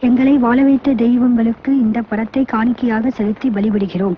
எங்களை வாழ வைத்த தெய்வங்களுக்கு இந்த படத்தை காணிக்கையாக செலுத்தி வழிபடுகிறோம்.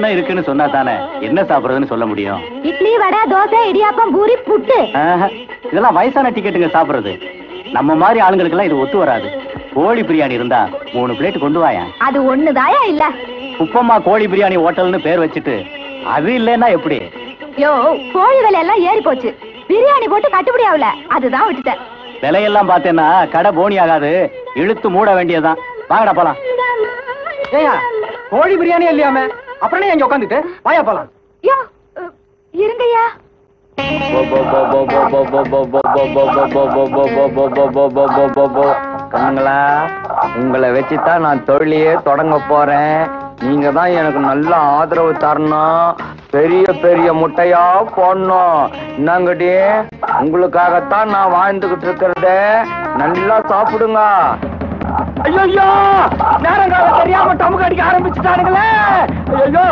என்ன என்னென்ன இருக்குன்னு சொன்னா தானே? என்ன சாப்பிடுறதுன்னு சொல்ல முடியும்? இட்லி வடை தோசை இடியாப்பம் பூரி புட்டு. இதெல்லாம் வயசான டிக்கெட்டுங்க சாப்பிடுறது. நம்ம மாதிரி ஆளுங்களுக்கெல்லாம் இது ஒத்து வராது. கோழி பிரியாணி இருந்தா மூணு பிளேட் கொண்டு வாயா அது ஒண்ணுதாயா இல்ல? உப்பம்மா கோழி பிரியாணி ஹோட்டல்னு பேர் வச்சுட்டு அது இல்லைன்னா எப்படி? யோ கோழி விலை எல்லாம் ஏறி போச்சு. பிரியாணி போட்டு கட்டுப்படி ஆகல. அதுதான் விட்டுட்டேன். விலையெல்லாம் பார்த்தேன்னா கடை போனி ஆகாது. இழுத்து மூட வேண்டியதுதான். வாங்கடா போலாம். ஏயா கோழி பிரியாணி இல்லையாம? அப்புறம் இங்க உட்காந்துட்டு வாயா போலாம். யோ இருங்கய்யா. கண்ணுங்களா உங்களை வச்சுதான் நான் தொழிலையே தொடங்க போறேன். நீங்க தான் எனக்கு நல்ல ஆதரவு தரணும். பெரிய பெரிய முட்டையா போடணும். என்னங்கடி உங்களுக்காகத்தான் நான் வாழ்ந்துகிட்டு இருக்கிறத நல்லா சாப்பிடுங்க. ஐயோ நேரம் காலம் தெரியாம டமுக்கு அடிக்க ஆரம்பிச்சுட்டானுங்களே. ஐயோ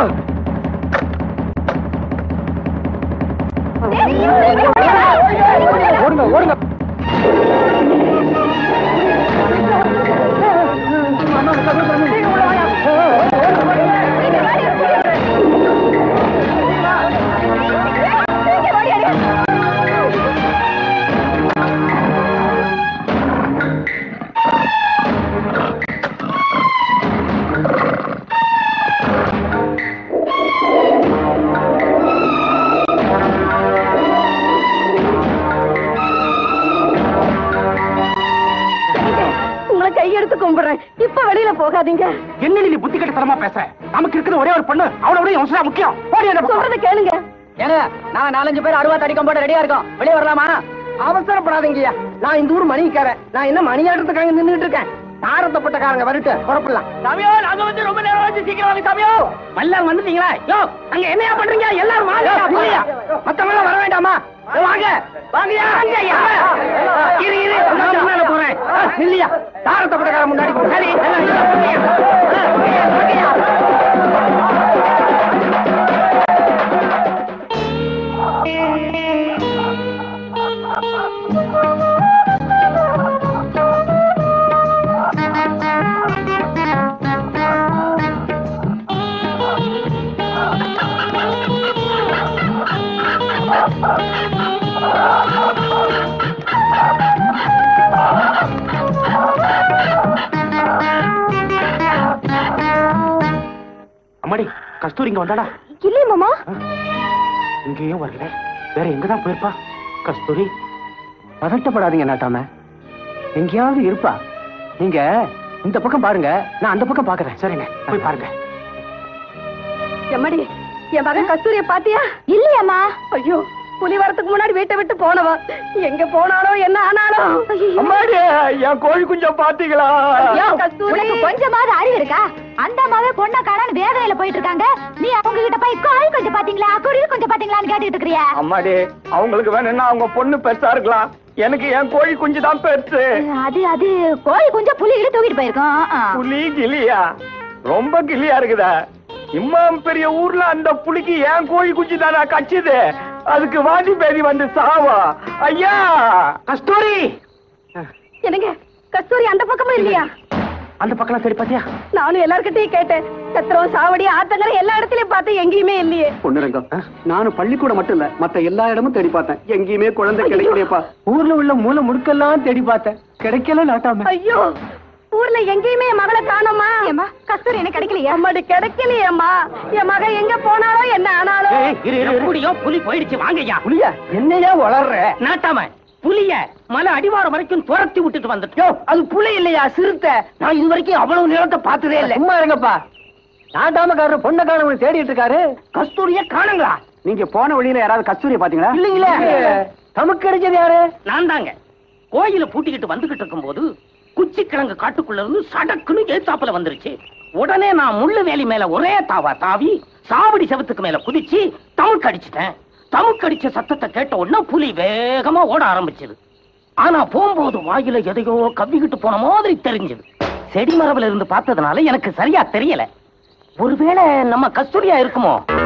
யோசனை முக்கியம் அந்த பக்கம். சொல்றத கேளுங்க. ஏங்க நாங்க நாலஞ்சு பேர் அறுபது அடிக்கம் போட ரெடியா இருக்கோம். வெளியே வரலாமா? அவசரப்படாதீங்கய்யா. நான் இந்த ஊர் மணிக்காரன் நான் என்ன மணியாடுறதுக்காக நின்னுட்டு இருக்கேன்? தாரத்தப்பட்டக்காரங்க வரட்டு புறப்படலாம். சமயோ நாங்க வந்து ரொம்ப நேரம் ஆச்சு சீக்கிரம் வாங்க சமயோ எல்லாரும் வந்துட்டீங்களா? யோ அங்க என்னையா பண்றீங்க? எல்லாரும் வாங்க போங்கய்யா. மத்தவங்க எல்லாம் வர வேண்டாமா? வாங்க. வாங்கய்யா. இரு இரு. நான் முன்னால போறேன். இல்லையா தாரத்தப்பட்டக்கார முன்னாடி. கஸ்தூரி இங்க வந்தாடா. இல்லையே மாமா. இங்கேயும் வரல வேற எங்கதான் போயிருப்பா? கஸ்தூரி பதட்டப்படாதீங்க நாட்டாம. எங்கேயாவது இருப்பா. நீங்க இந்த பக்கம் பாருங்க. நான் அந்த பக்கம் பாக்குறேன். சரிங்க போய் பாருங்க. எம்மடி என் மகன் கஸ்தூரிய பாத்தியா? இல்லையாம்மா ஐயோ. புலி வரதுக்கு முன்னாடி வீட்டை விட்டு போனவா. எங்க போனாலோ என்ன ஆனாலோ. அம்மாடி என் கோழி குஞ்சம் பாத்தீங்களா? கொஞ்சமாவது அறிவு இருக்கா? அந்த அம்மாவே பொண்ணை காணான்னு வேதனையில போயிட்டு இருக்காங்க நீ அவங்க கிட்ட போய் கோழி கொஞ்சம் பாத்தீங்களா? குருவி கொஞ்சம் பாத்தீங்களான்னு கேட்டுட்டு இருக்கிறியா. அம்மாடி அவங்களுக்கு வேணும்னா அவங்க பொண்ணு பெருசா இருக்கலாம். எனக்கு என் கோழி குஞ்சு தான் பெருசு. அது அது கோழி கொஞ்சம் புலி கிட்ட தூக்கிட்டு போயிருக்கோம். புலி கிளியா? ரொம்ப கிளியா இருக்குதா. இம்மாம் பெரிய ஊர்ல அந்த புலிக்கு ஏன் கோழி குஞ்சு தானா கச்சுது? அதுக்கு வாதி பேதி வந்து சாவா. ஐயா! கஸ்தூரி! என்னங்க? கஸ்தூரி அந்த பக்கமும் இல்லையா? அந்த பக்கம் சரி பாத்தியா நானும் எல்லார்கிட்டயும் கேட்டேன். சத்திரம் சாவடி ஆத்தங்கரை எல்லா இடத்துலயும் பார்த்தேன். எங்கேயுமே இல்லையே. பொண்ணுரங்கம் நானும் பள்ளிக்கூடம் மட்டும் இல்ல மத்த எல்லா இடமும் தேடி பார்த்தேன். எங்கேயுமே குழந்தை கிடைக்கலையப்பா. ஊர்ல உள்ள மூல முடுக்கெல்லாம் தேடி பார்த்தேன். கிடைக்கல நாட்டாம. ஐயோ. ஊர்ல எங்கேயுமே என் மகளை காணோமா? ஏமா கஸ்தூரி என்ன கிடைக்கலையா. அம்மாடி கிடைக்கலையேம்மா. என் மக எங்க போனாலோ என்ன ஆனாலோ. எப்படியோ புலி போயிடுச்சு வாங்கய்யா. புலியா? என்னையா வளர்ற? நாட்டாம புலிய மலை அடிவாரம் வரைக்கும் துரத்தி விட்டுட்டு வந்துட்டோம் யோ, அது புலி இல்லையா சிறுத்தை? நான் இது வரைக்கும் அவ்வளவு நிலத்தை பார்த்ததே இல்ல. சும்மா இருங்கப்பா. நாட்டாமக்காரர் பொண்ணை காணவங்க தேடிட்டு இருக்காரு. கஸ்தூரிய காணுங்களா? நீங்க போன வழியில யாராவது கஸ்தூரியை பாத்தீங்களா இல்லைங்களே. நமக்கு கிடைச்சது யாரு? நான் தாங்க. கோயில பூட்டிக்கிட்டு வந்துகிட்டு இருக்கும்போது குச்சி கிழங்கு காட்டுக்குள்ள இருந்து சடக்குன்னு ஏத்தாப்புல வந்துருச்சு. உடனே நான் முள்ளு வேலி மேல ஒரே தாவா தாவி சாவடி செவத்துக்கு மேல குதிச்சு தமுக்கு அடிச்சிட்டேன். தமுக்கு அடிச்ச சத்தத்தை கேட்ட உடனே புலி வேகமா ஓட ஆரம்பிச்சது. ஆனா போகும்போது வாயில எதையோ கவ்விக்கிட்டு போன மாதிரி தெரிஞ்சது. செடி மரபுல இருந்து பார்த்ததுனால எனக்கு சரியா தெரியல. ஒருவேளை நம்ம கஸ்தூரியா இருக்குமோ?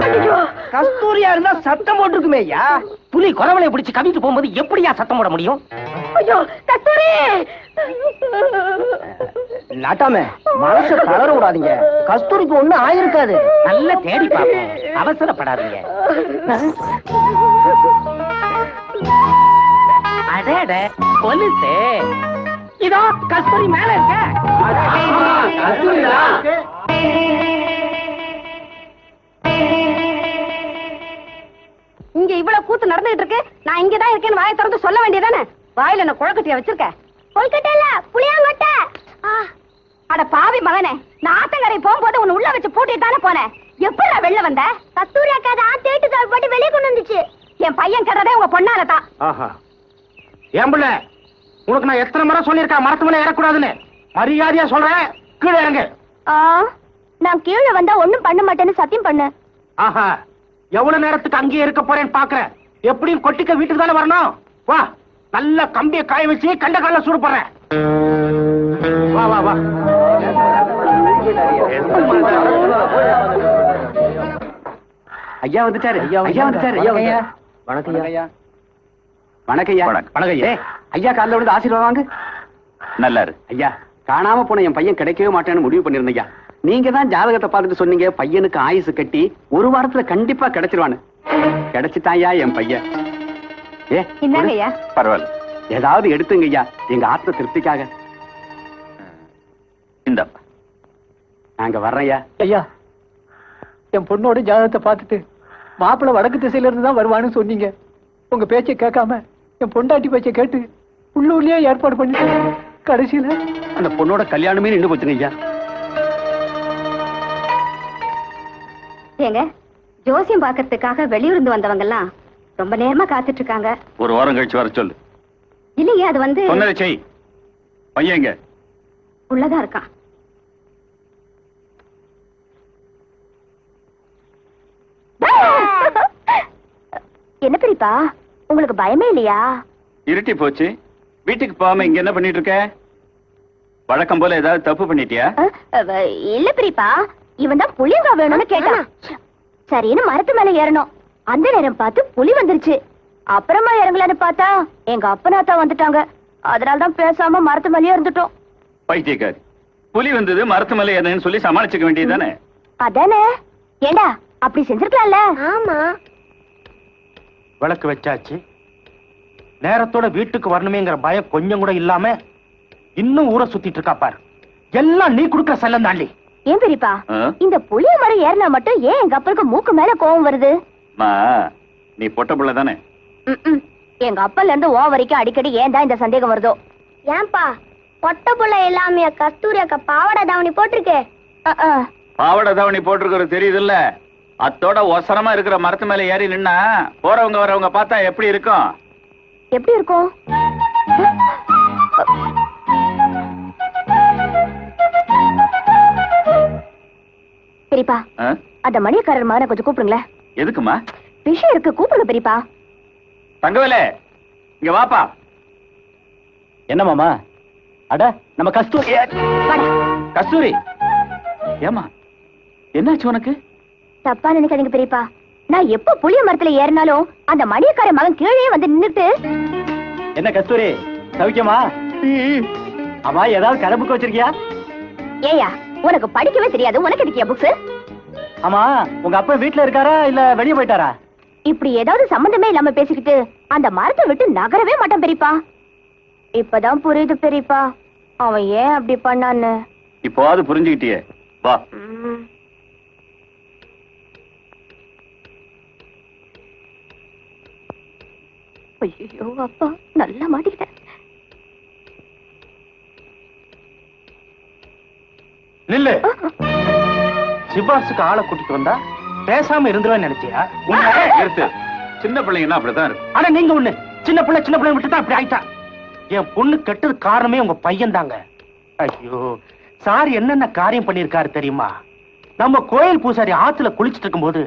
கஸ்தூரியா இருந்தா சத்தம் போட்டிருக்குமே ஐயா. புலி குறவலை பிடிச்சு கவிட்டு போகும்போது எப்படியா சத்தம் போட முடியும்? ஐயோ கஸ்தூரி! நாட்டாம மனச தளர விடாதீங்க. கஸ்தூரிக்கு ஒண்ணு ஆயிருக்காது. நல்லா தேடி பார்ப்போம். அவசரப்படாதீங்க. அடட கொலுசு இதோ கஸ்தூரி மேல இருக்க. இங்க இவ்வளவு கூத்து நடந்துகிட்டு இருக்கு. நான் இங்கதான் இருக்கேன்னு வாயை திறந்து சொல்ல வேண்டியதானே? வாயில என்ன குழக்கட்டியா வச்சிருக்க? கொல்கட்டை இல்ல புளியாங்கொட்டை அட பாவி மகனே நான் ஆத்தங்கரை போகும்போது உன்னை உள்ள வச்சு பூட்டிட்டு தானே போனேன். எப்படா வெளில வந்த? கஸ்தூரி அக்கா தான் தேட்டு போட்டு வெளியே கொண்டு வந்துச்சு. என் பையன் கெட்டதே உங்க பொண்ணால தான். ஆஹா. ஏன் புள்ள உனக்கு நான் எத்தனை முறை சொல்லியிருக்கேன் மரத்து மேல ஏறக்கூடாதுன்னு. மரியாதையா சொல்றேன் கீழே இறங்கு. நான் கீழே வந்தா ஒண்ணும் பண்ண மாட்டேன்னு சத்தியம் பண்ணு ஆஹா. எவ்வளவு நேரத்துக்கு அங்கேயே இருக்க போறேன்னு பாக்குறேன் எப்படியும் கொட்டிக்க வீட்டுக்கு தானே வரணும்? வா நல்ல கம்பியை காய வச்சு கண்ட கால சூடு போடுறேன் வா வா வா. ஐயா வந்துட்டாரு. ஐயா வந்துட்டாரு. ஐயா வணக்கம் ஐயா. வணக்கம் ஐயா. வணக்கம் ஐயா. ஐயா. காலைல விழுந்து ஆசீர்வாதம் வாங்க. நல்லா இரு ஐயா காணாம போன என் பையன் கிடைக்கவே மாட்டேன்னு முடிவு பண்ணிருந்தேன் ஐயா. நீங்க தான் ஜாதகத்தை பார்த்துட்டு சொன்னீங்க பையனுக்கு ஆயுசு கட்டி ஒரு வாரத்துல கண்டிப்பா கிடைச்சிருவான்னு. கிடைச்சிட்டாயா என் பையன். ஏ பரவாயில்ல. ஏதாவது எடுத்துங்க ஐயா எங்க ஆத்ம திருப்திக்காக. இந்த. நாங்க வர்றோம் ஐயா. ஐயா என் பொண்ணோட ஜாதகத்தை பார்த்துட்டு மாப்பிள்ளை வடக்கு திசையில இருந்து தான் வருவான்னு சொன்னீங்க. உங்க பேச்சை கேட்காம என் பொண்டாட்டி பேச்சை கேட்டு உள்ளூர்லயே ஏற்பாடு பண்ணிட்டு கடைசியில அந்த பொண்ணோட கல்யாணமே நின்று போச்சுங்க ஐயா. ஏங்க ஜோசியம் பாக்கிறதுக்காக வெளியூர்ந்து வந்தவங்க எல்லாம் ரொம்ப நேரமா காத்துட்டு இருக்காங்க ஒரு வாரம் கழிச்சு வர சொல்லு. இல்லைங்க அது வந்து சொன்னதை செய். பையங்க உள்ளதா இருக்கான். என்ன பெரியப்பா உங்களுக்கு பயமே இல்லையா? இருட்டி போச்சு. வீட்டுக்கு போகாம இங்க என்ன பண்ணிட்டு இருக்க? வழக்கம் போல ஏதாவது தப்பு பண்ணிட்டியா? இல்ல பெரியப்பா இவன் தான் புளியங்கா வேணும்னு கேட்டான். சரின்னு மரத்து மேல ஏறணும். அந்த நேரம் பார்த்து புலி வந்துருச்சு. அப்புறமா இறங்கலான்னு பார்த்தா எங்க அப்பனாத்தா வந்துட்டாங்க. அதனால தான் பேசாம மரத்து மேலயே இருந்துட்டோம். பைத்தியக்காரி புலி வந்தது மரத்து மேல ஏறணும்னு சொல்லி சமாளிச்சுக்க வேண்டியதுதானே? அதானே? ஏண்டா அப்படி செஞ்சிருக்கலாம்ல? ஆமா. விளக்கு வச்சாச்சு. நேரத்தோட வீட்டுக்கு வரணுமேங்கிற பயம் கொஞ்சம் கூட இல்லாம இன்னும் ஊரை சுத்திட்டு இருக்கா பாரு. எல்லாம் நீ குடுக்கற செல்லம் தாண்டி. ஏன் பெரியப்பா? இந்த புளிய மரம் ஏறினா மட்டும் ஏன் எங்க அப்பனுக்கு மூக்கு மேல கோவம் வருது? நீ பொட்ட புள்ள தானே. எங்க அப்பன்ல இருந்து ஓ வரைக்கும் அடிக்கடி ஏன் தான் இந்த சந்தேகம் வருதோ? ஏன்பா பொட்ட புள்ள எல்லாமே கஸ்தூரி அக்கா பாவாடை தாவணி போட்டிருக்கே? பாவாடை தாவணி போட்டிருக்கிறது தெரியுதுல்ல? அத்தோட ஒசரமா இருக்கிற மரத்து மேல ஏறி நின்னா போறவங்க வரவங்க பார்த்தா எப்படி இருக்கும்? எப்படி இருக்கும்? பெரியப்பா? அந்த மணியக்காரர் மகனை கொஞ்சம் கூப்பிடுங்களேன் எதுக்குமா விஷயம் இருக்கு கூப்பிடுங்க பெரியப்பா. தங்கவேலே இங்க வாப்பா. என்ன மாமா? அட நம்ம கஸ்தூரி. கஸ்தூரி? ஏமா என்னாச்சு உனக்கு? தப்பா நினைக்காதீங்க பெரியப்பா. நான் எப்ப புளிய மரத்துல ஏறினாலும் அந்த மணியக்கார மகன் கீழே வந்து நின்னுட்டு என்ன கஸ்தூரி சௌக்கியமா ம், ஆமா ஏதாவது கடம்புக்கு வச்சிருக்கியா ஏயா உனக்கு படிக்கவே தெரியாது. உனக்கு எதுக்கியா புக்ஸ் ஆமா உங்க அப்பா வீட்ல இருக்காரா இல்ல வெளிய போயிட்டாரா? இப்படி ஏதாவது சம்பந்தமே இல்லாம பேசிக்கிட்டு அந்த மரத்தை விட்டு நகரவே மாட்டான் பெரியப்பா. இப்பதான் புரியுது பெரியப்பா அவன் ஏன் அப்படி பண்ணான்னு. இப்போவாது புரிஞ்சுக்கிட்டியே. வா. ஐயோ அப்பா நல்லா மாட்டிக்கிட்டேன். நில்லு. சிபாசுக்கு ஆளை கூட்டிட்டு வந்தா பேசாம இருந்துருவேன்னு நினைச்சியா? நிறுத்து சின்ன பிள்ளைங்கன்னா அப்படிதான் இருக்கும் ஆனா நீங்க ஒண்ணு. சின்ன பிள்ளை சின்ன பிள்ளை விட்டு தான் அப்படி ஆயிட்டா. என் பொண்ணு கெட்டது காரணமே உங்க பையன் தாங்க. ஐயோ சார் என்னென்ன காரியம் பண்ணிருக்காரு தெரியுமா? நம்ம கோயில் பூசாரி ஆத்துல குளிச்சிட்டு இருக்கும்போது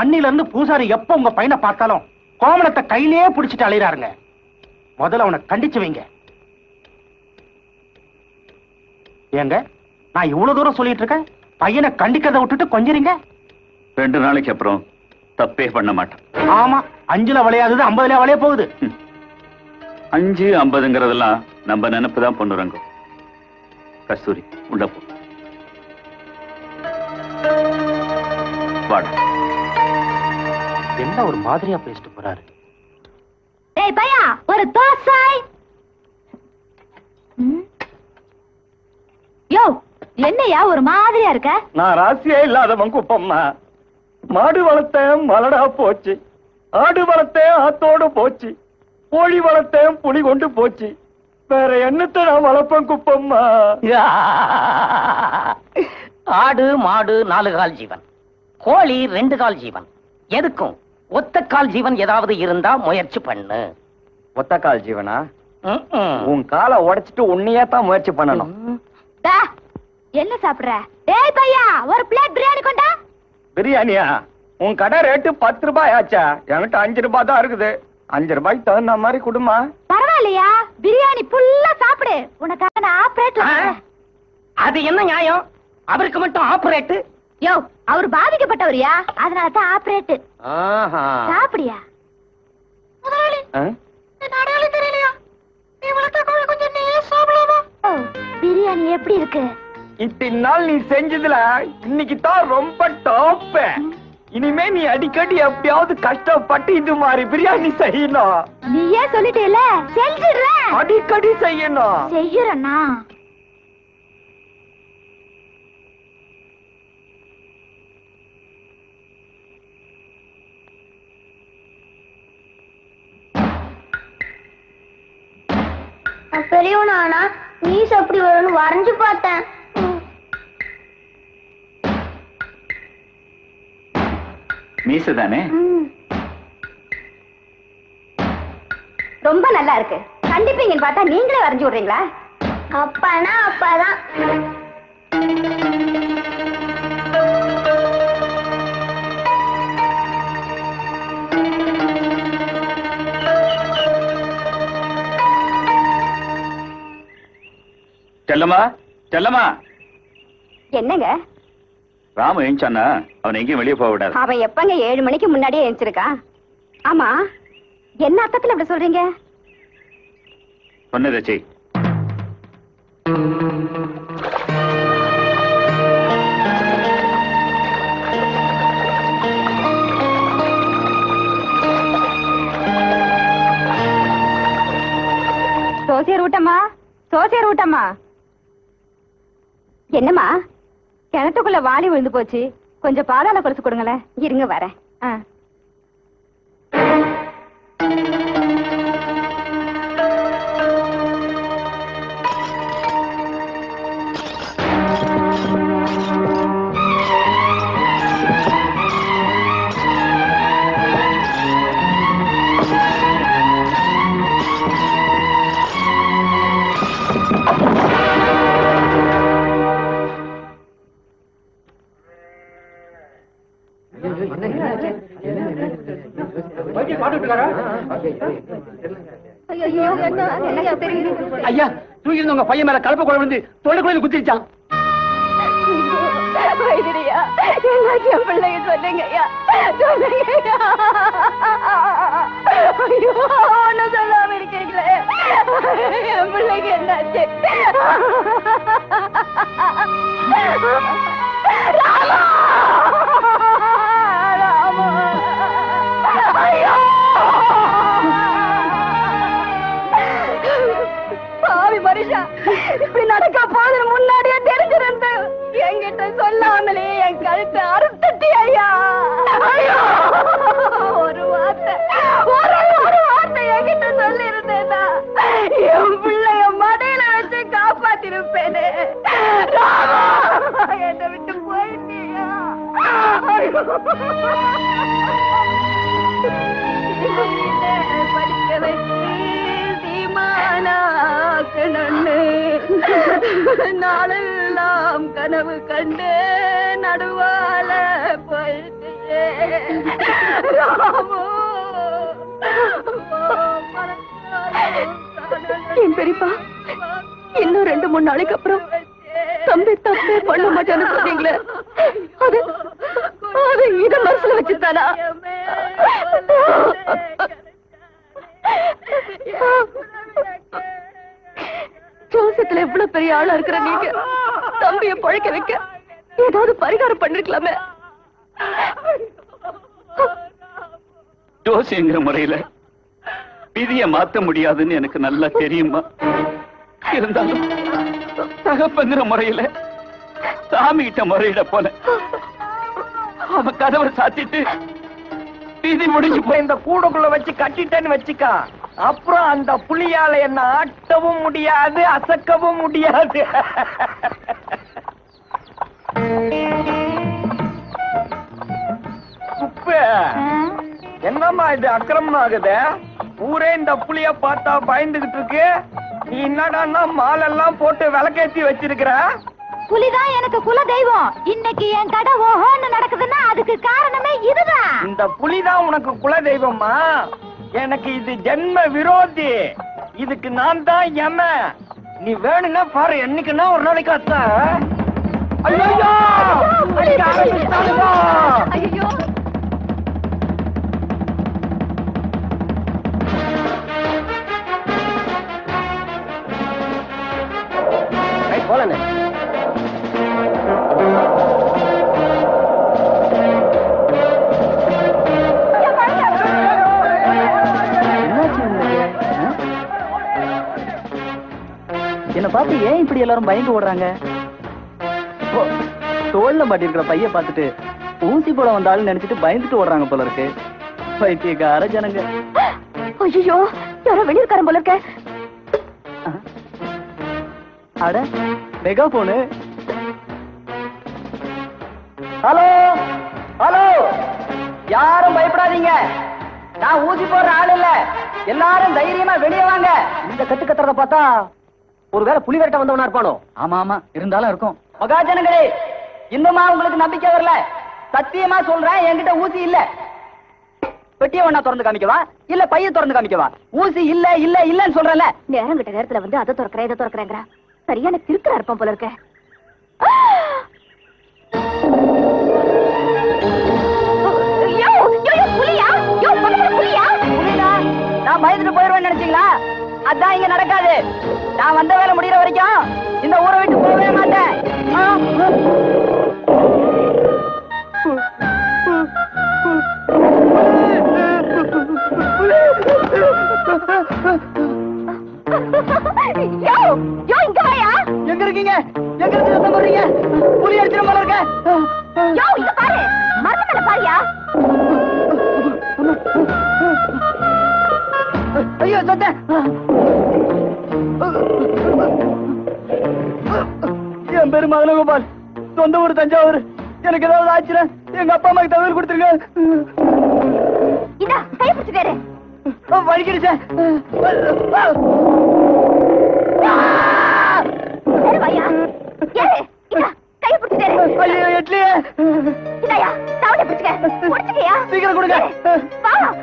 அன்னில இருந்து பூசாரி எப்ப உங்க பையனை பார்த்தாலும் கோமணத்தை கையிலேயே புடிச்சிட்டு அலையறாருங்க. முதல்ல அவனை கண்டிச்சு வைங்க. ஏங்க நான் இவ்வளவு தூரம் சொல்லிட்டு இருக்கேன்? பையனை கண்டிக்கிறத விட்டுட்டு கொஞ்சறீங்க? ரெண்டு நாளைக்கு அப்புறம் தப்பே பண்ண மாட்டேன். ஆமா அஞ்சுல விளையாதது ஐம்பதுல விளைய போகுது. அஞ்சு ஐம்பதுங்கிறதெல்லாம் நம்ம நினைப்பு தான் பொண்ணுறங்கும் கஸ்தூரி உள்ள போ. வாடா. என்ன ஒரு மாதிரியா பேசிட்டு போறாரு? டேய் பையா ஒரு தோசை ம். யோ என்னையா ஒரு மாதிரியா இருக்க? நான் ராசியே இல்லாதவன் குப்பம்மா. மாடு வளர்த்தேன் மலடா போச்சு. ஆடு வளர்த்தேன் ஆத்தோடு போச்சு. கோழி வளர்த்தேன் புலி கொண்டு போச்சு. வேற என்னத்தை நான் வளர்ப்பேன் குப்பம்மா? ஆடு மாடு நாலு கால் ஜீவன். கோழி ரெண்டு கால் ஜீவன். எதுக்கும்? ஒத்த கால் ஜீவன் ஏதாவது இருந்தா முயற்சி பண்ணு. ஒத்த கால் ஜீவனா. உன் காலை உடைச்சிட்டு உன்னையே தான் முயற்சி பண்ணணும். என்ன சாப்பிடுற? டேய் பையா ஒரு பிளேட் பிரியாணி கொண்டா? பிரியாணியா? உன் கடை ரேட்டு பத்து ரூபாய் ஆச்சா? என்கிட்ட அஞ்சு ரூபாய் தான் இருக்குது. அஞ்சு ரூபாய்க்கு தகுந்த மாதிரி கொடுமா. பரவாயில்லையா? பிரியாணி ஃபுல்லா சாப்பிடு. உனக்காக நான் ஆப்ரேட் அது என்ன நியாயம்? அவருக்கு மட்டும் ஆபரேட் யோ அவர் பாதிக்கப்பட்டவரியா? அதனால தான் ஆப்ரேட் சாப்பிடியா? முதலாளி தெரியலையா? நீ வளர்த்த கோழி கொஞ்சம் நீ சாப்பிடலாமா? பிரியாணி எப்படி இருக்கு? இத்தனை நாள் நீ செஞ்சதுல இன்னைக்கு தான் ரொம்ப டாப் இனிமே நீ அடிக்கடி எப்படியாவது கஷ்டப்பட்டு இது மாதிரி பிரியாணி செய்யணும். நீயே சொல்லிட்டேல செஞ்சிடுறேன். அடிக்கடி செய்யணும். செய்யறேன்னா பெரியவனானா நீஸ் எப்படி வரும்னு வரைஞ்சு பார்த்தேன். மீசு தானே? ரொம்ப நல்லா இருக்கு. கண்டிப்பீங்கன்னு பார்த்தா நீங்களே வரைஞ்சு விடுறீங்களா? அப்பானா அப்பாதான். செல்லம்மா செல்லம்மா. என்னங்க? ராம எழுந்தானா அவன் எங்கேயும் வெளியே போக விடாது. அவன் எப்பங்க ஏழு மணிக்கு முன்னாடியே எழுந்திருக்கான் ஆமா. என்ன அர்த்தத்துல இப்படி சொல்றீங்க? சொன்னதை செய். சோசியர் ஊட்டம்மா சோசியர் ஊட்டம்மா என்னம்மா? கிணத்துக்குள்ள வாளி விழுந்து போச்சு. கொஞ்சம் பாதாள கொலுசு கொடுங்களேன். இருங்க வரேன். ஐயோ, என்ன? என்னங்க தெரியுது ஐயா தூக்கி இருந்த உங்க பையன் மேல கலப்ப குழம்பு வந்து குத்திருச்சான் வைத்திரியா எல்லாத்தையும் என் பிள்ளைங்க சொல்லுங்க ஐயா. ஒன்னும் சொல்லாம இருக்கீங்களே. என் பிள்ளைக்கு என்னாச்சு? ராமா! மனுஷா இப்படி நடக்க போது முன்னாடியே தெரிஞ்சிருந்து என்கிட்ட சொல்லாமலே என் கழுத்தை அறுத்துட்டி ஐயா. ஒரு வார்த்தை ஒரு ஒரு வார்த்தை என்கிட்ட சொல்லி இருந்தேன்னா என் பிள்ளைய மடையில வச்சு காப்பாத்திருப்பேனே. என்னை விட்டு போயிட்டியா? படிக்க வச்சு சீமானாக்கணுன்னு நாளெல்லாம் கனவு கண்டு நடுவால போயிட்டே. ராமோ. என் பெரியப்பா இன்னும் ரெண்டு மூணு நாளைக்கு அப்புறம் தம்பி தப்பே பண்ண மாட்டேன்னு சொன்னீங்களே. அது அது இத மனசுல வச்சுதானா ஜோசியத்துல எவ்வளவு பெரிய ஆளா இருக்கிற நீங்க? தம்பிய பழைக்க வைக்க ஏதாவது பரிகாரம் பண்ணிருக்கலாமே. ஜோசிங்கிற முறையில விதிய மாத்த முடியாதுன்னு எனக்கு நல்லா தெரியுமா? இருந்தாலும் தகப்பங்கிற முறையில சாமி கிட்ட முறையிட போல அவன் கதவை சாத்திட்டு விதி முடிஞ்சு போய் இந்த கூடக்குள்ள வச்சு கட்டிட்டேன்னு வச்சுக்கா. அப்புறம் அந்த புலியால என்ன ஆட்டவும் முடியாது அசக்கவும் முடியாது. என்னம்மா இது அக்கிரமம் ஆகுது? ஊரே இந்த புலிய பார்த்தா பயந்துகிட்டு இருக்கு. நீ என்னடான்னா மாலெல்லாம் போட்டு விளக்கேத்தி வச்சிருக்கிற? புலிதான் எனக்கு குல தெய்வம் இன்னைக்கு என் கடை ஓஹோன்னு நடக்குதுன்னா அதுக்கு காரணமே இதுதான். இந்த புலிதான் உனக்கு குல தெய்வமா எனக்கு இது ஜென்ம விரோதி. இதுக்கு நான் தான் எம நீ வேணும்னா பாரு என்னைக்குன்னா ஒரு நாளைக்கு அத்தா. ஐயோ. ஐயோ போலண்ணே. இப்படி எல்லாரும் பயந்து ஓடுறாங்க. தோல்ல மாட்டிருக்கிற பைய பார்த்துட்டு ஊசி போட வந்தாலும் நினைச்சிட்டு பயந்துட்டு ஓடுறாங்க போல இருக்கு. பைத்தியக்கார ஜனங்க. ஐயோ யாரோ வெளியிருக்காரன் போல இருக்க. அட மெகா போனு ஹலோ ஹலோ யாரும் பயப்படாதீங்க. நான் ஊசி போடுற ஆள் இல்ல. எல்லாரும் தைரியமா வெளியே வாங்க. இந்த கட்டு கட்டுறத பார்த்தா ஒருவேளை புலி விரட்ட வந்தவனா இருப்பானோ? ஆமா ஆமா. இருந்தாலும் இருக்கும். மகாஜனங்களே இன்னுமா உங்களுக்கு நம்பிக்கை வரல? சத்தியமா சொல்றேன் என்கிட்ட ஊசி இல்ல. பெட்டியை ஒண்ணா திறந்து காமிக்கவா? இல்ல பைய திறந்து காமிக்கவா? ஊசி இல்ல இல்ல இல்லன்னு சொல்றேன்ல. நேரம் கிட்ட நேரத்துல வந்து அதை திறக்கிறேன் இதை திறக்கிறேங்கிற. சரியான திருக்கிறா இருப்பான் போல இருக்க? நான் பயந்துட்டு போயிருவேன்னு நினைச்சீங்களா? அதான் இங்க நடக்காது நான் வந்த வேலை முடியற வரைக்கும் இந்த ஊரை விட்டு போகவே மாட்டேன். எங்க இருக்கீங்க எங்க இருந்து சத்தம் போடுறீங்க புலி அடிச்சிட போல இருக்க யோ, இங்க பாரு. மரத்து மேல பாருயா. ஐயோ சத்த என் பேரு மதனகோபால் சொந்த ஊர் தஞ்சாவூர். எனக்கு ஏதாவது ஆச்சுன்னா எங்க அப்பா அம்மாக்கு தகவல் கொடுத்துருங்க. வலிக்கிடுச்சே சரி, கையை பிடிச்சுக்காரு. ஐயோ எட்லியே இந்தாயா, தாவணியை பிடிச்சுக்க. பிடிச்சுக்கயா. சீக்கிரம் கொடுங்க. வா.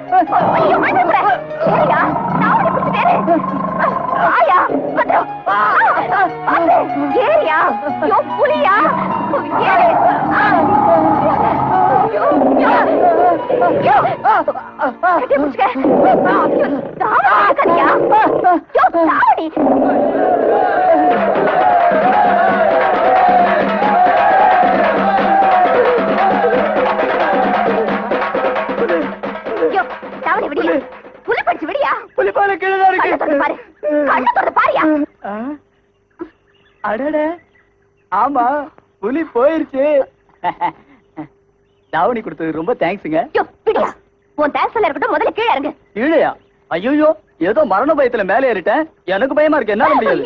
ஐயோ, பயப்படக்கூட. ஏறுயா, தாவணியை பிடிச்சுக்காரு. வாயா, வந்துரும். ஆ, பாத்து. ஏறுயா. யோ, புலியா. ஏறு. ஆ. கீழே. கண்ணை திறந்து பாருயா. அடட. ஆமா புலி போயிருச்சு. தாவணி கொடுத்தது ரொம்ப தேங்க்ஸுங்க. உன் தேங்க்ஸ் இருக்கட்டும் முதல்ல கீழே இறங்கு. கீழையா? ஐயோ ஏதோ மரண பயத்துல மேலே ஏறிட்டேன். எனக்கு பயமா இருக்கு என்ன முடியாது.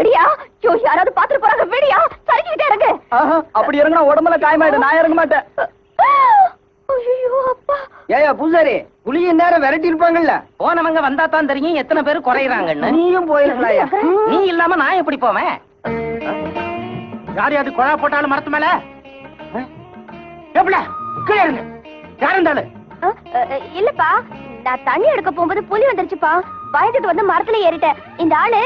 ஐயோ, யாராவது பாத்துட்டு போறாங்க விடியா. சரிக்கிட்டே இறங்கு. அப்படி இறங்கினா உடம்புல காயமாயிடும் நான் இறங்க மாட்டேன். ஏயா பூசாரி புலிய நேரம் விரட்டி இருப்பாங்கல்ல போனவங்க வந்தா தான் தெரியும் எத்தனை பேர் குறையறாங்கன்னு. நீயும் போயிருக்கலாயா நீ இல்லாம நான் எப்படி போவேன்? யார் யாரு குழா போட்டாலும் மரத்து மேல? எப்பல கீழே இருங்க யார் இருந்தாலும் அஹ், அஹ், இல்லப்பா. நான் தண்ணி எடுக்க போகும்போது புலி வந்துருச்சுப்பா. பயந்துட்டு வந்து மரத்துல ஏறிட்டேன். இந்த ஆளு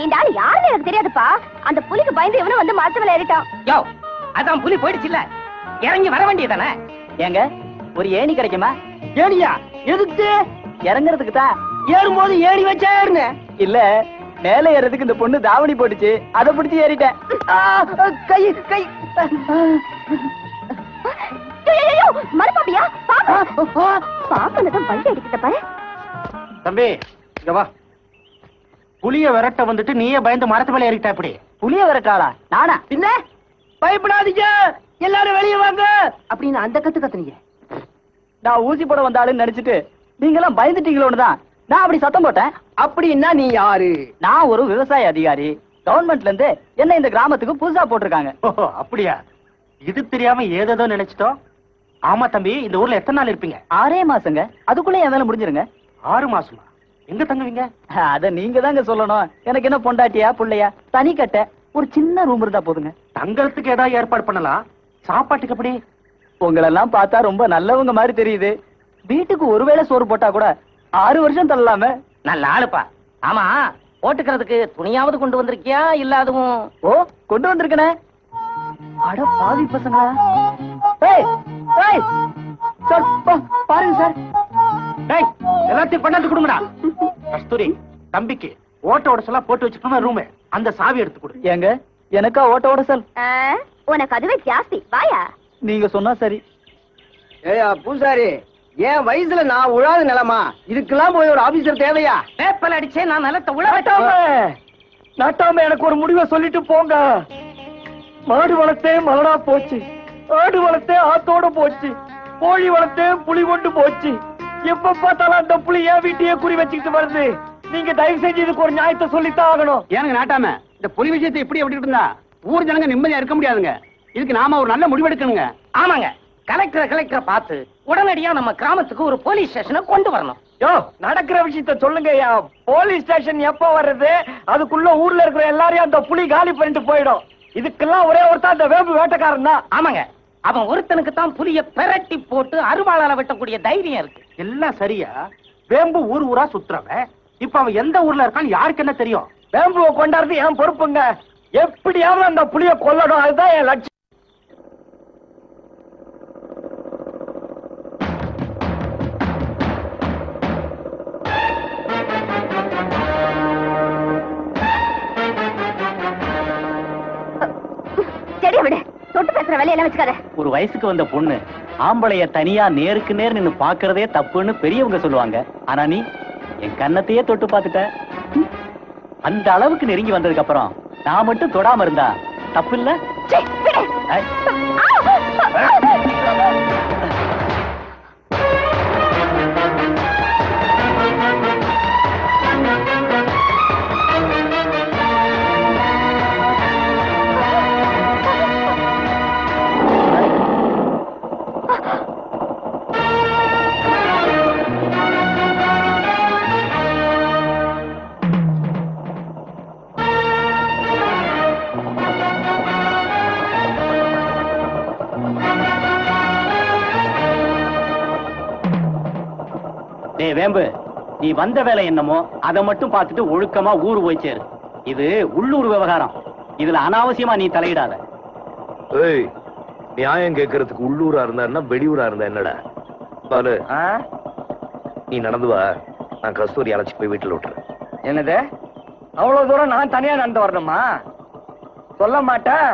இந்த ஆளு யாருன்னு எனக்கு தெரியாதுப்பா. அந்த புலிக்கு பயந்து இவனும் வந்து மரத்து மேல ஏறிட்டான். யோ அதான் புலி போயிடுச்சுல்ல. இறங்கி வர வேண்டியதானே ஏங்க? ஒரு ஏணி கிடைக்குமா? ஏணியா? எதுக்கு? இறங்குறதுக்கு தான். ஏறும்போது ஏணி வச்சா ஏறுன இல்ல மேல ஏறதுக்கு இந்த பொண்ணு தாவணி போட்டுச்சு. அத பிடிச்சு ஏறிட்டேன். கை கை. பாப்பா. பாப்பனதான் வண்டி அடிக்கிட்ட பாரு. தம்பி இங்க வா. புலிய விரட்ட வந்துட்டு நீயே பயந்து மரத்து மேல ஏறிட்டா இப்படி புளிய விரட்டாளா நானா? பின்ன? பயப்படாதீங்க. எல்லாரும் வெளியே வாங்க. அப்படின்னு அந்த கத்து கத்துனீங்க. நான் ஊசி போட வந்தாலும் நினைச்சிட்டு நீங்க எல்லாம் பயந்துட்டீங்களோன்னு தான். நான் அப்படி சத்தம் போட்டேன். அப்படின்னா நீ யாரு? நான் ஒரு விவசாய அதிகாரி. கவர்மெண்ட்ல இருந்து என்ன இந்த கிராமத்துக்கு புதுசா போட்டிருக்காங்க. ஓஹோ அப்படியா? இது தெரியாம ஏதேதோ நினைச்சிட்டோம் ஆமா தம்பி இந்த ஊர்ல எத்தனை நாள் இருப்பீங்க? ஆறே மாசங்க. அதுக்குள்ள என் வேலை முடிஞ்சிருங்க. ஆறு மாசமா? எங்க தங்குவீங்க? அத நீங்க தாங்க சொல்லணும். எனக்கு என்ன பொண்டாட்டியா புள்ளையா? தனி கட்ட ஒரு சின்ன ரூம் இருந்தா போதுங்க. தங்கறதுக்கு ஏதாவது ஏற்பாடு பண்ணலாம். சாப்பாட்டுக்கு எப்படி? உங்களெல்லாம் பார்த்தா ரொம்ப நல்லவங்க மாதிரி தெரியுது. வீட்டுக்கு ஒருவேளை சோறு போட்டா கூட ஆறு வருஷம் தள்ளலாமே? நல்ல ஆளுப்பா. ஆமா போட்டுக்கிறதுக்கு துணியாவது கொண்டு வந்திருக்கியா இல்ல அதுவும்? ஓ கொண்டு வந்திருக்கனே. அட பாவி பசங்களா. ஏய் ஏய் சார் பா- பாருங்க சார். டேய் எல்லாத்தையும் கொண்டாந்து கொடுங்கடா. கஸ்தூரி தம்பிக்கு ஓட்ட ஓடசெல்லாம் போட்டு வச்சுக்கணும் ரூமு. அந்த சாவி எடுத்து கொடு. ஏங்க எனக்கா ஓட்ட ஆ, உனக்கு அதுவே ஜாஸ்தி. வாயா. நீங்க சொன்னா சரி. ஏயா பூசாரி என் வயசுல நான் உழாத நிலமா? இதுக்கெல்லாம் போய் ஒரு ஆபீசர் தேவையா? பேப்பல் அடிச்சே நான் நிலத்தை உழ நாட்டாம! நாட்டாம எனக்கு ஒரு முடிவை சொல்லிட்டு போங்க. மாடு வளர்த்தே மலடா போச்சு. ஆடு வளர்த்தே ஆத்தோட போச்சு. கோழி வளர்த்தே புலி கொண்டு போச்சு. எப்ப பார்த்தாலும் அந்த புலி என் வீட்டையே குறி வச்சுக்கிட்டு வருது. நீங்க தயவு செஞ்சு இதுக்கு ஒரு நியாயத்தை சொல்லித்தான் ஆகணும். ஏனுங்க நாட்டாம. இந்த புலி விஷயத்தை இப்படி எப்படி இருந்தா ஊர் ஜனங்க நிம்மதியா இருக்க முடியாதுங்க. இதுக்கு நாம ஒரு நல்ல முடிவெடுக்கணுங்க. ஆமாங்க. கலெக்டர் கலெக்டரை பார்த்து உடனடியா நம்ம கிராமத்துக்கு ஒரு போலீஸ் ஸ்டேஷனை கொண்டு வரணும். யோ நடக்கிற விஷயத்த சொல்லுங்கய்யா போலீஸ் ஸ்டேஷன் எப்போ வர்றது அதுக்குள்ள ஊர்ல இருக்கிற எல்லாரையும் அந்த புலி காலி பண்ணிட்டு போயிடும். இதுக்கெல்லாம் ஒரே ஒருத்தன் அந்த வேம்பு வேட்டைக்காரன் தான். ஆமாங்க. அவன் ஒருத்தனுக்கு தான் புலிய பெரட்டி போட்டு அருவாளால வெட்டக்கூடிய தைரியம் இருக்கு. எல்லாம் சரியா? வேம்பு ஊர் ஊரா சுத்துறவன். இப்ப அவன் எந்த ஊர்ல இருக்கான்னு யாருக்கு என்ன தெரியும்? வேம்புவை கொண்டாடுறது என் பொறுப்புங்க. எப்படியாவது அந்த புலிய கொல்லணும். அதுதான் என் லட்சியம். செடியை விடு. தொட்டு பேசுற வேலையெல்லாம் வச்சுக்காத. ஒரு வயசுக்கு வந்த பொண்ணு ஆம்பளைய தனியா நேருக்கு நேர் நின்னு பாக்குறதே தப்புன்னு பெரியவங்க சொல்லுவாங்க. ஆனா நீ என் கன்னத்தையே தொட்டு பார்த்துட்ட. அந்த அளவுக்கு நெருங்கி வந்ததுக்கு அப்புறம் நான் மட்டும் தொடாம இருந்தா தப்பு இல்ல? டேய் வேம்பு நீ வந்த வேலை என்னமோ அதை மட்டும் பார்த்துட்டு ஒழுக்கமா ஊர் போய் சேரு. இது உள்ளூர் விவகாரம். இதுல அனாவசியமா நீ தலையிடாத. ஏய் நியாயம் கேட்கறதுக்கு உள்ளூரா இருந்தா வெளியூரா இருந்தா என்னடா? பாலு நீ நடந்து வா. நான் கஸ்தூரி அழைச்சு போய் வீட்டுல விட்டுறேன். என்னது? அவ்வளவு தூரம் நான் தனியா நடந்து வரணுமா? சொல்ல மாட்டேன்.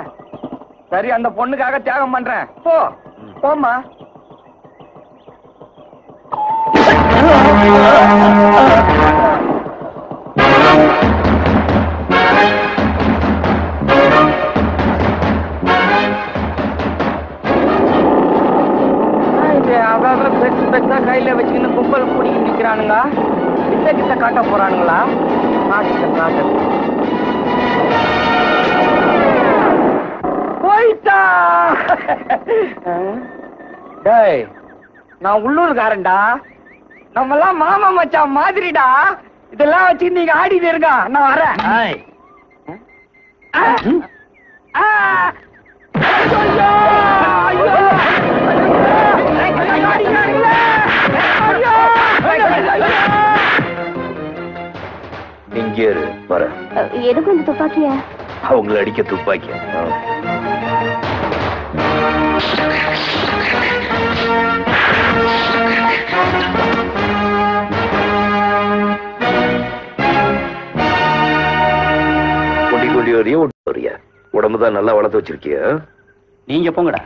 சரி அந்த பொண்ணுக்காக தியாகம் பண்றேன். போ போம்மா. கையில வச்சுக்கின்னு கும்பல் பிடிக்கி நிக்கிறானுங்க கிட்ட கிட்ட காட்ட போறானுங்களா? காட்டு காட்டு போயிட்டா! டேய் நான் உள்ளூர்காரன்டா. நம்ம எல்லாம் மாமா மச்சான் மாதிரிடா. இதெல்லாம் வச்சு நீங்க ஆடிட்டு இருங்க நான் வரேன். இங்கே வர. எதுக்கு இந்த துப்பாக்கிய? அவங்கள அடிக்க துப்பாக்கி. ஆ. கொடி கொடி வரைய விட்டு வரியா உடம்பு தான் நல்லா வளர்த்து வச்சிருக்கிய. நீங்க போங்கடா.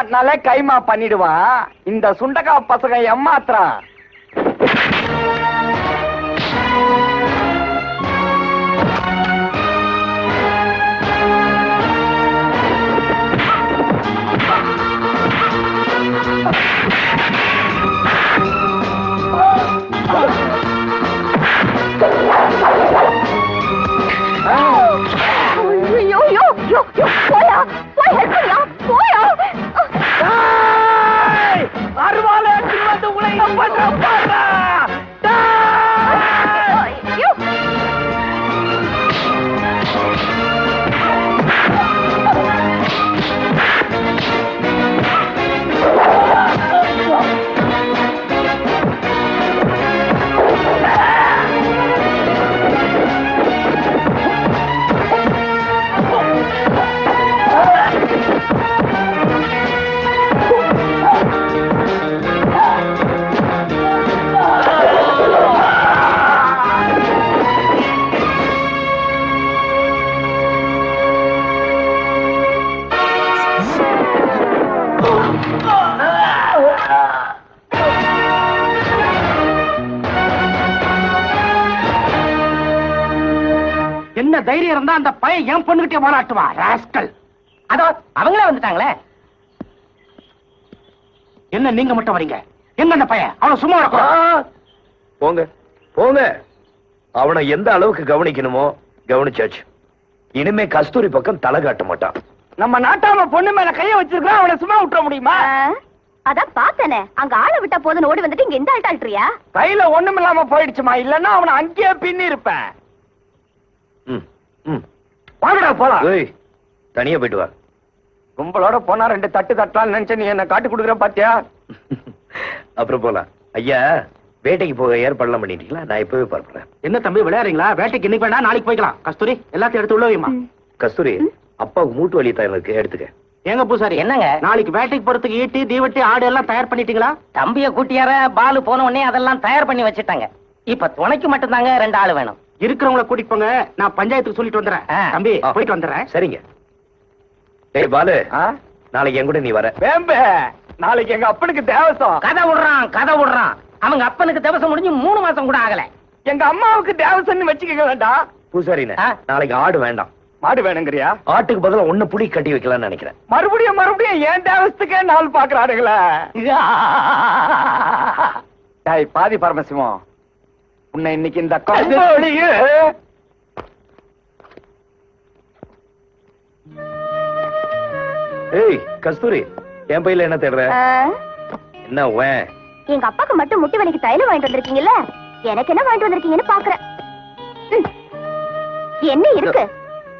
மாட்டினாலே கைமா பண்ணிடுவான் இந்த சுண்டக்கா பசங்க ஏமாத்துறான் தைரியம் இருந்தா அந்த பையன் என் பொண்ணுகிட்டே மாநாட்டுவா ராஸ்கல் அதோ அவங்களே வந்துட்டாங்களே. என்ன நீங்க மட்டும் வரீங்க? எங்க அந்த பையன்? அவன சும்மா இருக்கும் போங்க போங்க. அவனை எந்த அளவுக்கு கவனிக்கணுமோ கவனிச்சாச்சு. இனிமே கஸ்தூரி பக்கம் தலை காட்ட மாட்டான். நம்ம நாட்டாம பொண்ணு மேல கைய வச்சிருக்கான் அவனை சும்மா விட்டுற முடியுமா? அதான் பார்த்தனே. அங்க ஆளை விட்டா போதுன்னு ஓடி வந்துட்டு இங்க இந்த ஆள்ட்ட அழுட்டுறியா கையில ஒண்ணும் இல்லாம போயிடுச்சுமா? இல்லன்னா அவனை அங்கேயே பின்னி இருப்பேன் ம், ம். வாங்கடா போலாம். ஏய், தனியா போயிட்டு வா. கும்பலோட போனா ரெண்டு தட்டு தட்டலாம்னு நினைச்ச நீ என்ன காட்டி கொடுக்குற பாத்தியா? அப்புறம் போலாம். ஐயா வேட்டைக்கு போக ஏற்பாடுலாம் பண்ணிட்டீங்களா? நான் இப்பவே பார்ப்பேன் என்ன தம்பி விளையாடுறீங்களா? வேட்டைக்கு இன்னைக்கு வேணா நாளைக்கு போய்க்கலாம். கஸ்தூரி எல்லாத்தையும் எடுத்து உள்ள வைமா கஸ்தூரி அப்பாவுக்கு மூட்டு வலி தயார் இருக்கு. எடுத்துக்க. ஏங்க பூசாரி? என்னங்க? நாளைக்கு வேட்டைக்கு போறதுக்கு ஈட்டி தீவட்டி ஆடு எல்லாம் தயார் பண்ணிட்டீங்களா? தம்பிய கூட்டியார பாலு போன உடனே அதெல்லாம் தயார் பண்ணி வச்சுட்டாங்க. இப்ப துணைக்கு மட்டும்தாங்க ரெண்டு ஆளு வேணும். இருக்கிறவங்கள கூட்டிட்டு போங்க. நான் பஞ்சாயத்துக்கு சொல்லிட்டு வந்துடுறேன் தம்பி. போயிட்டு வந்துடுறேன் சரிங்க. டேய் பாலு. நாளைக்கு என் கூட நீ வர. வேம்பு. நாளைக்கு எங்க அப்பனுக்கு தேவசம். கதை விடுறான் கதை விடுறான். அவங்க அப்பனுக்கு தவசம் முடிஞ்சு மூணு மாசம் கூட ஆகல. எங்க அம்மாவுக்கு தேவசம்னு வச்சுக்க வேண்டாம் பூசாரினே. நாளைக்கு ஆடு வேண்டாம். மாடு வேணுங்கிறியா? ஆட்டுக்கு பதிலா ஒண்ணு புடி கட்டி வைக்கலாம்னு நினைக்கிறேன். மறுபடியும் மறுபடியும் ஏன் தேவசத்துக்கே நாள் பாக்குறானுங்களே? டேய் பாதி பரமசிவம். உன்னை இன்னைக்கு இந்த ஏய் கஸ்தூரி என் பையில என்ன தேடுற? என்ன உன்? எங்க அப்பாக்கு மட்டும் முட்டி வலிக்கு தைலம் வாங்கிட்டு வந்திருக்கீங்கல்ல? எனக்கு என்ன வாங்கிட்டு வந்திருக்கீங்கன்னு பாக்குறேன். என்ன இருக்கு?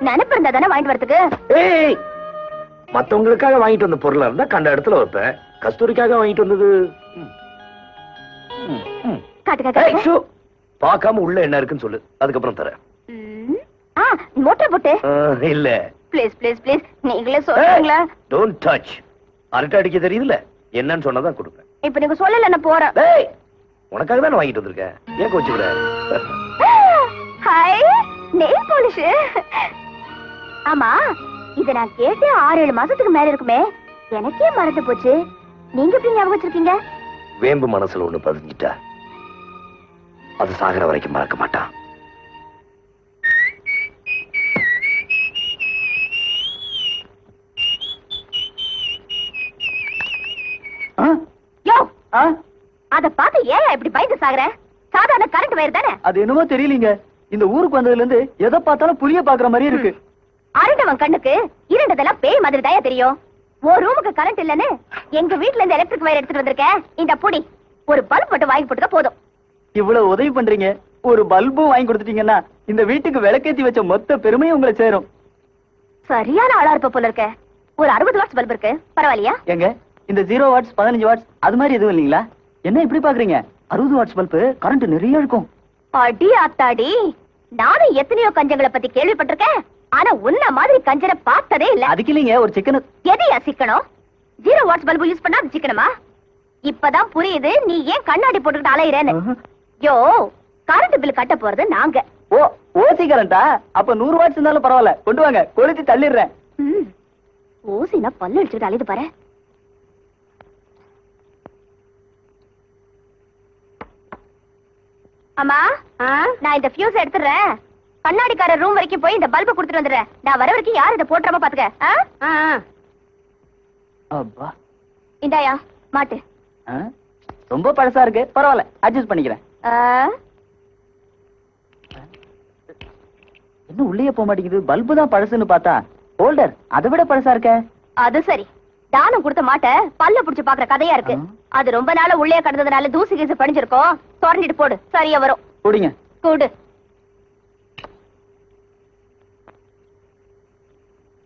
நினைப்பு இருந்தா தானே வாங்கிட்டு வரதுக்கு? ஏய் மத்தவங்களுக்காக வாங்கிட்டு வந்த பொருளா இருந்தா கண்ட இடத்துல வைப்பேன் கஸ்தூரிக்காக வாங்கிட்டு வந்தது. ம். ம், ம். காட்டுங்க ஏய், காட்டுங்க ஷூ. பார்க்காம உள்ள என்ன இருக்குன்னு சொல்லு. அதுக்கப்புறம் தரேன். மோட்டர் போட்டு. இல்ல. ப்ளீஸ் ப்ளீஸ் ப்ளீஸ் நீங்களே சொல்றீங்களா டோன்ட் டச் அரட்டை அடிக்க தெரியுதுல என்னன்னு சொன்னதான் கொடுப்பேன். இப்ப நீங்க சொல்லல நான் போறேன். டேய் உனக்காக தான் வாங்கிட்டு வந்திருக்கேன். ஏன் கோச்சுக்கிற ஹாய் நெயில் பாலிஷ் ஆமா இத நான் கேட்டு ஆறு ஏழு மாசத்துக்கு மேல இருக்குமே. எனக்கே மறந்து போச்சு. நீங்க எப்படி ஞாபகம் வச்சிருக்கீங்க? வேம்பு மனசுல ஒண்ணு பதிஞ்சிட்டா. அது சாகர வரைக்கும் மறக்க மாட்டான். அத பார்த்து ஏன் இப்படி பயந்து சாகுற? சாதாரண கரண்ட் வயர் தானே? அது என்னமோ தெரியலீங்க. இந்த ஊருக்கு வந்ததுல இருந்து எதை பார்த்தாலும் புளிய பாக்குற மாதிரி இருக்கு. அரண்டவன் கண்ணுக்கு இருண்டதெல்லாம் பேய் மாதிரி தாயா தெரியும். ஒரு ரூமுக்கு கரண்ட் இல்லன்னு எங்க வீட்ல இருந்து எலக்ட்ரிக் வயர் எடுத்துட்டு வந்திருக்கேன் இந்த புடி. ஒரு பல்ப் மட்டும் வாங்கி போட்டுக்க போதும். இவ்வளவு உதவி பண்றீங்க. ஒரு பல்பும் வாங்கி கொடுத்துட்டீங்கன்னா இந்த வீட்டுக்கு விளக்கேத்தி வச்ச மொத்த பெருமையும் உங்களை சேரும். சரியான ஆளா இருப்ப போல இருக்க. ஒரு அறுபது வாட்ஸ் பல்ப் இருக்கு. பரவாயில்லையா? ஏங்க இந்த ஜீரோ வாட்ஸ் பதினஞ்சு வாட்ஸ் அது மாதிரி எதுவும் இல்லைங்களா? என்ன இப்படி பாக்குறீங்க? அறுபது வாட்ஸ் பல்பு கரண்ட் நிறைய இருக்கும். அடி ஆத்தாடி நானும் எத்தனையோ கஞ்சங்களை பத்தி கேள்விப்பட்டிருக்கேன். ஆனா உன்ன மாதிரி கஞ்சனை பார்த்ததே இல்ல. அதுக்கு இல்லைங்க ஒரு சிக்கன எதையா சிக்கணும்? ஜீரோ வாட்ஸ் பல்பு யூஸ் பண்ணா அது சிக்கணுமா? இப்பதான் புரியுது நீ ஏன் கண்ணாடி போட்டுக்கிட்டு அலையிறேன்னு. யோ கரண்ட் பில் கட்ட போறது நாங்க. ஓ ஓசி கரண்டா அப்ப நூறு வாட்ஸ் இருந்தாலும் பரவாயில்ல. கொண்டு வாங்க கொளுத்தி தள்ளிடுறேன். ஓசினா பல்லு அடிச்சுட்டு அலையுது பாரு. அம்மா நான் இந்த ஃபியூஸ் எடுத்துறேன் கண்ணாடிக்காரர் ரூம் வரைக்கும் போய் இந்த பல்ப கொடுத்துட்டு வந்துடுறேன். நான் வர வரைக்கும் யார் இதை போட்டுறாம பாத்துக்க? இந்தாயா மாட்டு. ஆ? ரொம்ப பழசா இருக்கு. பரவாயில்ல அட்ஜஸ்ட் பண்ணிக்கிறேன். என்ன உள்ளே போக மாட்டேங்குது? பல்பு தான் பழசுன்னு பார்த்தா. ஹோல்டர் அதை விட பழசா இருக்க? அது சரி. தானம் கொடுத்த மாட்டை பல்ல புடிச்சு பாக்குற கதையா இருக்கு. அது ரொம்ப நாள உள்ளே கடந்ததுனால தூசி கீசு படிஞ்சிருக்கோம். திறந்துட்டு போடு. சரியா வரும். குடிங்க கூடு.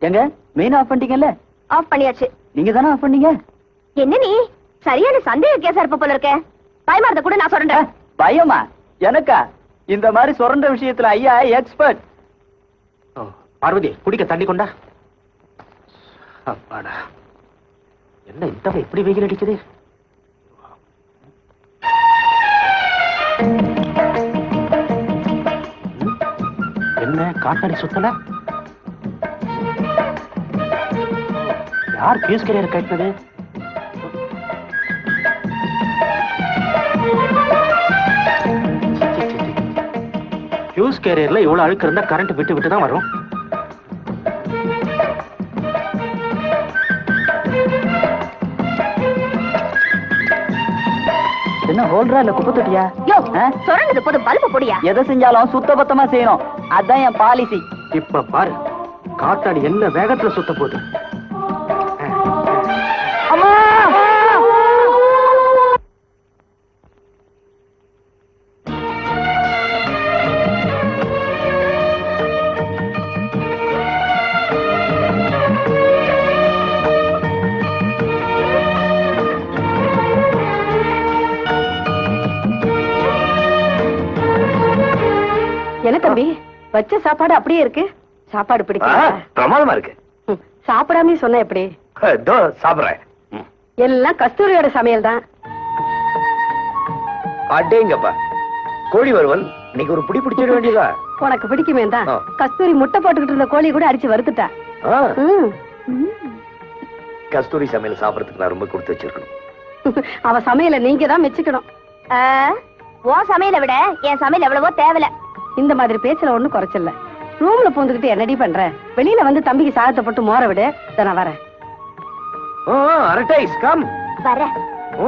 எங்க? Main of பண்ணிட்டீங்கல்ல? ஆஃப் பண்ணியாச்சு. நீங்க தானே ஆஃப் பண்ணீங்க? என்ன நீ? சரியான சந்தேக கேஸா இருப்ப போல இருக்க. பயமாறத கூட நான் சொல்றேன். பயமா? எனக்கா? இந்த மாதிரி சுரண்ட விஷயத்துல ஐயா எக்ஸ்பர்ட் பார்வதி குடிக்க தண்ணி கொண்டா? அப்பாடா. என்ன இந்த எப்படி இப்படி வெயில் அடிக்குது? என்ன காட்டடி சுத்தல? யார் பியூஸ் கேரியர் பியூஸ் கேரியர்ல இவ்வளவு அழுக்கு இருந்தா கரண்ட் விட்டு விட்டு தான் வரும். என்ன ஹோல்டரா இல்ல குப்பை தொட்டியா? யோ சுரண்டது போது பல்பு பொடியா? எதை செஞ்சாலும் சுத்தபத்தமா செய்யணும். அதான் என் பாலிசி இப்ப பாரு காத்தாடி என்ன வேகத்துல சுத்த போகுது? வச்ச சாப்பாடு அப்படியே இருக்கு. சாப்பாடு பிடிக்கல. பிரமாதமா இருக்கு. சாப்பிடாம சொன்ன எப்படி? சாப்பிடுறேன். எல்லாம் கஸ்தூரியோட சமையல் தான். அடேங்கப்பா கோழி வறுவல் இன்னைக்கு ஒரு புடி பிடிச்சிட வேண்டியதா? உனக்கு பிடிக்குமே தான். கஸ்தூரி முட்டை போட்டுக்கிட்டு இருந்த கோழி கூட அடிச்சு வறுத்துட்டா. கஸ்தூரி சமையல் சாப்பிடறதுக்கு நான் ரொம்ப கொடுத்து வச்சிருக்கணும். அவ சமையல நீங்க தான் மெச்சுக்கணும் உன் சமையலை விட என் சமையல் எவ்வளவோ தேவல இந்த மாதிரி பேச்சுல ஒண்ணும் குறைச்சல ரூம்ல பூந்துக்கிட்டு என்னடி பண்ற? வெளியில வந்து தம்பிக்கு சாதத்தை போட்டு மோர விடு. நான் வரேன். ஓ அரட்டைஸ் கம் வரேன். ஓ.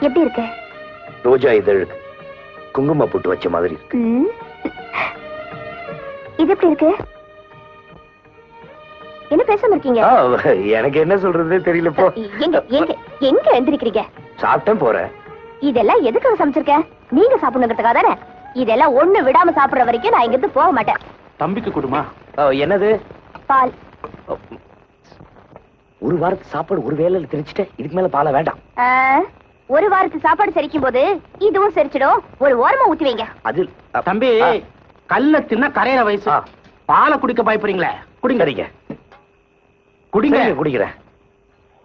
எப்படி இருக்க? ரோஜா இதழுக்கு குங்கும புட்டு வச்ச மாதிரி இருக்கு. இது எப்படி இருக்கு? என்ன பேசாம இருக்கீங்க? எனக்கு என்ன சொல்றதே தெரியல இப்போ எங்க எங்க எங்க எந்திரிக்கிறீங்க சாப்பிட்டேன் போறேன். இதெல்லாம் எதுக்காக சமைச்சிருக்க? நீங்க சாப்பிடணுங்கிறதுக்காக தானே? இதெல்லாம் ஒண்ணு விடாம சாப்பிடுற வரைக்கும் நான் இங்கிருந்து போக மாட்டேன். தம்பிக்கு கொடுமா. என்னது? பால். ஒரு வாரத்து சாப்பாடு ஒரு வேலையில திரிச்சிட்டேன் இதுக்கு மேல பாலை வேண்டாம். ஒரு வாரத்து சாப்பாடு செரிக்கும் போது இதுவும் செரிச்சிடும். ஒரு ஓரமா ஊத்தி வைங்க. அது தம்பி கல்ல தின்னா கரையிற வயசு. பாலை குடிக்க பயப்படுறீங்களே. குடிங்க. குடிங்க. குடிக்கிறேன்.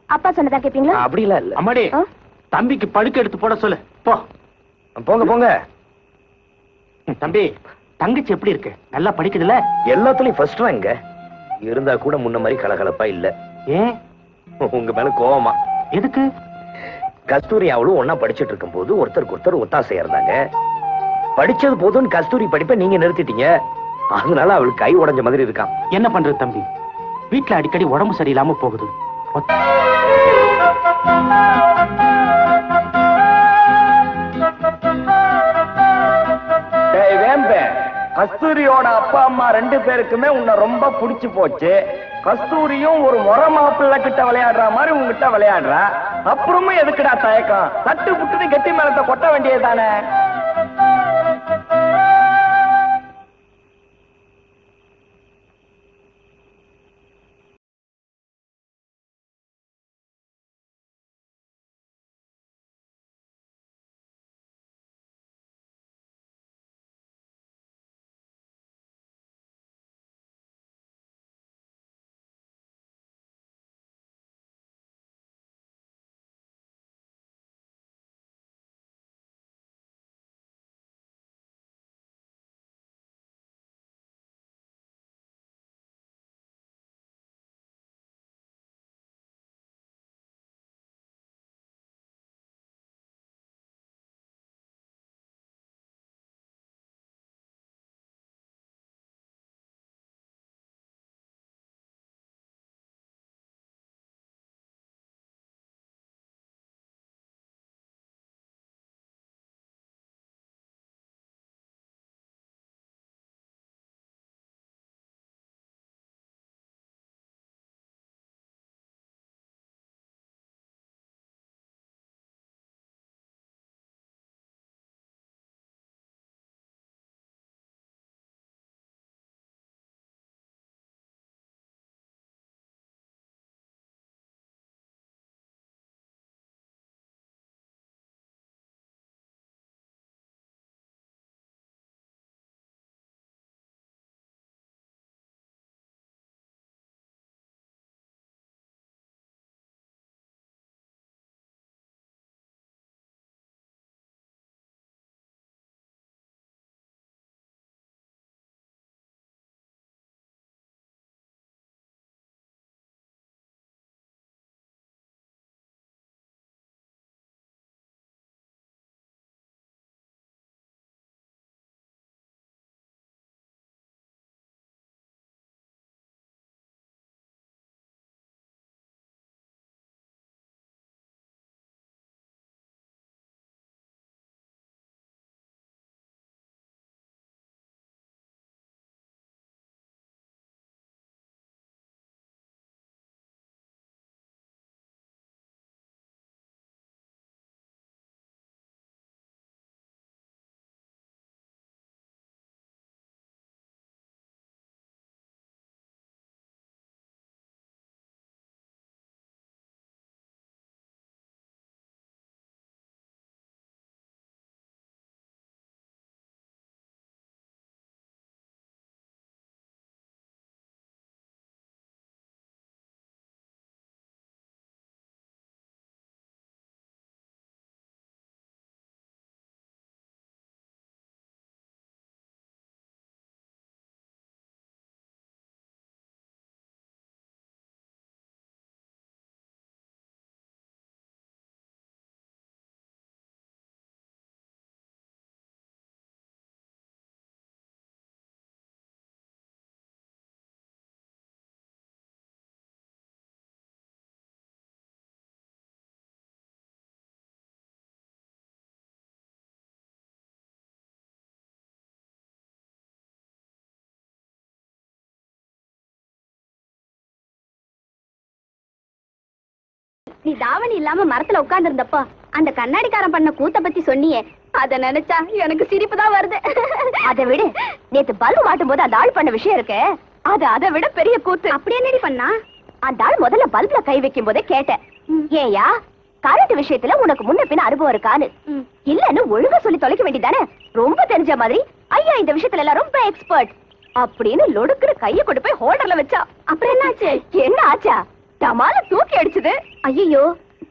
அப்பா சொன்னதா கேப்பீங்களா? அப்படிலாம் இல்ல. அம்மாடி ஆ? தம்பிக்கு படுக்க எடுத்து போட சொல்லு. போ. போங்க போங்க. தம்பி தங்கச்சி எப்படி இருக்கு? நல்லா படிக்குதுல எல்லாத்துலயும் ஃபர்ஸ்ட் ரேங்க இருந்தா கூட முன்ன மாதிரி கலகலப்பா இல்ல. ஏன்? உங்க மேல கோவமா. எதுக்கு? கஸ்தூரி அவளும் ஒன்னா படிச்சிட்டு இருக்கும் போது ஒருத்தருக்கு ஒருத்தர் ஒத்தாசையா இருந்தாங்க. படிச்சது போதும்னு கஸ்தூரி படிப்பை நீங்க நிறுத்திட்டீங்க. அதனால அவளுக்கு கை உடைஞ்ச மாதிரி இருக்கான். என்ன பண்றது தம்பி? வீட்டுல அடிக்கடி உடம்பு சரியில்லாம போகுது. டேய் கஸ்தூரியோட அப்பா அம்மா ரெண்டு பேருக்குமே உன்னை ரொம்ப பிடிச்சு போச்சு. கஸ்தூரியும் ஒரு முறை மாப்பிள்ள கிட்ட விளையாடுற மாதிரி உங்ககிட்ட விளையாடுறா. அப்புறமும் எதுக்குடா தயக்கம்? தட்டு புட்டுன்னு கெட்டி மேலத்தை கொட்ட வேண்டியது தானே? நீ தாவணி இல்லாம மரத்துல உட்கார்ந்து இருந்தப்போ அந்த கண்ணாடிக்காரன் பண்ண கூத்த பத்தி சொன்னியே அத நினைச்சா எனக்கு சிரிப்பு தான் வருது. அதை விடு. நேத்து பல்பு மாட்டும் போது அந்த ஆள் பண்ண விஷயம் இருக்கு. அது அதை விட பெரிய கூத்து. அப்படி என்னடி பண்ணா? அந்த ஆள் முதல்ல பல்புல கை வைக்கும் போதே கேட்டேன் ஏயா கரண்ட் விஷயத்துல உனக்கு முன்ன பின்ன அனுபவம் இருக்கான்னு. இல்லன்னு ஒழுங்கா சொல்லி தொலைக்க வேண்டியதானே? ரொம்ப தெரிஞ்ச மாதிரி ஐயா இந்த விஷயத்துல எல்லாம் ரொம்ப எக்ஸ்பர்ட் அப்படின்னு லொடுக்குற கைய கொண்டு போய் ஹோல்டர்ல வச்சா. அப்புறம் என்ன ஆச்சு என்ன ஆச்சா? டமால தூக்கி அடிச்சது. ஐயோ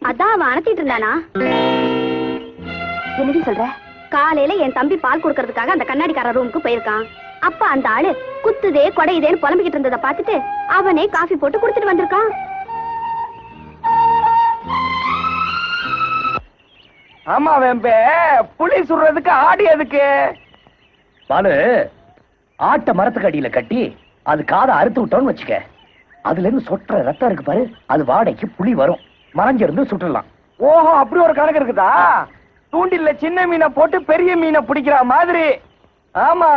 அதான் அவன் அணைச்சிட்டு இருந்தானா? என்னடி சொல்ற? காலையில என் தம்பி பால் கொடுக்கறதுக்காக அந்த கண்ணாடிக்கார ரூமுக்கு போயிருக்கான். அப்ப அந்த ஆளு குத்துதே கொடையுதேன்னு புலம்பிக்கிட்டு இருந்ததை பார்த்துட்டு அவனே காஃபி போட்டு குடுத்துட்டு வந்திருக்கான். ஆமா வெம்பே. புலி சுடுறதுக்கு ஆடி எதுக்கு? பாலு ஆட்ட மரத்துக்கு அடியில கட்டி அது காதை அறுத்து விட்டோம்னு வச்சுக்க. அதுல இருந்து சொட்டுற ரத்தம் இருக்கு பாரு அது வாடைக்கு புளி வரும். மறைஞ்சிருந்து சுட்டுடலாம். ஓஹோ அப்படி ஒரு கணக்கு இருக்குதா? தூண்டில்ல சின்ன மீனை போட்டு பெரிய மீனை பிடிக்கிற மாதிரி. ஆமா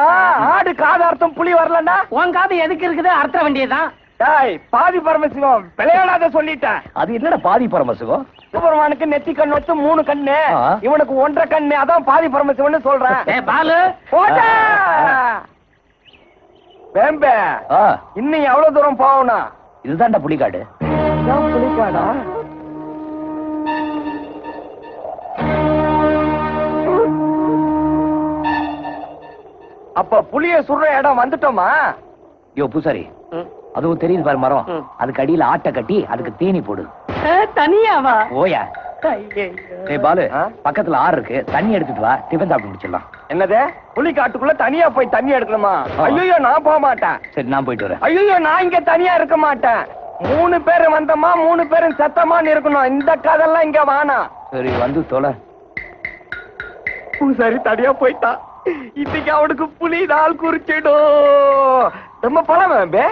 ஆடு காதார்த்தம் புலி வரலன்னா? உன் காது எதுக்கு இருக்குது? அறுத்த வேண்டியதுதான். டேய் பாதி பரமசிவம் விளையாடாத சொல்லிட்டேன். அது என்னடா பாதி பரமசுகம் சூப்பர்மானுக்கு நெத்தி கண்ணு வச்சு மூணு கண்ணு. இவனுக்கு ஒன்றரை கண்ணு அதான் பாதி பரமசிவம்னு சொல்றேன். பாலு. போடா! வேம்பே ஆ, இன்னும் எவ்வளவு தூரம் போகணும் இதுதான்டா புலிகாடு புலிக்காடா? அப்ப புலிய சுடுற இடம் வந்துட்டோமா? யோ பூசாரி அதுவும் தெரியுது பாரு மரம். அதுக்கு அடியில ஆட்டை கட்டி அதுக்கு தீனி போடு. தனியாவா? ஓயா. ஏய் பாலு பக்கத்துல ஆறு இருக்கு. தண்ணி எடுத்துட்டு வா. டிஃபன் சாப்பிட்டு முடிச்சிடலாம். என்னது? புலி காட்டுக்குள்ள தனியா போய் தண்ணி எடுக்கணுமா. ஐயோ நான் போக மாட்டேன். சரி நான் போயிட்டு வரேன். ஐயோ நான் இங்க தனியா இருக்க மாட்டேன். மூணு பேர் வந்தோமா மூணு பேரும் செத்தமான்னு இருக்கணும். இந்த கதெல்லாம் இங்க வேணாம் சரி வந்து தொலை. பூசாரி தனியா போயிட்டான் இன்னைக்கு அவனுக்கு புலி நாள் குறிச்சிடும் ரொம்ப பழம் வேம்பே.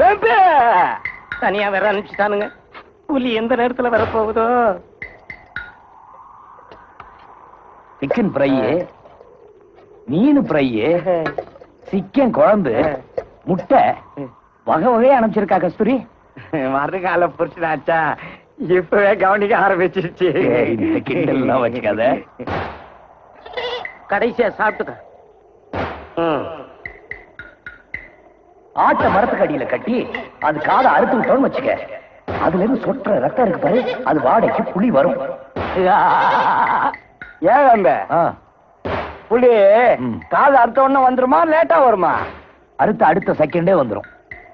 வேம்பே. தனியா வேற அனுப்பிச்சுட்டானுங்க. புலி எந்த நேரத்துல வர சிக்கன் ஃப்ரை மீன் ஃப்ரை சிக்கன் குழம்பு முட்டை வகை வகையா அனுப்பிச்சிருக்கா கஸ்தூரி? மறுகால புரிச்சுனாச்சா இப்பவே கவனிக்க ஆரம்பிச்சிருச்சு. இந்த கிண்டல்லாம் வச்சுக்காத. கடைசியா சாப்பிட்டுக்க. ஆட்ட மரத்துக்கு அடியில கட்டி அது காதை அறுத்து விட்டோம்னு வச்சுக்க. அதுல இருந்து சொட்டுற ரத்தம் இருக்கு பாரு அது வாடைக்கு புளி வரும். ஏன் புலி ம். காது அறுத்த உடனே வந்துருமா லேட்டா வருமா? அடுத்த அடுத்த செகண்டே வந்துரும்.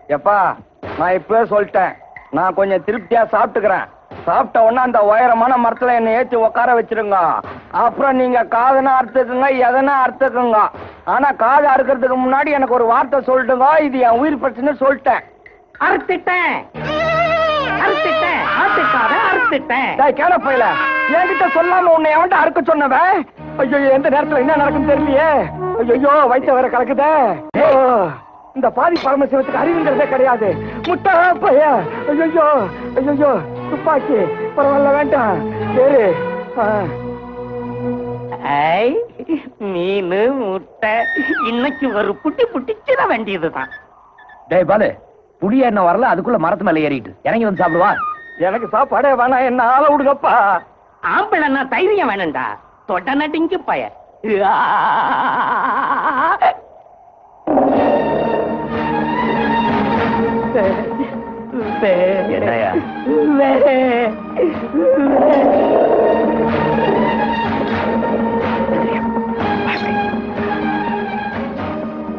எப்பா நான் இப்பவே சொல்லிட்டேன். நான் கொஞ்சம் திருப்தியா சாப்பிட்டுக்கிறேன். சாப்பிட்ட உடனே அந்த உயரமான மரத்துல என்னை ஏத்தி உட்கார வச்சிருங்க. அப்புறம் நீங்க காதுனா அறுத்துக்குங்க எதனா அறுத்துக்குங்க. ஆனா காது அறுக்கிறதுக்கு முன்னாடி எனக்கு ஒரு வார்த்தை சொல்லிட்டுங்க இது என் உயிர் பிரச்சனை சொல்லிட்டேன். அறுத்துட்டேன். அறுத்துட்டேன். ஆட்டுக்கார அறுத்துட்டேன். டேய் கேன போயில. என்கிட்ட சொல்லாம உன்னை எவன்டா அறுக்க சொன்னவன் ஐயோ எந்த நேரத்துல என்ன நடக்குன்னு தெரியலையே. ஐயோ வயிற்ற வேற கலக்குதே. இந்த பாதி பரமசிவத்துக்கு அறிவுங்கிறதே கிடையாது. முட்டா பைய. ஐயோ ஐயோ துப்பாக்கி. பரவாயில்ல வேண்டாம். சரி மீன் முட்டை. இன்னைக்கு ஒரு புட்டி புட்டிச்சிட வேண்டியதுதான். டேய் பாலு. புளிய என்ன வரல அதுக்குள்ள மரத்து மேல ஏறிட்டு. இறங்கி வந்து சாப்பிடுவா? எனக்கு சாப்பாடே வேணாம் என்ன ஆள விடுங்கப்பா. ஆம்பிளன்னா தைரியம் வேணும்டா. தொட்ட நட்டிங்க பய என்னையா?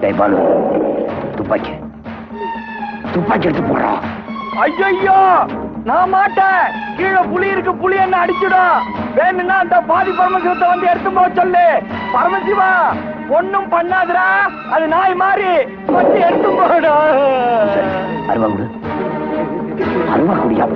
டேய் பாலு துப்பாக்கி. துப்பாக்கி எடுத்து போடுறோம் ஐயோ நான் மாட்டேன். கீழே புலி இருக்கு புலி என்ன அடிச்சிடும் வேணும்னா அந்த பாதி பரமசிவத்தை வந்து எடுத்து போக சொல்லு. பரமசிவா ஒண்ணும் பண்ணாதுடா. அது நாய் மாறி வந்து எடுத்து போடும் அருவா குடு. அருவா குடியா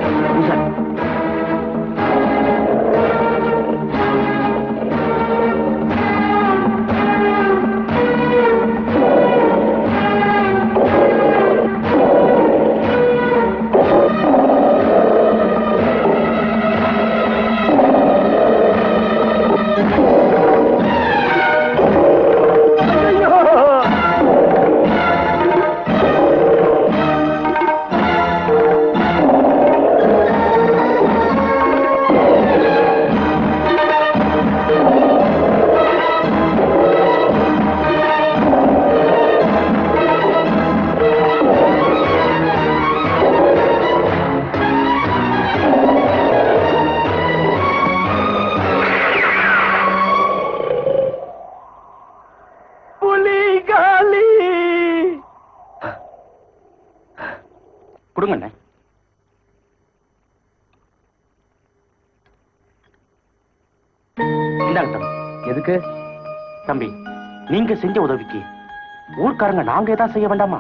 ஊர்க்காரங்க நாங்க ஏதாவது செய்ய வேண்டாமா?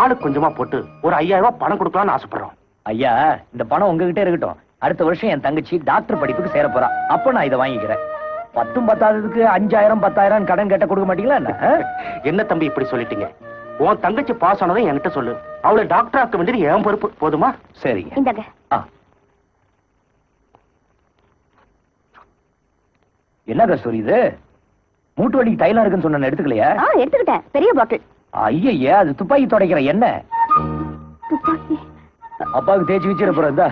ஆளுக்கு கொஞ்சமா போட்டு ஒரு ஐயாயிரம் ரூபாய் பணம் கொடுக்கலாம்னு ஆசைப்படுறோம். ஐயா இந்த பணம் உங்ககிட்ட இருக்கட்டும். அடுத்த வருஷம் என் தங்கச்சி டாக்டர் படிப்புக்கு சேர போறா. அப்ப நான் இதை வாங்கிக்கிறேன். பத்தும் பத்தாததுக்கு அஞ்சாயிரம் பத்தாயிரம் கடன் கேட்ட கொடுக்க மாட்டீங்களா என்ன? தம்பி இப்படி சொல்லிட்டீங்க? உன் தங்கச்சி பாஸ் ஆனதை என்கிட்ட சொல்லு. அவளை டாக்டர் ஆக்க வேண்டியது என் பொறுப்பு. போதுமா? சரிங்க. என்ன கஸ்தூரி இது? மூட்டு வலிக்கு தைலம் இருக்குன்னு சொன்ன எடுத்துக்கலையா? ஆ எடுத்துக்கிட்டேன். பெரிய பாட்டில் ஐயய்ய அது துப்பாக்கி துடைக்கிற என்ன? துப்பாக்கி. அப்பாவுக்கு தேய்ச்சி வச்சிட போற இந்தா.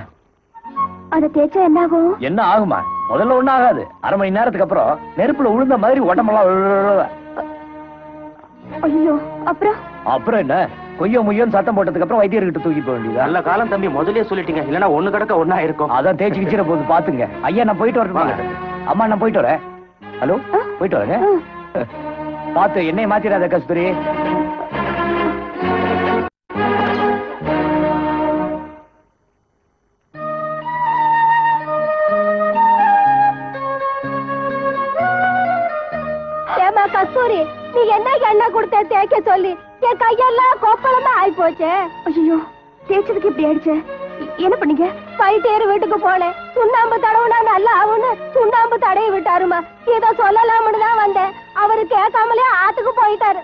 அதை தேய்ச்சா என்ன ஆகும் என்ன ஆகுமா? முதல்ல ஒண்ணும் ஆகாது. அரை மணி நேரத்துக்கு அப்புறம் நெருப்புல உளுந்த மாதிரி உடம்பெல்லாம். ஐயோ அப்புறம்? அப்புறம் என்ன? கொய்யோ முய்யோன்னு சத்தம் போட்டதுக்கு அப்புறம் வைத்தியர்கிட்ட தூக்கி போக வேண்டியதா நல்ல காலம் தம்பி முதல்லயே சொல்லிட்டீங்க. இல்லன்னா ஒண்ணு கிடக்க ஒண்ணா இருக்கும் அதான் தேய்ச்சி கிச்சிட போது பாத்துங்க. ஐயா நான் போயிட்டு வரேன். அம்மா நான் போயிட்டு வரேன். ஹலோ போயிட்டு வரேங்க பாத்து என்னை மாத்திராத கஸ்தூரி. கஸ்தூரி நீ என்ன எண்ணெய் கொடுத்த தேய்க்க சொல்லி? என் கையெல்லாம் கொப்பளமா ஆயி போச்சு ஐயோ தேய்ச்சதுக்கு இப்படி ஆயிடுச்சு. என்ன பண்ணீங்க? பைத்தியர் வீட்டுக்கு போனேன். சுண்ணாம்பு தடவுனா நல்லா ஆகும்னு சுண்ணாம்பு தடவி விட்டாருமா. இத சொல்லலாம்னு தான் வந்தேன். அவரு கேட்காமலே ஆத்துக்கு போயிட்டாரு.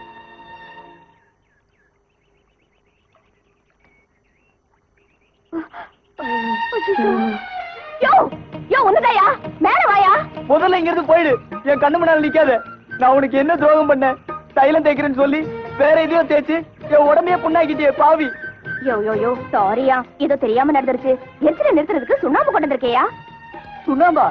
யோ யோ உன்னதையா மேல வாயா? முதல்ல இங்க இருந்து போயிடு. என் கண்ணு முன்னால நிக்காத. நான் உனக்கு என்ன துரோகம் பண்ணேன்? தைலம் தேய்க்கிறேன்னு சொல்லி வேற எதையோ தேய்ச்சு என் உடம்பையே புண்ணாக்கிட்டியே பாவி. யோ யோ யோ சாரியா ஏதோ தெரியாம நடந்துருச்சு. எரிச்சல நிறுத்துறதுக்கு சுண்ணாம்பு கொண்டு வந்திருக்கியா? சுண்ணாம்பா?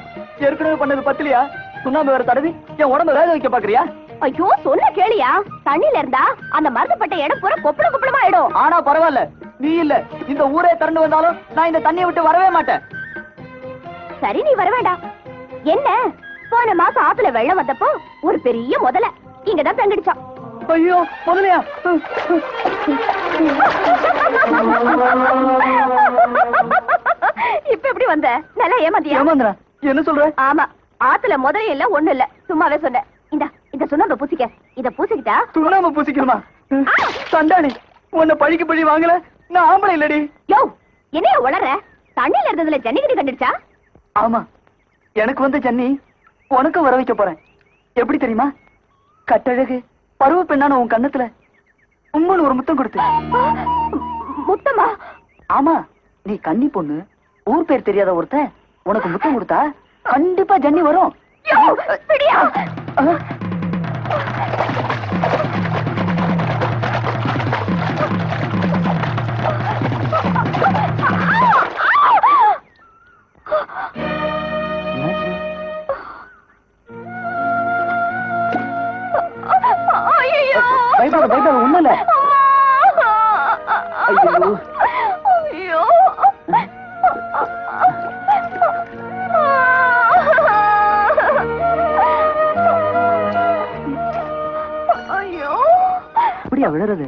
ஏற்கனவே பண்ணது பத்தலையா? சுண்ணாம்பு வேற தடவி என் உடம்ப வேக வைக்க பாக்குறியா? ஐயோ சொன்ன கேளியா? தண்ணில இருந்தா அந்த மருந்துப்பட்ட இடம் பூரா கொப்பளம் கொப்பளமா ஆயிடும். ஆனா பரவாயில்ல. நீ இல்ல. இந்த ஊரே திறந்து வந்தாலும் நான் இந்த தண்ணியை விட்டு வரவே மாட்டேன். சரி நீ வர வேண்டாம் என்ன? போன மாசம் ஆத்துல வெள்ளம் வந்தப்போ ஒரு பெரிய முதல இங்கதான் தங்கிடுச்சான். ஐயோ முதலையா? இப்ப எப்படி வந்த? நல்லா ஏமாந்தியா? ஏமாந்தரா என்ன சொல்ற? ஆமா. ஆத்துல முதல்ல இல்ல ஒண்ணு இல்ல. சும்மாவே சொன்னேன். இந்த இந்த சுண்ணாம்பு பூசிக்க. இத பூசிக்கிட்டா? சுண்ணாம்பு பூசிக்கணுமா? சண்டாளி உன்னை பழிக்கு பழி வாங்கல. நான் ஆம்பளை இல்லடி. யோ என்னைய உளற? தண்ணில இருந்ததுல ஜன்னிகிரி கண்டுடுச்சா ஆமா. எனக்கு வந்த ஜன்னி உனக்கும் வர வைக்க போறேன். எப்படி தெரியுமா? கட்டழகு பருவ பெண்ணான உன் கண்ணத்துல உம்மன் ஒரு முத்தம் கொடுத்து. முத்தமா? ஆமா நீ கன்னி பொண்ணு ஊர் பேர் தெரியாத ஒருத்தன் உனக்கு முத்தம் கொடுத்தா கண்டிப்பா ஜன்னி வரும். பயப்படாத பயப்படாத ஒண்ணும் இல்ல. ஐயோ. அப்படியா விழுறது?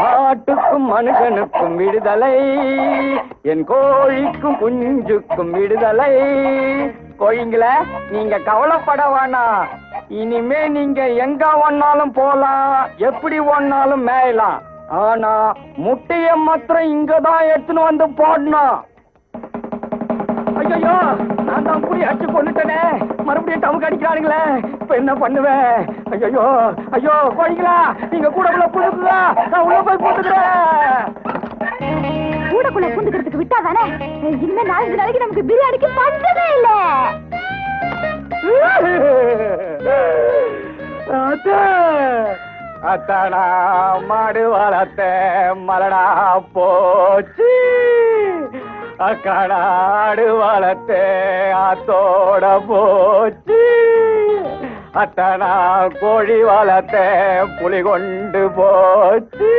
மாட்டுக்கும் மனுஷனுக்கும் விடுதலை. என் கோழிக்கும் குஞ்சுக்கும் விடுதலை. கோயிங்கள நீங்க கவலைப்பட வேணாம் இனிமே நீங்க எங்க ஒன்னாலும் போலாம். எப்படி ஒன்னாலும் மேயலாம். ஆனா முட்டைய மாத்திரம் இங்கதான் எடுத்துன்னு வந்து போடணும். ஐயோ நான் தான் புடி அடிச்சு கொண்டுட்டேனே மறுபடியும் டவுக்கு அடிக்கிறானுங்களே. இப்ப என்ன பண்ணுவேன்? ஐயோ ஐயோ கோழிங்களா நீங்க கூட உள்ள புதுக்குதா நான் உள்ள போய் போட்டுக்கிறேன் கூடக்குள்ள பூந்துக்கிறதுக்கு விட்டா தானே இனிமே நாலஞ்சு நாளைக்கு நமக்கு பிரியாணிக்கு பஞ்சமே இல்ல. அத்தாடா மாடு வளர்த்த மலடா போச்சு. அக்காடாடு வளர்த்த அத்தோட போச்சு. அத்தனா கோழி வளர்த்த புலி கொண்டு போச்சு.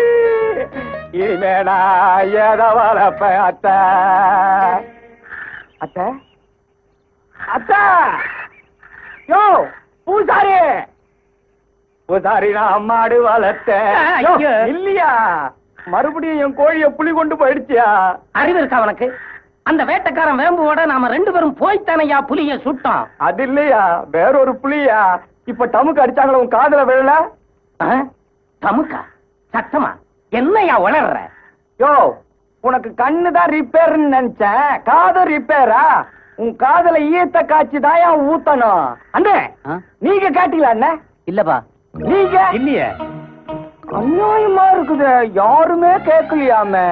இனிமே நான் எதை வளர்ப்பேன் அத்தை? அத்தை? அத்தை! யோ பூசாரி! பூசாரி நான் மாடு வளர்த்தேன். இல்லையா? மறுபடியும் என் கோழிய புலி கொண்டு போயிடுச்சியா? அறிவு இருக்கா அவனுக்கு அந்த வேட்டைக்காரன் வேம்புவோட நாம ரெண்டு பேரும் போய்த்தானையா புலிய சுட்டோம். அது இல்லையா? வேறொரு புலியா? இப்ப டமுக்கு அடிச்சாங்களா உன் காதுல விழல? ஆ? தமுக்கா? சத்தமா? என்னையா வளர்ற யோ உனக்கு கண்ணு தான் ரிப்பேர்னு நினைச்சேன் காது ரிப்பேரா உன் காதுல ஈயத்த காய்ச்சி தான் ஊத்தணும்? அண்ணே நீங்க கேட்டீங்களா அண்ணே? இல்லப்பா. நீங்க? இல்லையே. அநியாயமா இருக்குது. யாருமே கேட்கலையாமே.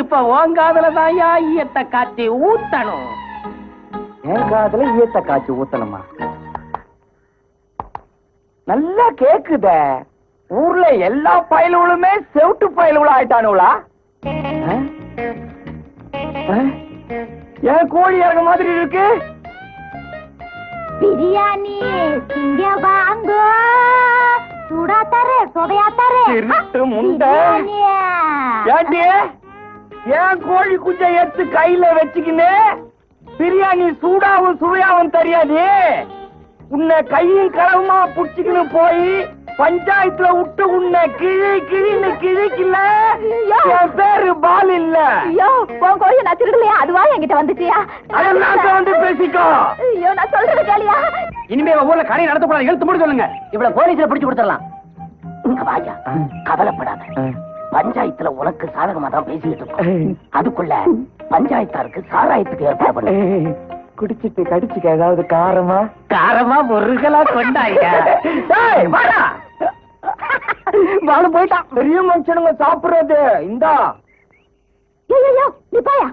இப்ப உன் காதுல தான் ஈயத்தை காய்ச்சி ஊத்தணும். என் காதுல ஈயத்த காய்ச்சி ஊத்தணுமா? நல்லா கேக்குதே. ஊர்ல எல்லா பயலுகளுமே செவுட்டு பயலுகளா ஆயிட்டானுங்களா? ஏன் கோழி இறங்க மாதிரி இருக்கு? பிரியாணி இங்க வாங்க. சூடா தரே சொடையா தரே திருட்டு முண்டை. ஏண்டி? ஏன் கோழி குஞ்சை எடுத்து கையில வச்சுக்கின்னு பிரியாணி சூடாவும் சுவையாவும் தெரியாது? உன்னை கையும் களவுமா புடிச்சுக்கின்னு போய் பஞ்சாயத்துல விட்டு உன்னை கிழி கிழின்னு கிழிக்கல. என் பேரு பால் இல்ல ஐயோ உன் கோழி நான் திருடலையா? அதுவா என்கிட்ட வந்துச்சியா அதெல்லாம் வந்து பேசிக்கோ. ஐயோ நான் சொல்றது கேளியா? இனிமே ஊர்ல கடை நடத்தக்கூடாது. எழுத்து மூடி சொல்லுங்க. இவ்வளவு போலீஸ்ல பிடிச்சு கொடுத்துடலாம். இங்க வாயா. கவலைப்படாத. பஞ்சாயத்துல உனக்கு சாதகமா தான் பேசிட்டு இருக்கோம் அதுக்குள்ள பஞ்சாயத்தாருக்கு சாராயத்துக்கு ஏற்பாடு பண்ணு. குடிச்சிட்டு கடிச்சுக்க ஏதாவது காரமா? காரமா முருகலா கொண்டாங்க. வாழ போயிட்டான் பெரிய மனுஷனுங்க சாப்பிடுறது. இந்தா. ஐயோ நீ பாயா?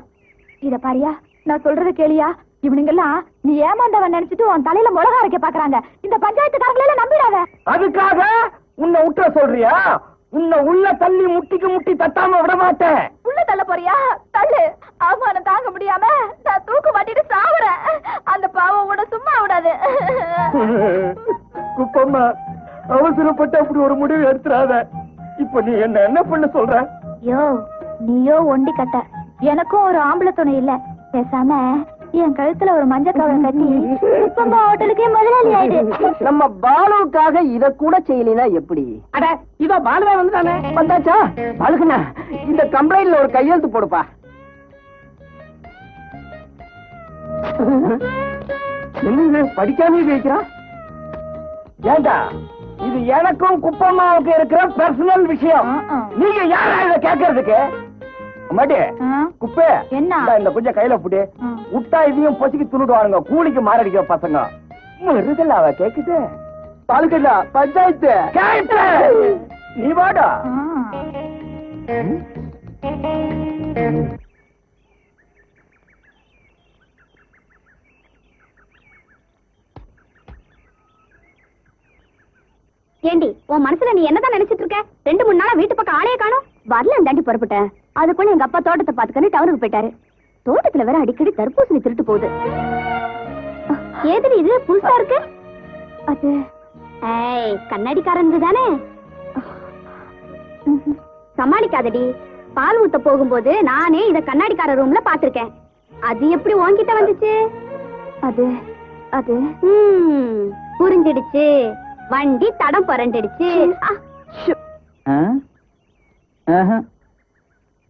இத பாரியா நான் சொல்றது கேளியா? இவனுங்கெல்லாம் நீ ஏமாந்தவன் நினைச்சிட்டு உன் தலையில மிளகா அரைக்க பாக்குறாங்க. இந்த பஞ்சாயத்துக்காரங்களை நம்பிடாத. அதுக்காக உன்னை விட்டுற சொல்றியா? உன்னை உள்ள தள்ளி முட்டிக்கு முட்டி தட்டாம விட மாட்டேன். உள்ள தள்ள போறியா? தள்ளு. அவமானம் தாங்க முடியாம நான் தூக்கு மாட்டிட்டு சாவுறேன். அந்த பாவம் கூட சும்மா விடாது. குப்பம்மா அவசரப்பட்டு அப்படி ஒரு முடிவு எடுத்துறாத இப்ப நீ என்ன என்ன பண்ண சொல்ற? யோ நீயோ ஒண்டி கட்ட. எனக்கும் ஒரு ஆம்பளை துணை இல்ல. பேசாம என் கழுத்துல ஒரு மஞ்சள் கவலை கட்டி உப்பம்பா ஹோட்டலுக்கே முதலாளி ஆயிடு. நம்ம பாலுவுக்காக இத கூட செய்யலினா எப்படி? அட இதோ பாலுவே வந்துட்டானே. வந்தாச்சா? பாலுக்குண்ணா இந்த கம்ப்ளைண்ட்ல ஒரு கையெழுத்து போடுப்பா. என்னங்க படிக்காம வைக்கிறான் ஏண்டா இது எனக்கும் குப்பம்மாவுக்கு இருக்கிற பர்சனல் விஷயம். நீங்க யாரா இத கேட்கறதுக்கு? மாட்டி குப்பே. என்ன? இந்தா கொஞ்சம் கையில புடி. விட்டா இதையும் பொசுக்கி துணுடுவானுங்க கூலிக்கு மாரடிக்கிற பசங்க. மருதல் அவ கேக்குது. பாலுக்கண்ணா பஞ்சாயத்து. நீ வாடா. ஏண்டி உன் மனசுல நீ என்னதான் நினைச்சிட்டு இருக்க? ரெண்டு மூணு நாளா வீட்டு பக்கம் ஆளைய காணும். வரல தாண்டி புறப்பட்டேன். அதுக்குள்ள எங்க அப்பா தோட்டத்தை பாத்துக்கன்னு டவுனுக்கு போயிட்டாரு. தோட்டத்துல வேற அடிக்கடி தர்பூசணி திருட்டு போகுது. ஏதுடி இது? புதுசா இருக்கு? அது ஏய் கண்ணாடிக்காரன் தானே சமாளிக்காதடி. பால் ஊத்த போகும்போது நானே இத கண்ணாடிக்கார ரூம்ல பாத்திருக்கேன் அது எப்படி உன்கிட்ட வந்துச்சு? அது அது. புரிஞ்சிடுச்சு. வண்டி தடம் புரண்டுடுச்சு? ஆஹா.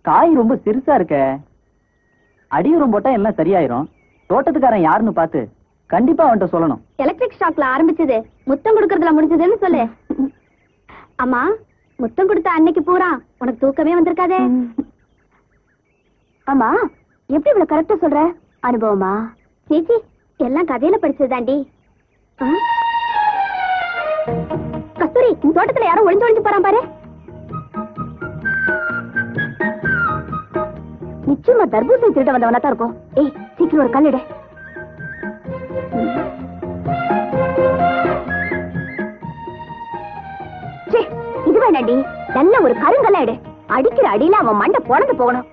காய் ரொம்ப சிறுசா இருக்க. அடியுரம் போட்டா எல்லாம் சரியாயிரும். தோட்டத்துக்காரன் யாருன்னு பார்த்து கண்டிப்பா அவன்கிட்ட சொல்லணும். எலக்ட்ரிக் ஷாக்ல ஆரம்பிச்சது. முத்தம் கொடுக்கறதுல முடிஞ்சதுன்னு சொல்லு. அம்மா முத்தம் கொடுத்த அன்னைக்கு பூரா உனக்கு தூக்கமே வந்திருக்காதே. ஆமா எப்படி இவ்வளவு கரெக்டா சொல்ற? அனுபவமா? சீச்சி எல்லாம் கதையில படிச்சதுதாண்டி. ஆ? கஸ்தூரி தோட்டத்துல யாரும் ஒளிஞ்சு ஒளிஞ்சு போறான் பாரு. நிச்சயமா தர்பூசணி திருட வந்தவனா தான் இருக்கும். ஏய் சீக்கிரம் ஒரு கல்லிடு. ச்சே, இது வேணாண்டி நல்ல ஒரு கருங்கல்ல எடு அடிக்கிற அடியில அவன் மண்டை பொழந்து போகணும்.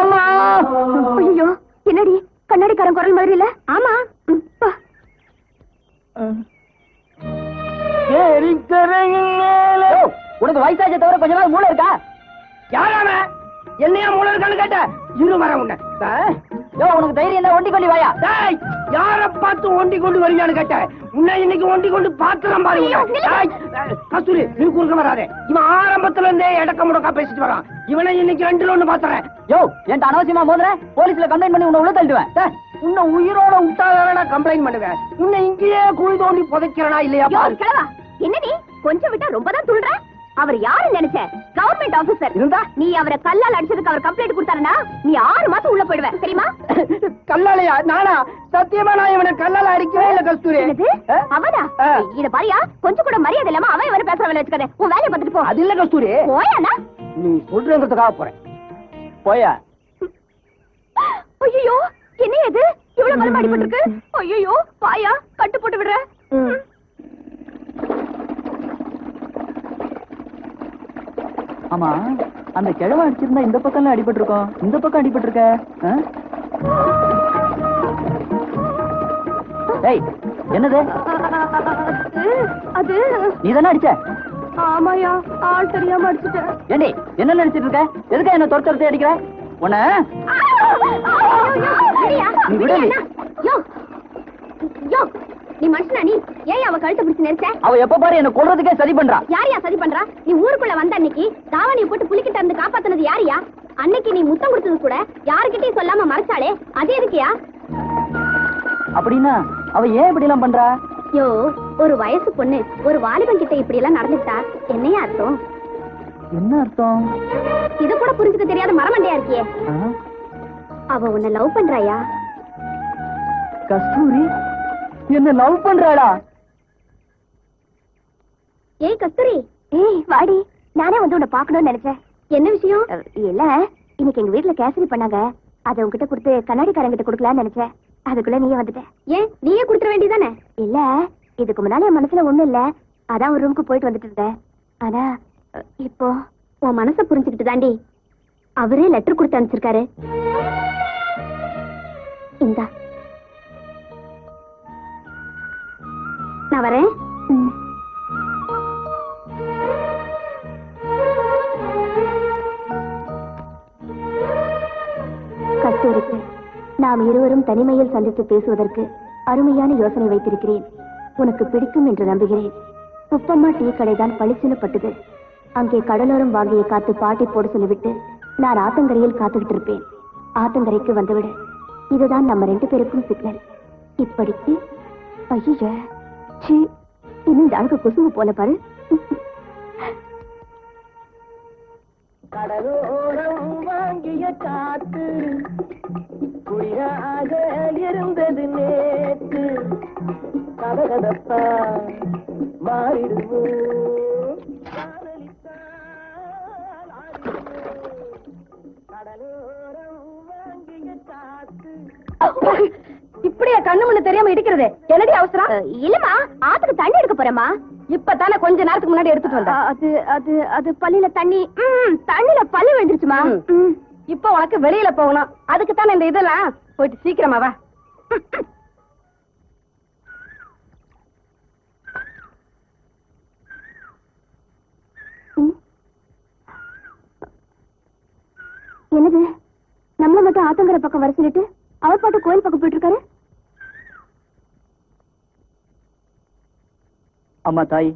அம்மா! ஐயோ என்னடி? கண்ணாடிக்காரன் குரல் மாதிரி இல்ல? ஆமா. உனக்கு வயசாச்ச தவிர கொஞ்ச நாள் மூளை இருக்கா? யாராம என்னையா மூல இருக்கான்னு கேட்ட? இரு வர உன்ன. யோ உனக்கு தைரியம் இருந்தா ஒண்டி கொள்ளி வாயா. டேய் யார பார்த்து ஒண்டி கொண்டு வருவியான்னு கேட்ட? உன்னை இன்னைக்கு ஒண்டி கொண்டு பாத்துலாம் பாரு கஸ்தூரி நீ குறுக்க வராதே. இவன் ஆரம்பத்துல இருந்தே எடக்க முடக்கா பேசிட்டு வரான். இவனை இன்னைக்கு ரெண்டுல ஒண்ணு பாத்துறேன். யோ என்கிட்ட அனாவசியமா மோதுற? போலீஸ்ல கம்ப்ளைண்ட் பண்ணி உன்னை உள்ள தள்ளிடுவேன். டேய், உன்னை உயிரோட விட்டாதான கம்ப்ளைண்ட் பண்ணுவேன். உன்னை இங்கேயே குழி தோண்டி புதைக்கிறனா இல்லையா என்னடி? கொஞ்சம் விட்டா ரொம்ப தான் துள்ற அவர் யாரு நினைச்ச? கவர்மெண்ட் ஆபீசர் இருந்தா? நீ அவரை கல்லால் அடிச்சதுக்கு அவர் கம்ப்ளைண்ட் கொடுத்தாருன்னா நீ ஆறு மாசம் உள்ள போயிடுவ. தெரியுமா? கல்லாலையா? நானா? சத்தியமா நான் இவனை கல்லால அடிக்கவே இல்ல கஸ்தூரி? அவனா. இத பாரியா கொஞ்சம் கூட மரியாதை இல்லாம அவன் இவரை பேசுற வேலை வச்சுக்காத. உன் வேலையை பார்த்துட்டு போ. அது இல்ல கஸ்தூரி. போயானா? நீ சொல்றதுக்காக போறேன். போயா? ஐயோ என்ன இது? இவ்வளவு பலம் அடிபட்டிருக்கு? ஐயோ பாயா கட்டு போட்டு விடுற. ஆமா அந்த கிழவன் அடிச்சிருந்தா இந்த பக்கம்லாம் அடிபட்டு இருக்கோம் இந்த பக்கம் அடிபட்டு இருக்க என்னது? அது நீ தானே அடிச்ச? ஆமாயா ஆள் தெரியாம அடிச்சுட்டேன். ஏண்டி என்ன நினைச்சிட்டு இருக்க? எதுக்கு என்ன துரத்து துரத்தி அடிக்கிற? உன்ன நீ விடலி. நீ மனுஷனா நீ. ஏன் அவ கழுத்தை பிடிச்சு நெரிச்ச? அவ எப்ப பாரு என்ன கொல்றதுக்கே சதி பண்றா. யாரையா சதி பண்றா? நீ ஊருக்குள்ள வந்த அன்னைக்கு தாவணியை போட்டு புலிக்கிட்ட இருந்து காப்பாத்துனது யாரையா? அன்னைக்கு நீ முத்தம் கொடுத்தது கூட யாருக்கிட்டையும் சொல்லாம மறைச்சாளே அது எதுக்கியா? அப்படின்னா அவ ஏன் இப்படி எல்லாம் பண்றா? யோ ஒரு வயசு பொண்ணு ஒரு வாலிபன் கிட்ட இப்படி எல்லாம் நடந்துட்டா என்னையா அர்த்தம்? என்ன அர்த்தம்? இது கூட புரிஞ்சுக்க தெரியாத மரமண்டையா இருக்கியே? அவ உன்னை லவ் பண்றாயா? கஸ்தூரி என்ன லவ் பண்றாளா? ஏய் கஸ்தூரி. ஏய் வாடி. நானே வந்து உன்னை பார்க்கணும்னு நினைச்சேன். என்ன விஷயம்? இல்ல இன்னைக்கு எங்க வீட்ல கேசரி பண்ணாங்க. அதை உன்கிட்ட கொடுத்து கண்ணாடிக்காரங்கிட்ட கொடுக்கலாம்னு நினைச்சேன். அதுக்குள்ள நீயே வந்துட்ட. ஏன் நீயே கொடுத்துட வேண்டியதானே இல்ல இதுக்கு முன்னால என் மனசுல ஒண்ணும் இல்ல. அதான் ஒரு ரூமுக்கு போயிட்டு வந்துட்டு இருந்தேன். ஆனா இப்போ உன் மனச புரிஞ்சுக்கிட்டு தாண்டி அவரே லெட்டர் கொடுத்து அனுப்பிச்சிருக்காரு. இந்தா. நான் வரேன். கஸ்தூரிக்கு நாம் இருவரும் தனிமையில் சந்தித்து பேசுவதற்கு அருமையான யோசனை வைத்திருக்கிறேன். உனக்கு பிடிக்கும் என்று நம்புகிறேன். உப்பம்மா டீ கடைதான் பளிச்சுனப்பட்டது. அங்கே கடலோரம் வாங்கிய காத்து பாட்டி போட சொல்லிவிட்டு நான் ஆத்தங்கரையில் காத்துக்கிட்டு இருப்பேன் ஆத்தங்கரைக்கு வந்துவிடு. இதுதான் நம்ம ரெண்டு பேருக்கும் சிக்னல். இப்படிக்கு ஐயா சீ இன்னும் இந்த அழகு குசும்பு போல பாரு. கடலோரம் வாங்கிய காத்து குளிராக இருந்தது நேற்று கதகதப்பா மாறிடுவோம். கடலோரம் வாங்கிய காத்து. இப்படியா கண்ணு முன்ன தெரியாம இடிக்கிறது? என்னடி அவசரம்? இல்லம்மா ஆத்துக்கு தண்ணி எடுக்க போறேம்மா. இப்பதானே கொஞ்ச நேரத்துக்கு முன்னாடி எடுத்துட்டு வந்தேன். அது அது அது பள்ளியில தண்ணி. ம், தண்ணில பல்லு விழுந்துருச்சுமா இப்போ உனக்கு வெளியில போகணும். அதுக்கு தானே இந்த இதெல்லாம்? போயிட்டு சீக்கிரமா வா. என்னது? நம்மள மட்டும் ஆத்தங்கர பக்கம் வர சொல்லிட்டு அவர் பாட்டு கோயில் பக்கம் போயிட்டு இருக்காரு? அம்மா தாய்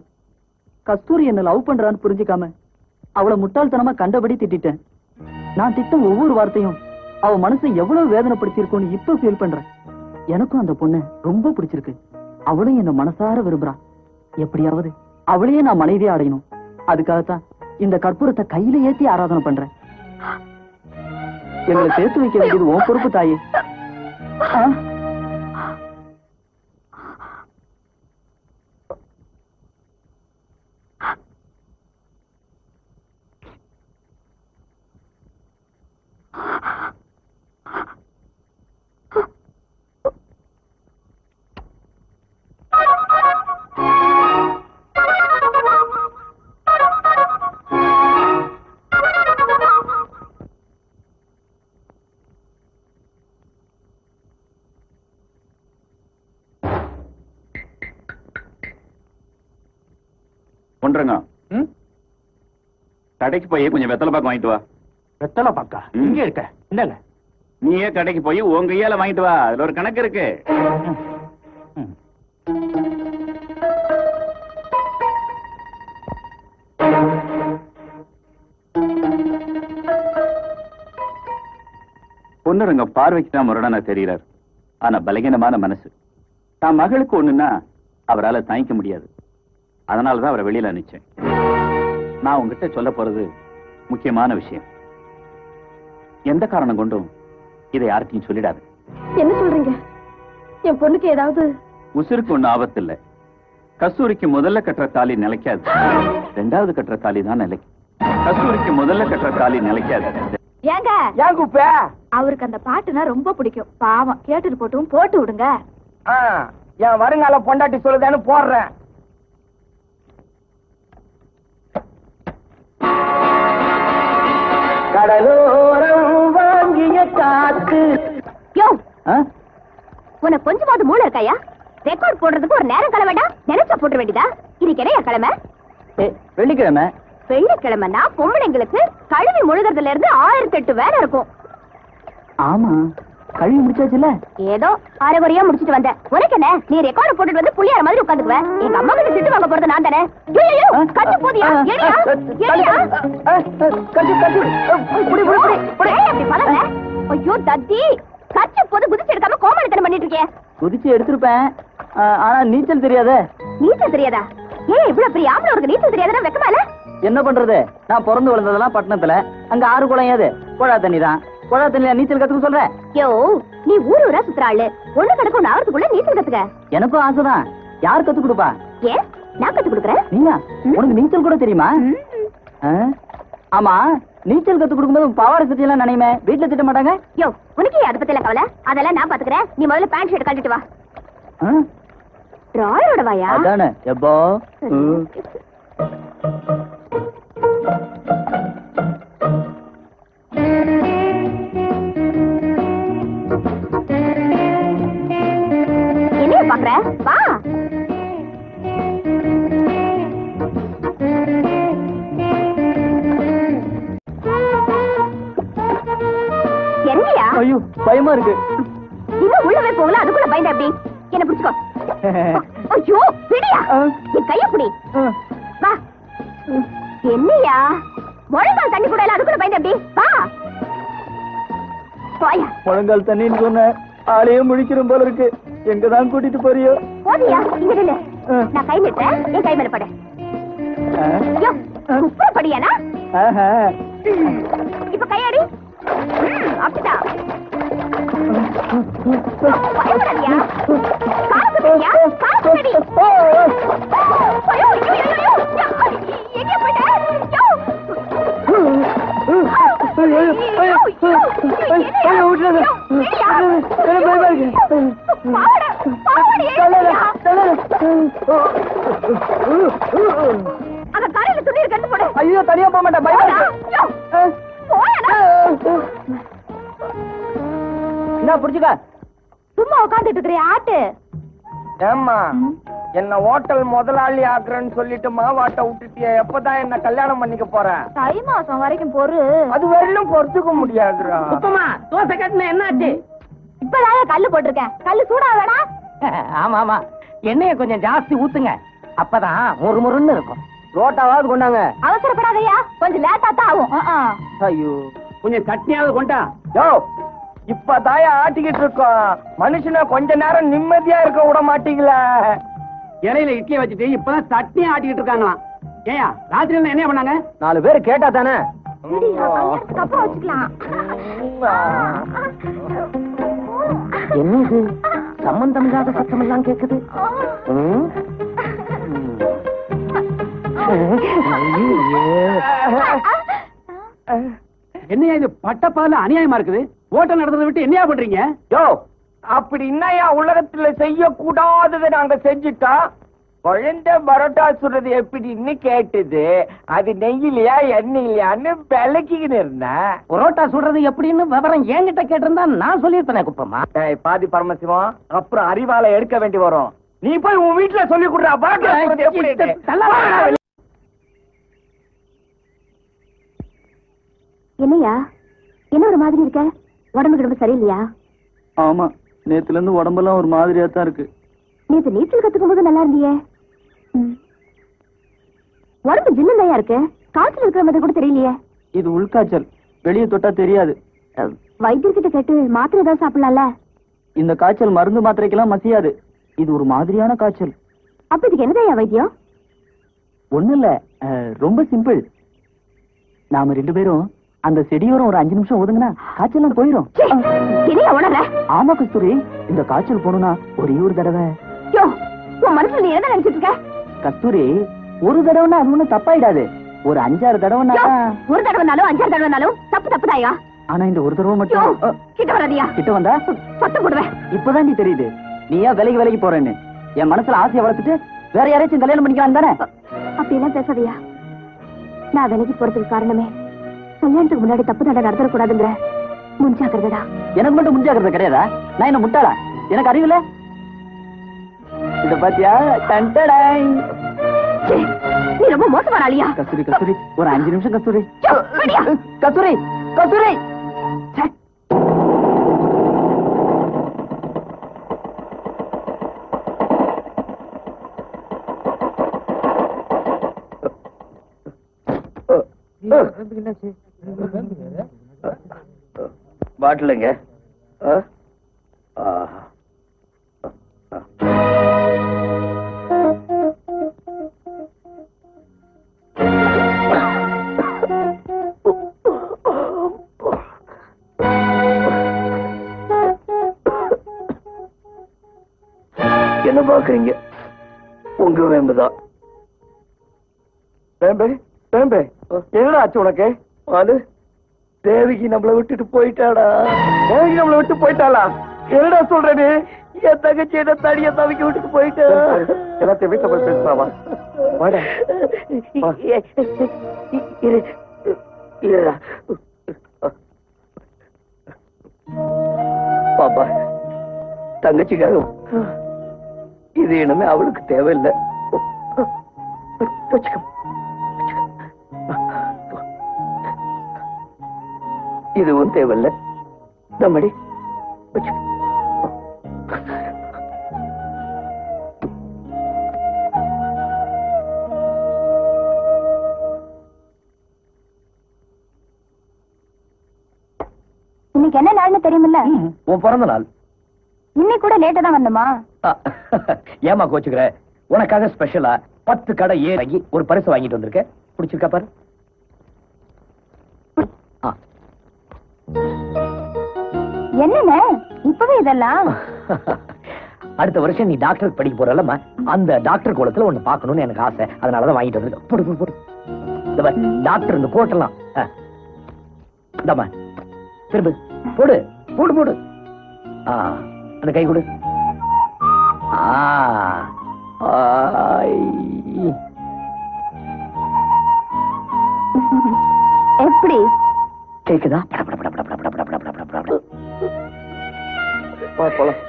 கஸ்தூரி என்ன லவ் பண்றான்னு புரிஞ்சுக்காம அவளை முட்டாள்தனமா கண்டபடி திட்டேன் நான் திட்ட ஒவ்வொரு வார்த்தையும் அவ மனசை எவ்வளவு வேதனைப்படுத்தியிருக்கோன்னு இப்ப ஃபீல் பண்றேன். எனக்கும் அந்த பொண்ணு ரொம்ப பிடிச்சிருக்கு. அவளும் என்ன மனசார விரும்புறா. எப்படியாவது அவளையே நான் மனைவியே அடையணும். அதுக்காகத்தான் இந்த கற்பூரத்தை கையில ஏத்தி ஆராதனை பண்றேன். எங்களை சேர்த்து வைக்க வேண்டியது உன் பொறுப்பு தாயே. ஆ? ஒன்றுங்க கடைக்கு போய் கொஞ்சம் வெத்தலை பாக்கு வாங்கிட்டு வா. வெத்தலை பாக்கா. இங்க இருக்க. என்னங்க நீயே கடைக்கு போய் உங்க கையால வாங்கிட்டு வா. அதுல ஒரு கணக்கு இருக்கு. பொண்ணுருங்க பார்வைக்கு தான் முரடனா தெரியறாரு ஆனா பலகீனமான மனசு. தான் மகளுக்கு ஒண்ணுன்னா அவரால தாங்கிக்க முடியாது. அதனாலதான் அவரை வெளியில அனுப்பிச்சேன். நான் உங்ககிட்ட சொல்ல போறது முக்கியமான விஷயம். எந்த காரணம் கொண்டும் இதை யார்கிட்டயும் சொல்லிடாது. என்ன சொல்றீங்க? என் பொண்ணுக்கு ஏதாவது உசுருக்கு ஒண்ணு ஆபத்து இல்ல கஸ்தூரிக்கு முதல்ல கட்டுற தாலி நிலைக்காது. ரெண்டாவது கட்டுற தாலி தான் நிலைக்கும் கஸ்தூரிக்கு முதல்ல கட்டுற தாலி நிலைக்காது. ஏங்க! ஏன் குப்ப அவருக்கு அந்த பாட்டுனா ரொம்ப பிடிக்கும். பாவம். கேட்டுட்டு போட்டும் போட்டு விடுங்க. ஆ, என் வருங்கால பொண்டாட்டி சொல்லுதேன்னு போடுறேன். கடலோரம் வாங்கிய காத்து. யோ? உனக்கு கொஞ்சமாவது மூளை இருக்காயா? ரெக்கார்ட் போடுறதுக்கு ஒரு நேரம் கிளம்ப வேண்டாம் நினைச்சா போட்டுற வேண்டியதா? இன்னைக்கு என்னையா கிழமை வெள்ளிக்கிழமை. வெள்ளிக்கிழமைனா பொம்பளைங்களுக்கு கழுவி முழுகிறதுல இருந்து ஆயிரத்தி எட்டு வேலை இருக்கும். ஆமா. கழுவி முடிச்சாச்சுல்ல? ஏதோ அரைகுறையா முடிச்சிட்டு வந்தேன். உனக்கு என்ன? நீ ரெக்கார்ட் போட்டுட்டு வந்து புள்ளியார மாதிரி உட்காந்துக்குவ? எங்க அம்மா கிட்ட திட்டு வாங்க போறது நான் தானே? கட்டு போதியா? ஏடியா ஏடியா கட்டி கட்டி புடி புடி புடி புடி ஏய், அப்படி பதற ஐயோ தத்தி கச்சு போது குதிச்சு எடுக்காம கோமாளித்தனம் பண்ணிட்டு இருக்கே. குதிச்சு எடுத்திருப்பேன். ஆனா நீச்சல் தெரியாதே. நீச்சல் தெரியாதா? ஏன் இவ்வளவு பெரிய ஆம்பளை உனக்கு நீச்சல் தெரியாதுன்னா வெக்கமா என்ன பண்றது? நான் பிறந்து வளர்ந்ததெல்லாம் பட்டணத்துல. அங்க ஆறு குளம் ஏது? குழா தண்ணி தான் தண்ணில நீச்சல் கத்துக்க சொல்றேன் யோ நீ ஊரு ஊரா சுத்துற ஆளு. ஒண்ணு கிடக்கும் ஆகிறதுக்குள்ள நீச்சல் கத்துக்க. எனக்கும் ஆசைதான். யார் கத்து கொடுப்பா? ஏன் நான் கத்து கொடுக்குறேன் நீயா? உனக்கு நீச்சல் கூட தெரியுமா? ஆமா நீச்சல் கத்து கொடுக்கும்போது பவார சட்டி எல்லாம் நினைமே வீட்டுல திட்ட மாட்டாங்க? யோ உனக்கு அதை பத்தி எல்லாம் கவலை? அதெல்லாம் நான் பாத்துக்கிறேன். நீ முதல்ல பேண்ட் ஷர்ட் கழட்டிட்டு வா? டிராயரோட வாயா? அதானே. எப்போ? ம். என்னைய பாக்குற வா. என்னையா? ஐயோ பயமா இருக்கு. இன்னும் உள்ள போய் போகல அதுக்குள்ள பயந்த எப்படி? என்ன பிடிச்சுக்கோ. ஐயோ பிடியா என் கைய பிடி. வா. என்னையா? முழங்கால் தண்ணி கூட அதுக்குள்ள பயந்த எப்படி? வா. முழங்கால் தண்ணின்னு சொன்ன ஆளையே முழிக்கிறோம் போல இருக்கு. எங்கதான் கூட்டிட்டு போறியோ? போதியா இங்க நில்லு. நான் கை நிட்டேன் என் கை மேல படு? ஐயோ குப்புற படியானா. இப்ப கையாடி. ம், அப்படிதான் பயப்படாதியா. காசு பிடியா காசு பிடி ஐயோ தனியா போக மாட்டேன் பயமா இருக்கு என்ன புடிச்சுக்க? சும்மா உட்காந்துட்டு இருக்கிற ஆட்டு. ஏம்மா என்ன ஹோட்டல் முதலாளி ஆக்குறேன்னு சொல்லிட்டு மாவாட்ட விட்டுட்டிய எப்பதான் என்ன கல்யாணம் பண்ணிக்க போற? தை மாசம் வரைக்கும் பொறு. அது வரையிலும் பொறுத்துக்க முடியாதுடா. உப்புமா தோசை கட்டின என்னாச்சு? இப்பதான் கல்லு போட்டிருக்கேன். கல்லு சூடா வேணா ஆமா ஆமா. எண்ணெய கொஞ்சம் ஜாஸ்தி ஊத்துங்க. அப்பதான் முறுமுறுன்னு இருக்கும். ரோட்டாவாவது கொண்டாங்க. அவசரப்படாதயா கொஞ்சம் லேட்டா தான் ஆகும். ஐயோ கொஞ்சம் சட்னியாவது கொண்டா. யோ இப்பதாய ஆட்டிக்கிட்டு இருக்கோம். மனுஷனை கொஞ்ச நேரம் நிம்மதியா இருக்க விட மாட்டீங்களா. இலையில இட்லியை வச்சுட்டு இப்பதான் சட்னி ஆட்டிக்கிட்டு இருக்காங்களாம். ஏயா ராத்திரி என்ன பண்ணாங்க? நாலு பேர் கேட்டா தானே? சரியா, கல்யாணத்துக்கு அப்புறம் வச்சுக்கலாம். என்ன இது சம்பந்தம் இல்லாத சத்தம் எல்லாம் கேக்குது? என்னையா இது பட்டப்பால அநியாயமா இருக்குது? ஓட்டம் நடந்ததை விட்டு என்னையா பண்றீங்க? யோ அப்படி என்னையா உலகத்துல செய்யக்கூடாததை நாங்க செஞ்சுட்டா? குழந்தை பரோட்டா சுடுறது எப்படின்னு கேட்டது. அது நெய்யிலையா எண்ணெயிலையான்னு விளக்கிக்கின்னு இருந்தேன். புரோட்டா சுடுறது எப்படின்னு விவரம் என்கிட்ட கேட்டிருந்தா நான் சொல்லியிருப்பேனே குப்பம்மா. டேய், பாதி பரமசிவம் அப்புறம் அறிவால எடுக்க வேண்டி வரும். நீ போய் உன் வீட்டுல சொல்லி கொடுறா பரோட்டா சுடுறது. என்னையா? என்ன ஒரு மாதிரி இருக்க? உடம்பு கிடம்பு சரியில்லையா? ஆமா நேத்துல இருந்து உடம்பெல்லாம் ஒரு மாதிரியா தான் இருக்கு. நேத்து நீச்சல் கத்துக்கும் போது நல்லா இருந்தியே. உடம்பு ஜில்லுந்தையா இருக்கு? காய்ச்சல் இருக்கிற மாதிரி கூட தெரியலையே. இது உள்காய்ச்சல். வெளியே தொட்டா தெரியாது. வைத்தியர்கிட்ட கேட்டு மாத்திரை ஏதாவது சாப்பிடலாம்ல? இந்த காய்ச்சல் மருந்து மாத்திரைக்கெல்லாம் மசியாது. இது ஒரு மாதிரியான காய்ச்சல். அப்ப இதுக்கு என்னதையா வைத்தியம்? ஒண்ணு இல்ல ரொம்ப சிம்பிள். நாம ரெண்டு பேரும் அந்த செடியோரம் ஒரு அஞ்சு நிமிஷம் ஒதுங்கினா என்னையா உணர? ஆமா கஸ்தூரி இந்த காய்ச்சல் போகணும்னா ஒரே ஒரு தடவை. மனசுல நீ என்ன நினைச்சிட்டு இருக்க? கஸ்தூரி ஒரு தடவைனா அது ஒண்ணும் தப்பாயிடாது. ஒரு அஞ்சாறு தடவைனா ஒரு தடவைனாலும் அஞ்சாறு தடவைனாலும் தப்பு தப்பு தாயா ஆனா இந்த ஒரு தடவை மட்டும் கிட்ட வராதியா? கிட்ட வந்தா? சத்தம் போடுவேன். இப்பதான் நீ தெரியுது. நீ ஏன் விலைக்கு விலைக்கு போறேன்னு. என் மனசுல ஆசையை வளர்த்துட்டு வேற யாரையாச்சும் கல்யாணம் பண்ணிக்கலாம் தானே அப்படி எல்லாம் பேசாதியா. நான் வேலைக்கு போறதுக்கு காரணமே கல்யாணத்துக்கு முன்னாடி தப்பு நட நடத்தக்கூடாதுங்கிற முன்ஜாக்கிரதா எனக்கு மட்டும் முன்ஜாக்கிரதை கிடையாதா? நான் என்ன முட்டாளா? எனக்கு அறிவில்ல இத பாத்தியா? டன்டடாய். ச்சே, நீ ரொம்ப மோசமான ஆளியா? கஸ்தூரி கஸ்தூரி ஒரு அஞ்சு நிமிஷம் கஸ்தூரி. கஸ்தூரி கஸ்தூரி. ச்சே. பாட்டிலுங்க. என்ன பாக்குறீங்க உங்க வேம்புதான் வேம்பே? வேம்பே? என்னடா ஆச்சு உனக்கு? அது? தேவிக்கு நம்மள விட்டுட்டு போயிட்டாடா. தேவிக்கு நம்மள விட்டு போயிட்டாளா? என்னடா சொல்ற நீ என் தங்கச்சி என்ன தனிய தவிக்க விட்டுட்டு போயிட்டா. எல்லாத்தையும் வீட்டுல போய் பேசுறாவா. பாப்பா தங்கச்சிக்காக இது இனிமே அவளுக்கு தேவையில்லை. வச்சுக்க. இதுவும் தேவையில்ல. வச்சு இன்னைக்கு என்ன நாள்னு தெரியுமில்ல? உன் பிறந்த நாள். இன்னைக்கு கூட லேட்டா தான் வந்தோமா ஏமா கோச்சுக்கிற? உனக்காக ஸ்பெஷலா பத்து கடை ஏறி ஒரு பரிசு வாங்கிட்டு வந்திருக்க. பிடிச்சிருக்கா பாரு. என்னங்க? இப்பவே இதெல்லாம்? அடுத்த வருஷம் நீ டாக்டர் படிக்க போறலம்மா அந்த டாக்டர் கோலத்துல ஒண்ணு பாக்கணும்னு எனக்கு ஆசை. அதனாலதான் வாங்கிட்டு வந்திருக்கேன். போடு போடு டாக்டர் இந்த கோட்டெல்லாம் இந்தம்மா. திரும்ப. போடு போடு போடு. ஆ அந்த கை கொடு. எப்படி? கேக்குதா? பட பட பட பட பட பட. வா, போலாம்.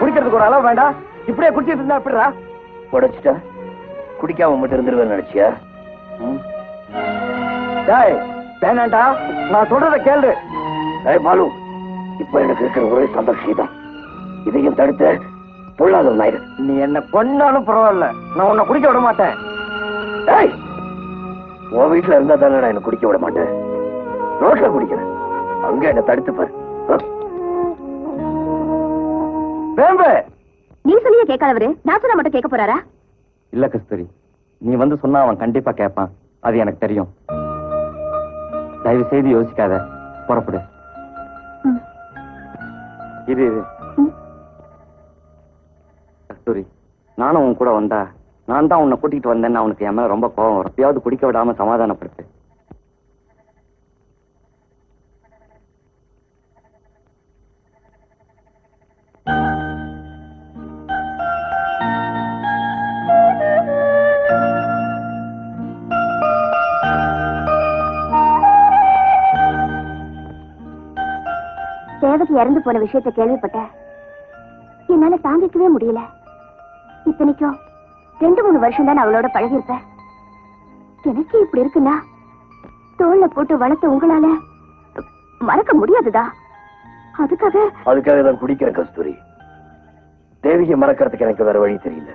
குடிக்கிறதுக்கு ஒரு அளவு வேண்டாம். இப்படியே குடிச்சிட்டு இருந்தா எப்படிடா? உடைச்சிட்டா? குடிக்காம மட்டும் இருந்துருவேன் நினைச்சியா? டேய் வேணாண்டா நான் சொல்றத கேளு. டேய் பாலு இப்ப எனக்கு இருக்கிற ஒரே சந்தோஷம் தான் இதையும் தடுத்து பொல்லாதவன் ஆயிரு நீ என்ன கொண்டாலும் பரவாயில்ல. நான் உன்னை குடிக்க விட மாட்டேன். உன் வீட்டுல இருந்தா தானே நான் என்ன குடிக்க விட மாட்டேன் ரோட்ல குடிக்கிறேன். அங்க என்ன தடுத்து பாரு? வேம்பு நீ சொல்லியே கேட்காதவரு. நான் சொன்னா மட்டும் கேட்க போறாரா? இல்ல கஸ்தூரி. நீ வந்து சொன்னா அவன் கண்டிப்பா கேட்பான். அது எனக்கு தெரியும். தயவு செய்து யோசிக்காத. புறப்படு. இரு இரு கஸ்தூரி. நானும் உன் கூட வந்தா நான் தான் உன்னை கூட்டிட்டு வந்தேன்னு அவனுக்கு என் ரொம்ப கோவம் வரும். எப்பயாவது குடிக்க விடாம சமாதானப்படுத்து. தேவதி இறந்து போன விஷயத்தை கேள்விப்பட்டேன் என்னால தாங்கிக்கவே முடியல. இத்தனைக்கும் ரெண்டு மூணு வருஷம் தான் அவளோட பழகிருப்பேன் எனக்கு இப்படி இருக்குன்னா தோல்ல போட்டு வளர்த்த உங்களால மறக்க முடியாதுதா அதுக்காக அதுக்காக தான் குடிக்கிறேன் கஸ்தூரி. தேவியை மறக்கிறதுக்கு எனக்கு வேற வழி தெரியல.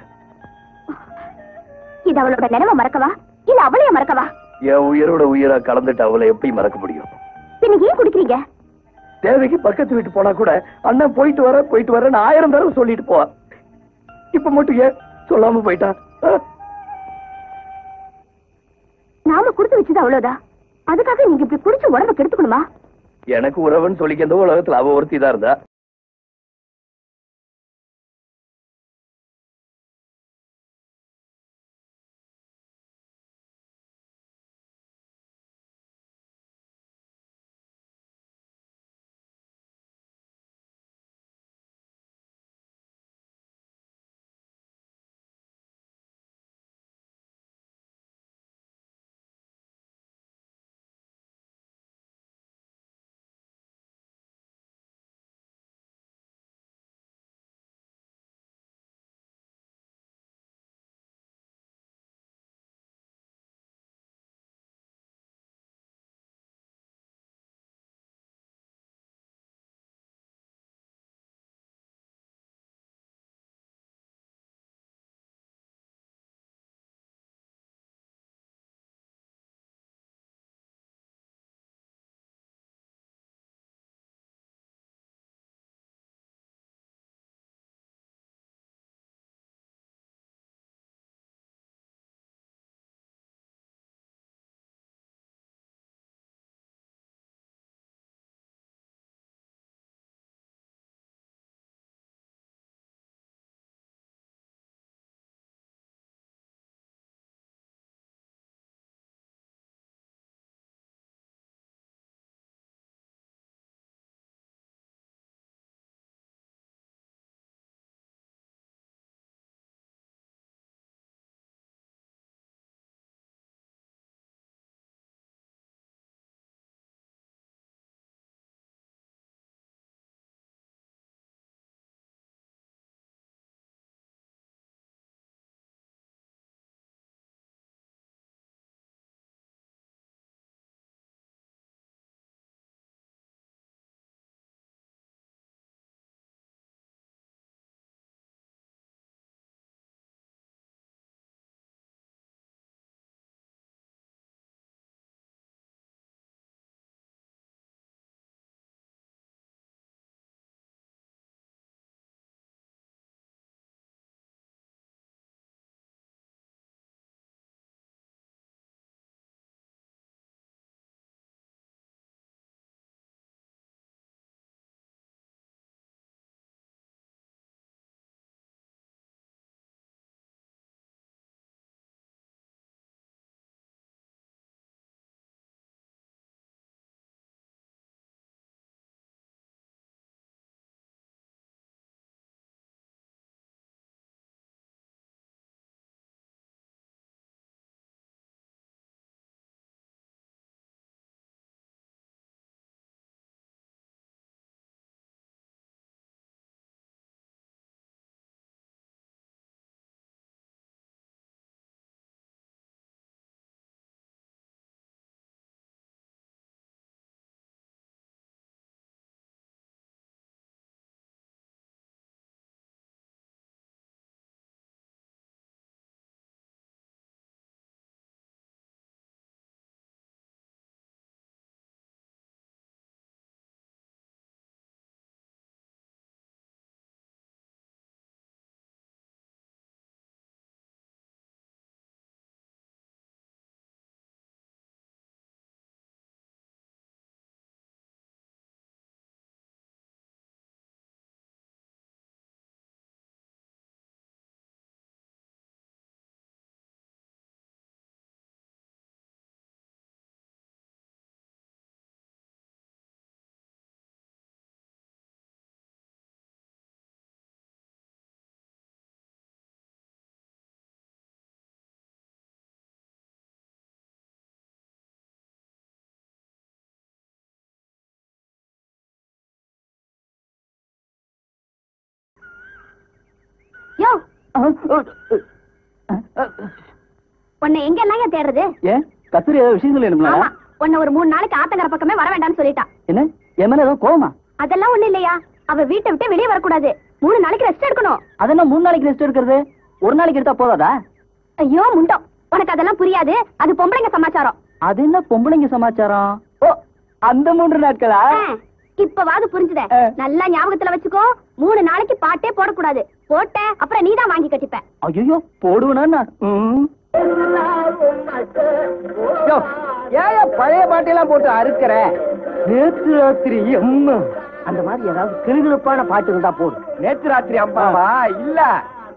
இது அவளோட நினைவை மறக்கவா? இல்ல அவளைய மறக்கவா? என் உயிரோட உயிரா கலந்துட்டு அவளை எப்படி மறக்க முடியும்? பின்ன ஏன் குடிக்கிறீங்க? தேவைக்கு பக்கத்து வீட்டு போனா கூட அண்ணன் போயிட்டு வர போயிட்டு வரேன்னு ஆயிரம் தடவை சொல்லிட்டு போவா. இப்ப மட்டும் ஏன் சொல்லாம போயிட்டான் ஆ? நாம கொடுத்து வச்சது அவ்வளவுதான் அதுக்காக நீங்க இப்படி குடிச்சு உடம்ப கெடுத்துக்கணுமா? எனக்கு உறவுன்னு சொல்லிக்க இந்த உலகத்துல அவ ஒருத்தி தான் இருந்தா. யோ உன்னை எங்க எல்லாம் தேடுறது? ஏன்? கஸ்தூரி ஏதாவது விஷயம் சொல்லணும்ல ஆமா உன்னை ஒரு மூணு நாளைக்கு ஆத்தங்கர பக்கமே வர வேண்டாம்னு சொல்லிட்டா. என்ன? என் மேல ஏதோ கோவமா? அதெல்லாம் ஒண்ணு இல்லையா? அவ வீட்டை விட்டு வெளியே வரக்கூடாது. மூணு நாளைக்கு ரெஸ்ட் எடுக்கணும். அதென்ன மூணு நாளைக்கு ரெஸ்ட் எடுக்கிறது? ஒரு நாளைக்கு எடுத்தா போதாதா? ஐயோ முண்டம். உனக்கு அதெல்லாம் புரியாது. அது பொம்பளைங்க சமாச்சாரம். அது என்ன பொம்பளைங்க சமாச்சாரம்? ஓ அந்த மூன்று நாட்களா? இப்பவாது புரிஞ்சுதே. நல்லா ஞாபகத்துல வச்சுக்கோ. மூணு நாளைக்கு பாட்டே போடக்கூடாது. போட்ட அப்புறம் நீதான் வாங்கி கட்டிப்ப. ஐயோ போடுவேனா நான்? ம். யோ, ஏன் ஏன் பழைய பாட்டெல்லாம் போட்டு அறுக்கிற? நேத்து ராத்திரி அம்மா அந்த மாதிரி ஏதாவது கிளுகிழுப்பான பாட்டு இருந்தா போடு. நேத்து ராத்திரி அம்மாவா? இல்ல.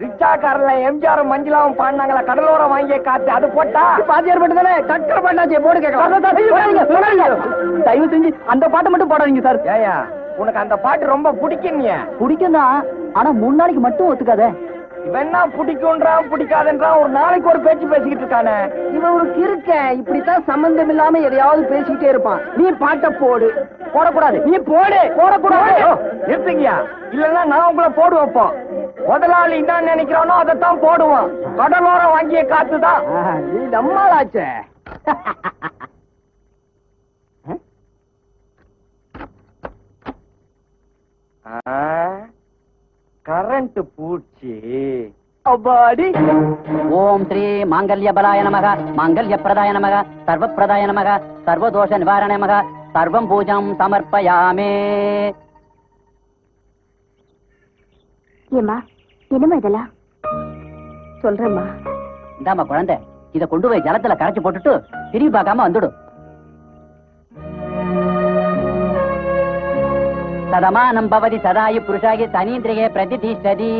ரிக்ஷாக்காரன்ல எம்ஜிஆர் மஞ்சுளாவும் பாடினாங்களா? கடலோரம் வாங்கிய காத்து அது போட்டா? பாத்தியார் பாட்டு தானே? டக்கர் பாட்டாச்சே போடு கேட்கலாம். தயவு செஞ்சு அந்த பாட்டை மட்டும் போடாதீங்க சார். ஏயா உனக்கு அந்த பாட்டு ரொம்ப பிடிக்கும் பிடிக்கும் தான் ஆனா மூணு நாளைக்கு மட்டும் ஒத்துக்காத. இவன் என்ன பிடிக்கும்ன்றான் பிடிக்காதுன்றான் ஒரு நாளைக்கு ஒரு பேச்சு பேசிக்கிட்டு இருக்கானே. இவன் ஒரு கிறுக்க இப்படித்தான் சம்பந்தம் இல்லாம எதையாவது பேசிக்கிட்டே இருப்பான். நீ பாட்டை போடு. போடக்கூடாது. நீ போடு. போடக்கூடாது. நிறுத்துங்கயா இல்லன்னா நான் உங்களை போடு வைப்போம் முதலாளி என்ன நினைக்கிறானோ அதைத்தான் போடுவான் கடலோரம் வாங்கிய காத்து தான் ஆஹா, நீ நம்மளாச்சே. கரண்ட் பூச்சி. அப்பாடி. ஓம் ஸ்ரீ மாங்கல்ய பலாய நமக மாங்கல்ய பிரதாய நமக சர்வ பிரதாய நமக சர்வதோஷ நிவாரண நமக சர்வம் பூஜம் சமர்ப்பயாமே. ஏமா என்னமா இதெல்லாம்? சொல்றேம்மா. இந்தாம்மா குழந்தை இத கொண்டு போய் ஜலத்துல கரைச்சு போட்டுட்டு திரும்பி பார்க்காம வந்துடு. சதமானம் பவதி சதாயு புருஷாகி தனீந்திரியே பிரதிதிஷ்டதி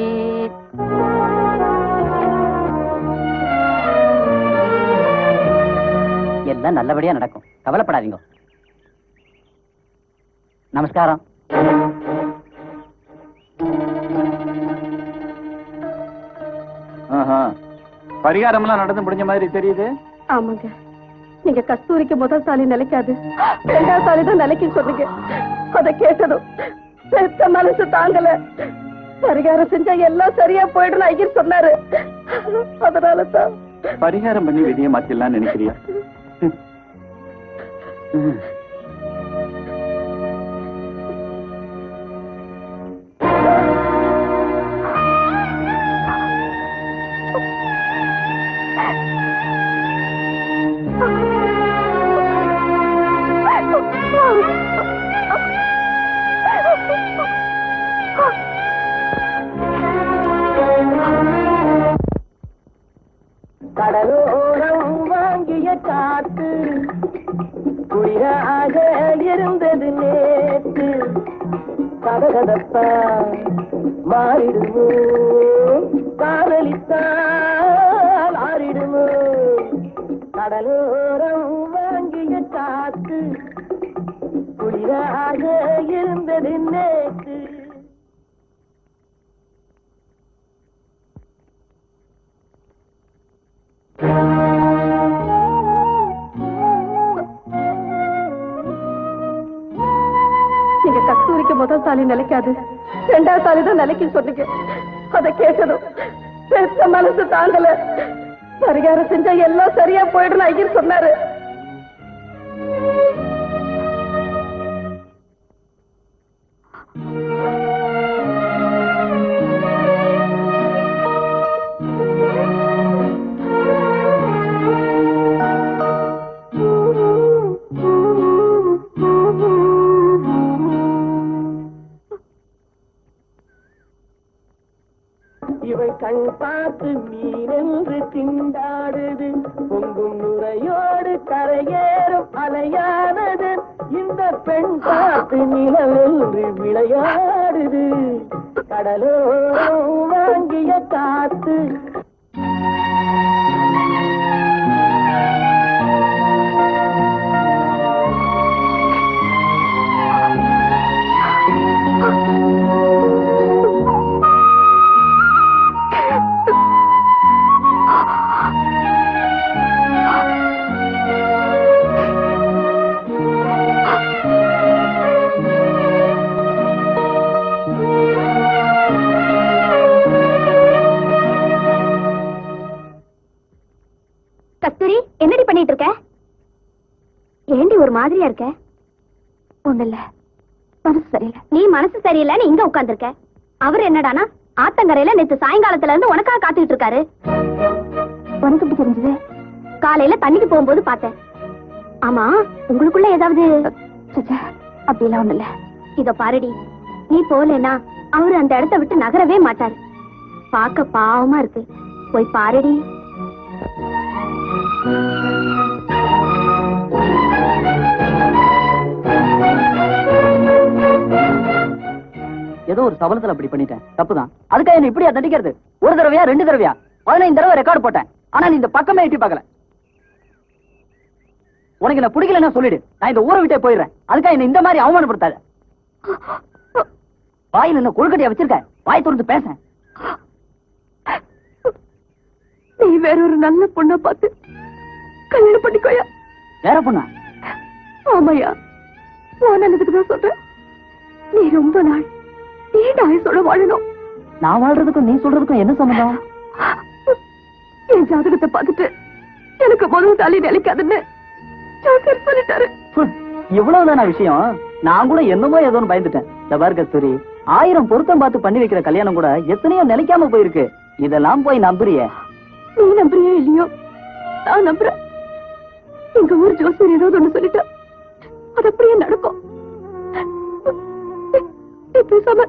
எல்லாம் நல்லபடியா நடக்கும் கவலைப்படாதீங்க நமஸ்காரம் ஆஹா. பரிகாரம்லாம் நடந்து முடிஞ்ச மாதிரி தெரியுது ஆமாங்க நீங்க கஸ்தூரிக்கு முதல் சாலி நிலைக்காது ரெண்டாவது சாலி தான் நிலைக்கு சொன்னீங்க அத கேட்டதும் பெத்த மனசு தாங்கல. பரிகாரம் செஞ்சா எல்லாம் சரியா போயிடும் ஐயர் சொன்னாரு. அதனால தான் பரிகாரம் பண்ணி விதியை மாத்திடலாம் நினைக்கிறியா உட்கார்ந்துருக்க? அவர் என்னடானா? ஆத்தங்கரையில நேத்து சாயங்காலத்துல இருந்து உனக்காக காத்துக்கிட்டு இருக்காரு. உனக்கு எப்படி தெரிஞ்சது? காலையில தண்ணிக்கு போகும்போது பார்த்தேன். ஆமா உங்களுக்குள்ள ஏதாவது அப்படியெல்லாம் ஒண்ணு இல்ல இத பாருடி நீ போலனா அவரு அந்த இடத்த விட்டு நகரவே மாட்டாரு. பார்க்க பாவமா இருக்கு. போய் பாருடி. ஏதோ ஒரு சபலத்துல அப்படி பண்ணிட்டேன். தப்புதான். அதுக்காக என்ன இப்படியா தண்டிக்கிறது? ஒரு தடவையா ரெண்டு தடவையா? பதினைந்து தடவை ரெக்கார்ட் போட்டேன். ஆனா நீ இந்த பக்கமே எட்டி பார்க்கல. உனக்கு என்ன பிடிக்கலன்னா சொல்லிடு. நான் இந்த ஊரை விட்டே போயிடுறேன். அதுக்காக என்ன இந்த மாதிரி அவமானப்படுத்தாத. வாயில் என்ன கொழுக்கட்டையா வச்சிருக்க? வாய் திறந்து பேச. நீ வேற ஒரு நல்ல பொண்ண பார்த்து கல்யாணம் பண்ணிக்கோயா? வேற பொண்ணா? ஆமாயா. உன் நல்லதுக்கு தான் சொல்றேன். நீ ரொம்ப நாள் நீண்ட ஆயுசோட வாழணும்? நான் வாழ்றதுக்கும் நீ சொல்றதுக்கும் என்ன சம்பந்தம்? என் ஜாதகத்தை பார்த்துட்டு எனக்கு முதல் தாலி நிலைக்காதுன்னு ஜோசியர் சொல்லிட்டாரு. இவ்வளவுதானா விஷயம்? நான் கூட என்னமோ ஏதோன்னு பயந்துட்டேன். இந்த பாரு கஸ்தூரி ஆயிரம் பொருத்தம் பார்த்து பண்ணி வைக்கிற கல்யாணம் கூட எத்தனையோ நிலைக்காம போயிருக்கு. இதெல்லாம் போய் நம்புறிய. நீ நம்புறியோ இல்லையோ? நான் நம்புறேன். எங்க ஊர் ஜோசியர் ஏதாவது ஒண்ணு சொல்லிட்டா. அது அப்படியே நடக்கும். பேசாம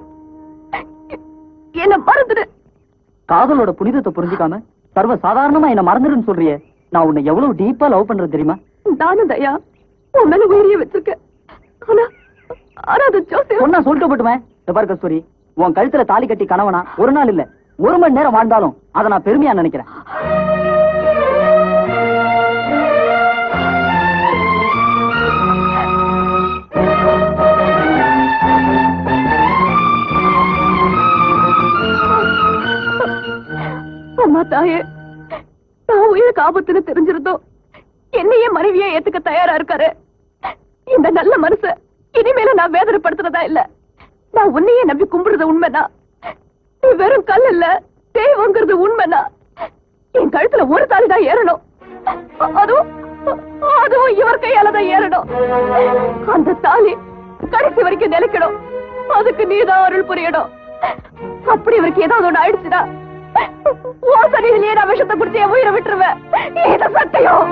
என்ன மறந்துடு. காதலோட புனிதத்தை புரிஞ்சுக்காம சர்வ சாதாரணமா என்ன மறந்துடுன்னு சொல்றியே. நான் உன்னை எவ்வளவு டீப்பா லவ் பண்றது தெரியுமா? நானும் தயா உன் மேல உயிரிய வச்சிருக்கேன். ஆனா ஆனா அது ஜோசியர் சொன்னா சொல்லிட்டு போட்டுமே இந்த பாரு கஸ்தூரி. உன் கழுத்துல தாலி கட்டி கணவனா ஒரு நாள் இல்ல ஒரு மணி நேரம் வாழ்ந்தாலும் அதை நான் பெருமையா நினைக்கிறேன். அம்மா தாயே நான் உயிருக்கு ஆபத்துன்னு தெரிஞ்சிருந்தோம் என்னையே மனைவியா ஏத்துக்க தயாரா இருக்காரு. இந்த நல்ல மனச இனிமேல நான் வேதனைப்படுத்துறதா இல்ல. நான் உன்னையே நம்பி கும்பிடுறது உண்மைனா நீ வெறும் கல் இல்ல தேவங்கிறது உண்மைனா என் கழுத்துல ஒரு தாலி தான் ஏறணும். அதுவும் அதுவும் இவர் கையால தான் ஏறணும். அந்த தாலி கடைசி வரைக்கும் நிலைக்கணும். அதுக்கு நீதான் அருள் புரியணும். அப்படி இவருக்கு ஏதாவது ஒண்ணு ஆயிடுச்சுடா உன் சரீரிலேயே நான் விஷத்தை குடிச்சு என் உயிரை விட்டுருவேன். இது சத்தியம்.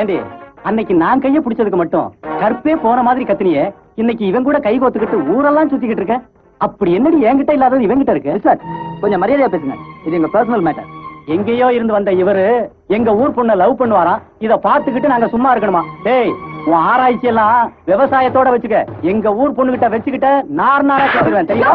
ஏண்டி அன்னைக்கு நான் கைய பிடிச்சதுக்கு மட்டும் கற்பே போன மாதிரி கத்தினியே. இன்னைக்கு இவன் கூட கை கோத்துக்கிட்டு ஊரெல்லாம் சுத்திக்கிட்டு இருக்க அப்படி என்னடி என்கிட்ட இல்லாதது இவன்கிட்ட இருக்கு? சார் கொஞ்சம் மரியாதையா பேசுங்க. இது எங்க பர்சனல் மேட்டர் எங்கேயோ இருந்து வந்த இவரு எங்க ஊர் பொண்ண லவ் பண்ணுவாராம். இத பாத்துக்கிட்டு நாங்க சும்மா இருக்கணுமா? டேய் உன் ஆராய்ச்சி எல்லாம் விவசாயத்தோட வச்சுக்க. எங்க ஊர் பொண்ணு கிட்ட வச்சுக்கிட்ட நார் நாரா கேட்டுருவேன் தெரியுமா?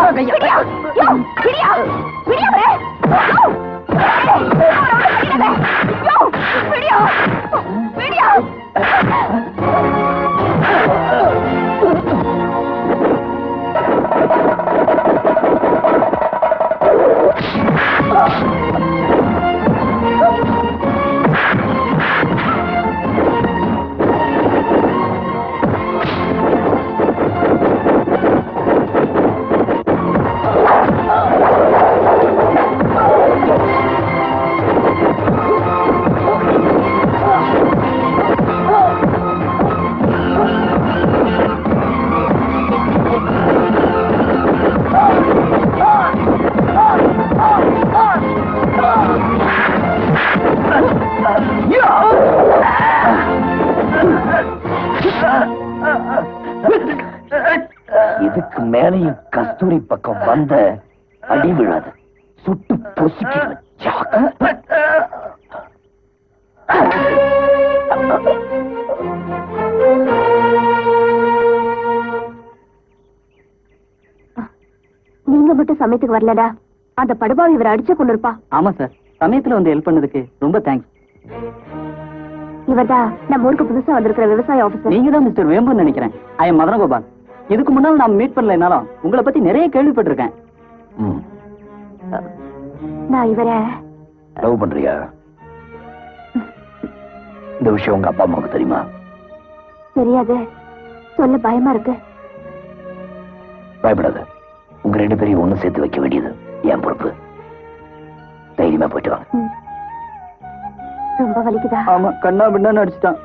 இதுக்கு மேலையும் கஸ்தூரி பக்கம் வந்த அடி விழாது. சுட்டு பொசுக்கிடுவேன். நீங்க மட்டும் சமயத்துக்கு வரலடா. அந்த படுபாவி இவர் அடிச்சு கொண்டு இருப்பா ஆமா சார். சமயத்துல வந்து ஹெல்ப் பண்ணதுக்கு ரொம்ப தேங்க்ஸ் இவர்தான் நம்ம ஊருக்கு புதுசா வந்திருக்கிற விவசாய ஆபீசர் நீங்க தான் மிஸ்டர் வேம்புன்னு நினைக்கிறேன். I am Madanagopal. இதுக்கு முன்னால் நான் மீட் பண்ணலைனாலும் உங்களை பத்தி நிறைய கேள்விப்பட்டிருக்கேன். ம், நான் இவரை லவ் பண்றியா? இந்த விஷயம் உங்க அப்பா அம்மாவுக்கு தெரியுமா? தெரியாது. சொல்ல பயமா இருக்கு. பயப்படாத. உங்க ரெண்டு பேரையும் ஒண்ணு சேர்த்து வைக்க வேண்டியது என் பொறுப்பு. தைரியமா போயிட்டு வாங்க. ரொம்ப வலிக்குதா? ஆமா கண்ணா பின்னான்னு அடிச்சுட்டான்.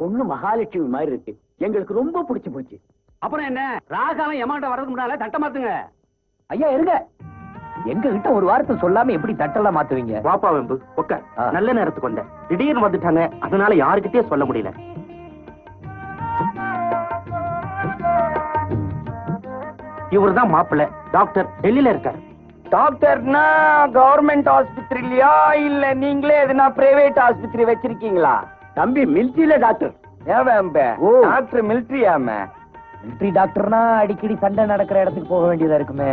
பொண்ணு மகாலட்சுமி மாதிரி இருக்கு. எங்களுக்கு ரொம்ப பிடிச்சு போச்சு. அப்புறம் என்ன? ராகாலம் எமாண்ட வர்றதுக்கு முன்னால தட்ட மாத்துங்க. ஐயா இருங்க. எங்க கிட்ட ஒரு வார்த்தை சொல்லாம எப்படி தட்டெல்லாம் மாத்துவீங்க? வாப்பா வெம்பு ஒக்க. நல்ல நேரத்துக்கு வந்தேன் திடீர்னு வந்துட்டாங்க. அதனால யாருக்கிட்டே சொல்ல முடியல. இவர்தான் மாப்பிள்ளை. டாக்டர் டெல்லியில இருக்காரு. டாக்டர்னா கவர்மெண்ட் ஆஸ்பத்திரிலயா இல்ல நீங்களே எதுனா பிரைவேட் ஆஸ்பத்திரி வச்சிருக்கீங்களா? தம்பி மிலிட்டரியில டாக்டர். டாக்டர் மிலிட்ரியாம மிலிட்டரி டாக்டர்னா அடிக்கடி சண்டை நடக்கிற இடத்துக்கு போக வேண்டியதா இருக்குமே.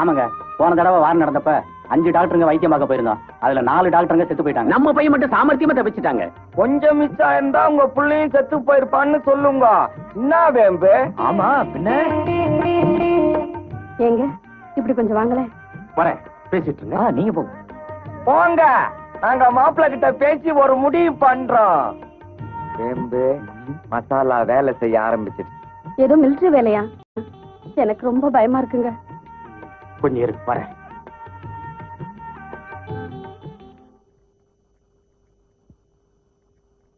ஆமாங்க போன தடவை வாரம் நடந்தப்ப அஞ்சு டாக்டருங்க வைத்தியம் பார்க்க போயிருந்தோம். அதுல நாலு டாக்டருங்க செத்து போயிட்டாங்க. நம்ம பையன் மட்டும் சாமர்த்தியமா தப்பிச்சுட்டாங்க. கொஞ்சம் மிச்சம் இருந்தா உங்க புள்ளையும் செத்து போயிருப்பான்னு சொல்லுங்க. என்ன வேம்பு ஆமா பின்ன? ஏங்க இப்படி கொஞ்சம் வாங்களேன். வரேன். பேசிட்டு இருங்க. நீங்க போங்க. போங்க. நாங்க மாப்பிள்ளை கிட்ட பேசி ஒரு முடிவு பண்றோம். வேம்பு மசாலா வேலை செய்ய ஆரம்பிச்சிருச்சு. ஏதோ மிலிட்டரி வேலையா? எனக்கு ரொம்ப பயமா இருக்குங்க. கொஞ்சம் இருக்கு வரேன்.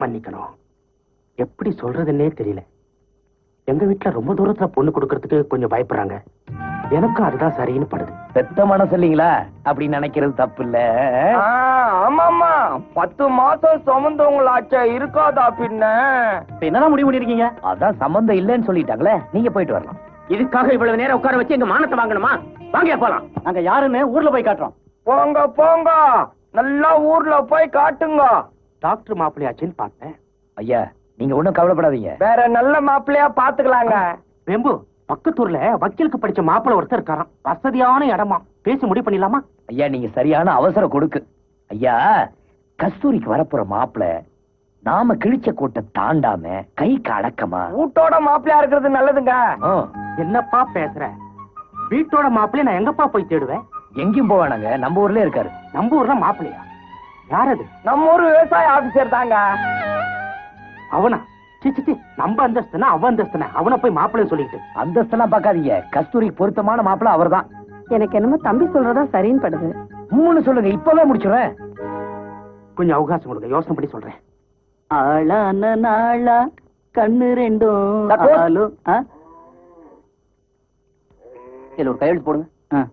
மன்னிக்கணும். எப்படி சொல்றதுன்னே தெரியல. எங்க வீட்டுல ரொம்ப தூரத்துல பொண்ணு கொடுக்கறதுக்கு கொஞ்சம் பயப்படுறாங்க. எனக்கும் அதுதான் சரின்னு படுது. பெத்த மனசு இல்லைங்களா அப்படி நினைக்கிறது தப்பு இல்ல ஆ, ஆமாமா பத்து மாசம் சுமந்தவங்களாச்சா இருக்காதா பின்ன? இப்ப என்னதான் முடிவு பண்ணிருக்கீங்க? அதான் சம்பந்தம் இல்லைன்னு சொல்லிட்டாங்களே நீங்க போயிட்டு வரலாம். இதுக்காக இவ்வளவு நேரம் உட்கார வச்சு எங்க மானத்தை வாங்கணுமா? வாங்க போலாம். நாங்க யாருன்னு ஊர்ல போய் காட்டுறோம். போங்க போங்க. நல்லா ஊர்ல போய் காட்டுங்க. டாக்டர் மாப்பிள்ளையாச்சுன்னு பார்த்தேன். ஐயா நீங்க ஒண்ணும் கவலைப்படாதீங்க. வேற நல்ல மாப்பிள்ளையா பாத்துக்கலாங்க. வெம்பு பக்கத்தூர்ல வக்கீலுக்கு படிச்ச மாப்பிள்ளை ஒருத்தர் இருக்காராம். வசதியான இடமா. பேசி முடிவு பண்ணிடலாமா? ஐயா நீங்க சரியான அவசர கொடுக்கு. ஐயா கஸ்தூரிக்கு வரப்போற மாப்பிள நாம கிழிச்ச கோட்டை தாண்டாம கைக்கு அடக்கமா வீட்டோட மாப்பிள்ளையா இருக்கிறது நல்லதுங்க. என்னப்பா பேசுற? வீட்டோட மாப்பிள்ளை நான் எங்கப்பா போய் தேடுவேன்? எங்கேயும் போவானாங்க நம்ம ஊர்ல இருக்காரு. நம்ம ஊர்ல மாப்பிள்ளையா? யார் அது நம்ம ஊர் விவசாய ஆபீசர் தாங்க. அவனா? சி, சி, சி, நம்ம அந்தஸ்துனா அவ அந்தஸ்துனா. அவனை போய் மாப்பிள்ளை சொல்லிட்டு அந்தஸ்தெல்லாம் பார்க்காதீங்க. கஸ்தூரிக்கு பொருத்தமான மாப்பிள அவர்தான். எனக்கு என்னமோ தம்பி சொல்றதா சரின்னு படுது. மூணு சொல்லுங்க. இப்பவே முடிச்சிடுறேன் கொஞ்சம் அவகாசம் கொடுங்க. யோசனை பண்ணி சொல்றேன். ஆளான நாளா கண்ணு ரெண்டும் டாக்டர். ஆலு ஆ? இதுல ஒரு கையெழுத்து போடுங்க ஆ.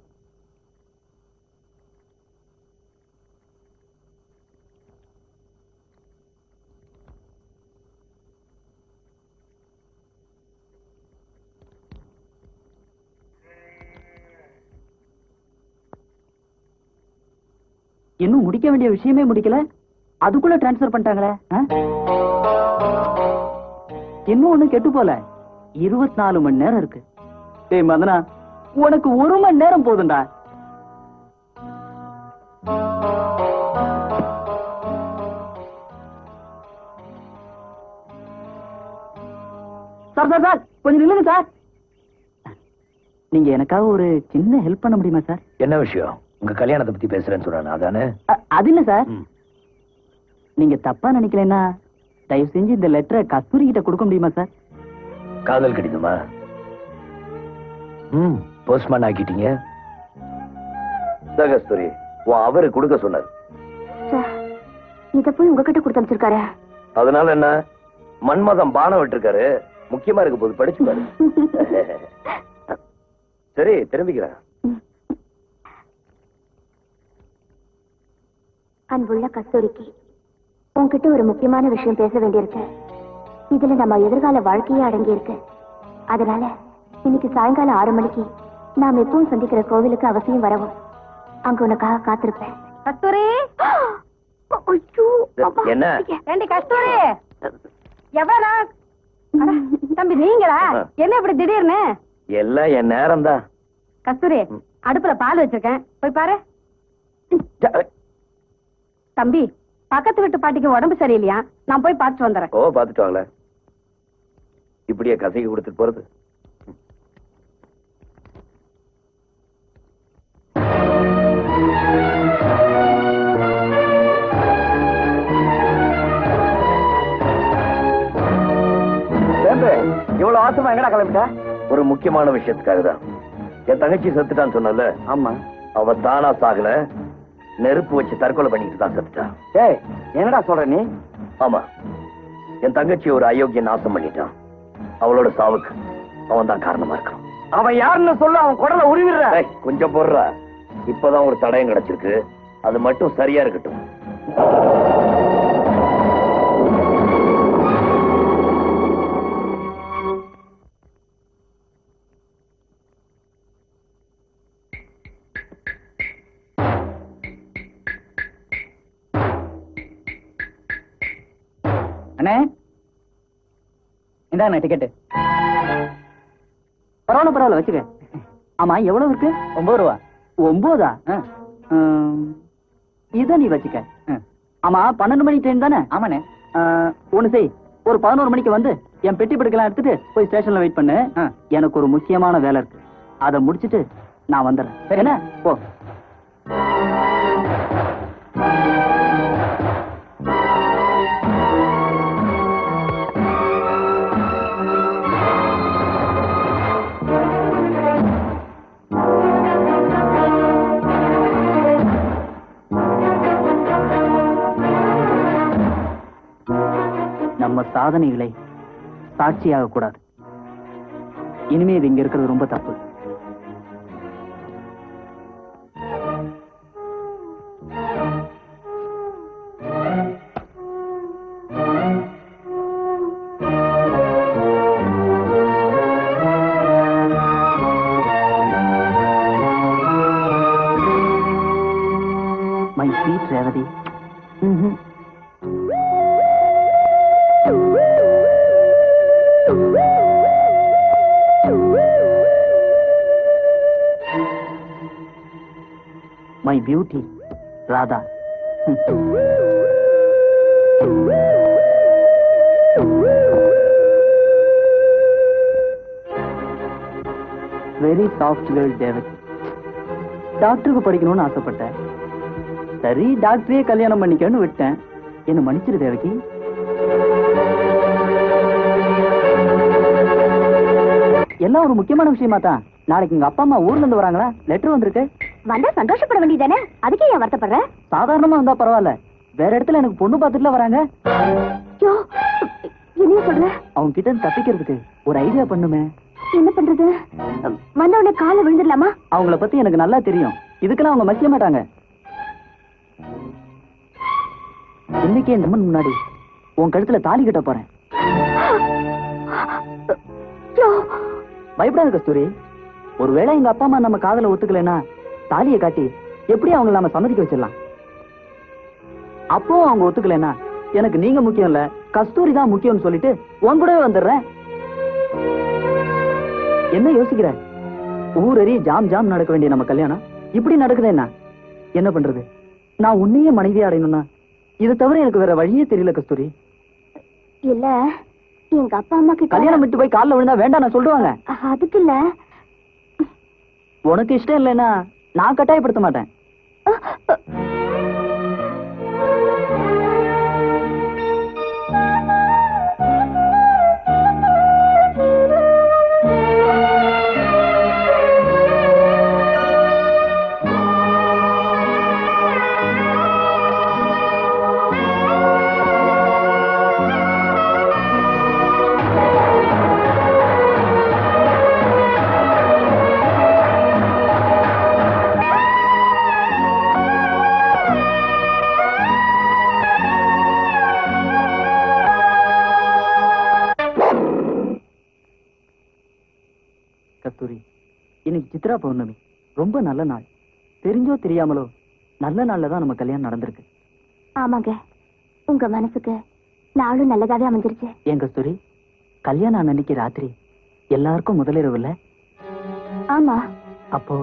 இன்னும் முடிக்க வேண்டிய விஷயமே முடிக்கல. அதுக்குள்ள டிரான்ஸ்பர் பண்ணிட்டாங்களே இன்னும் ஒண்ணு கெட்டு போல. இருபத்தி நாலு மணி நேரம் இருக்கு. ஏய் மதனா உனக்கு ஒரு மணி நேரம் போதுண்டா சார் சார் சார் கொஞ்சம் நில்லுங்க சார். நீங்க எனக்காக ஒரு சின்ன ஹெல்ப் பண்ண முடியுமா சார்? என்ன விஷயம்? உங்க கல்யாணத்தை பத்தி பேசுறேன்னு சொல்றானே அதானே? அது இல்ல சார். நீங்க தப்பா நினைக்கலைன்னா தயவு செஞ்சு இந்த லெட்டரை கஸ்தூரி கிட்ட கொடுக்க முடியுமா சார்? காதல் கடிதமா? ம். போஸ்ட்மேன் ஆக்கிட்டீங்க? கஸ்தூரி உன் அவரு கொடுக்க சொன்னார். இத போய் உங்ககிட்ட கொடுத்து அனுப்பிச்சிருக்காரு. அதனால என்ன? மன்மதம் பானம் விட்டுருக்காரு. முக்கியமா இருக்க போது படிச்சு பாரு சரி திரும்பிக்கிறேன். அன்புள்ள கஸ்தூரிக்கு உன்கிட்ட ஒரு முக்கியமான விஷயம் பேச வேண்டியிருக்கு. இதுல நம்ம எதிர்கால வாழ்க்கையே அடங்கி இருக்கு அதனால இன்னைக்கு சாயங்காலம் ஆறு மணிக்கு நாம் எப்பவும் சந்திக்கிற கோவிலுக்கு அவசியம் வரவும். அங்க உனக்காக காத்திருப்பேன். கஸ்தூரி! என்ன? கஸ்தூரி? எவ்வளவு தம்பி நீங்களா? என்ன இப்படி திடீர்னு? எல்லாம் என் நேரம் தான் கஸ்தூரி அடுப்புல பால் வச்சிருக்கேன். போய் பாரு. தம்பி பக்கத்து வீட்டு பாட்டிக்கு உடம்பு சரியில்லையா? நான் போய் பார்த்துட்டு வந்துடுறேன் ஓ பாத்துட்டு வாங்களேன். இப்படியே கசைக்கு கொடுத்துட்டு போறது. இவ்வளவு ஆசமா எங்கடா கிளம்பிட்ட? ஒரு முக்கியமான விஷயத்துக்காக தான் என் தங்கச்சி செத்துட்டான்னு சொன்னல ஆமா. அவ தானா சாகல. நெருப்பு வச்சு தற்கொலை பண்ணிட்டு தான் செத்துட்டா ஏய் என்னடா சொல்ற நீ? ஆமா. என் தங்கச்சி ஒரு அயோக்கிய நாசம் பண்ணிட்டான். அவளோட சாவுக்கு அவன் தான் காரணமா இருக்கான். அவன் யாருன்னு சொல்லு அவன் குடல உருவிடுற. கொஞ்சம் பொறுறா இப்பதான் ஒரு தடயம் கிடைச்சிருக்கு. அது மட்டும் சரியா இருக்கட்டும். அண்ணே. இந்தாண்ணே டிக்கெட்டு பரவாயில்ல பரவாயில்ல வச்சுக்க. ஆமா எவ்வளவு இருக்கு? ஒன்பது ரூபா. ஒன்பதா? இத நீ வச்சுக்க. ஆமா பன்னெண்டு மணி ட்ரெயின் தானே? ஆமாண்ணே. ஒண்ணு செய். ஒரு பதினோரு மணிக்கு வந்து என் பெட்டி படுக்கலாம் எடுத்துட்டு போய் ஸ்டேஷன்ல வெயிட் பண்ணு. எனக்கு ஒரு முக்கியமான வேலை இருக்கு. அதை முடிச்சிட்டு நான் வந்துடுறேன். சரிண்ணா? என்ன போ. சாதனைகளை சாட்சியாக கூடாது இனிமே இது இங்க இருக்கிறது ரொம்ப தப்பு. My sweet Revathi. My beauty Radha very soft girl Devaki டாக்டருக்கு படிக்கணும்னு ஆசைப்பட்டேன். சரி டாக்டரே கல்யாணம் பண்ணிக்கன்னு விட்டேன். என்ன மன்னிச்சிரு தேவகி. எல்லாம் ஒரு முக்கியமான விஷயமா தான். நாளைக்கு உங்க அப்பா அம்மா ஊர்ல இருந்து வராங்களா? லெட்டர் வந்திருக்கு. வந்தா சந்தோஷம் வேண்டியதானே? அதுக்கே ஏன் வருத்தப்படுற? சாதாரணமா வந்தா பரவாயில்ல. வேற இடத்துல எனக்கு பொண்ணு பார்த்துட்டுல வராங்க. சொல்ற? அவங்க கிட்ட இருந்து தப்பிக்கிறதுக்கு ஒரு ஐடியா பண்ணுமே. என்ன பண்றது? வந்த உடனே கால விழுந்துடலாமா? அவங்கள பத்தி எனக்கு நல்லா தெரியும். இதுக்கெல்லாம் அவங்க மசிய மாட்டாங்க. இன்னைக்கே இந்த முன்னாடி உன் கழுத்துல தாலி கட்ட போறேன். பயப்படாத கஸ்தூரி. ஒருவேளை எங்க அப்பா அம்மா நம்ம காதல ஒத்துக்கலைன்னா தாலியை காட்டி எப்படி அவங்கள நாம சம்மதிக்க வச்சிடலாம்? அப்போ அவங்க ஒத்துக்கலைன்னா எனக்கு நீங்க முக்கியம் இல்ல கஸ்தூரி தான் முக்கியம்னு சொல்லிட்டு உன் கூடவே வந்துடுறேன். என்ன யோசிக்கிற? ஊரறி ஜாம் ஜாம் நடக்க வேண்டிய நம்ம கல்யாணம். இப்படி நடக்குதேன்னா என்ன? பண்றது? நான் உன்னையே மனைவியா அடையணும்னா இதை தவிர எனக்கு வேற வழியே தெரியல கஸ்தூரி. இல்ல எங்க அப்பா அம்மா கிட்ட கல்யாணம் விட்டு போய் கால்ல விழுந்தா வேண்டாம் நான் சொல்லுவாங்க அதுக்கு இல்ல. உனக்கு இஷ்டம் இல்லைன்னா நான் கட்டாயப்படுத்த மாட்டேன். தெரிஞ்சோ தெரியாமலோ நல்ல நாள்ல தான் நம்ம கல்யாணம் நடந்திருக்கு. ஆமாங்க. உங்க மனசுக்கு நாளும் நல்லதாவே அமைஞ்சிருச்சு. ஏன் கஸ்தூரி கல்யாணம் அன்னைக்கு ராத்திரி எல்லாருக்கும் முதலிரவு இல்ல? ஆமா. அப்போ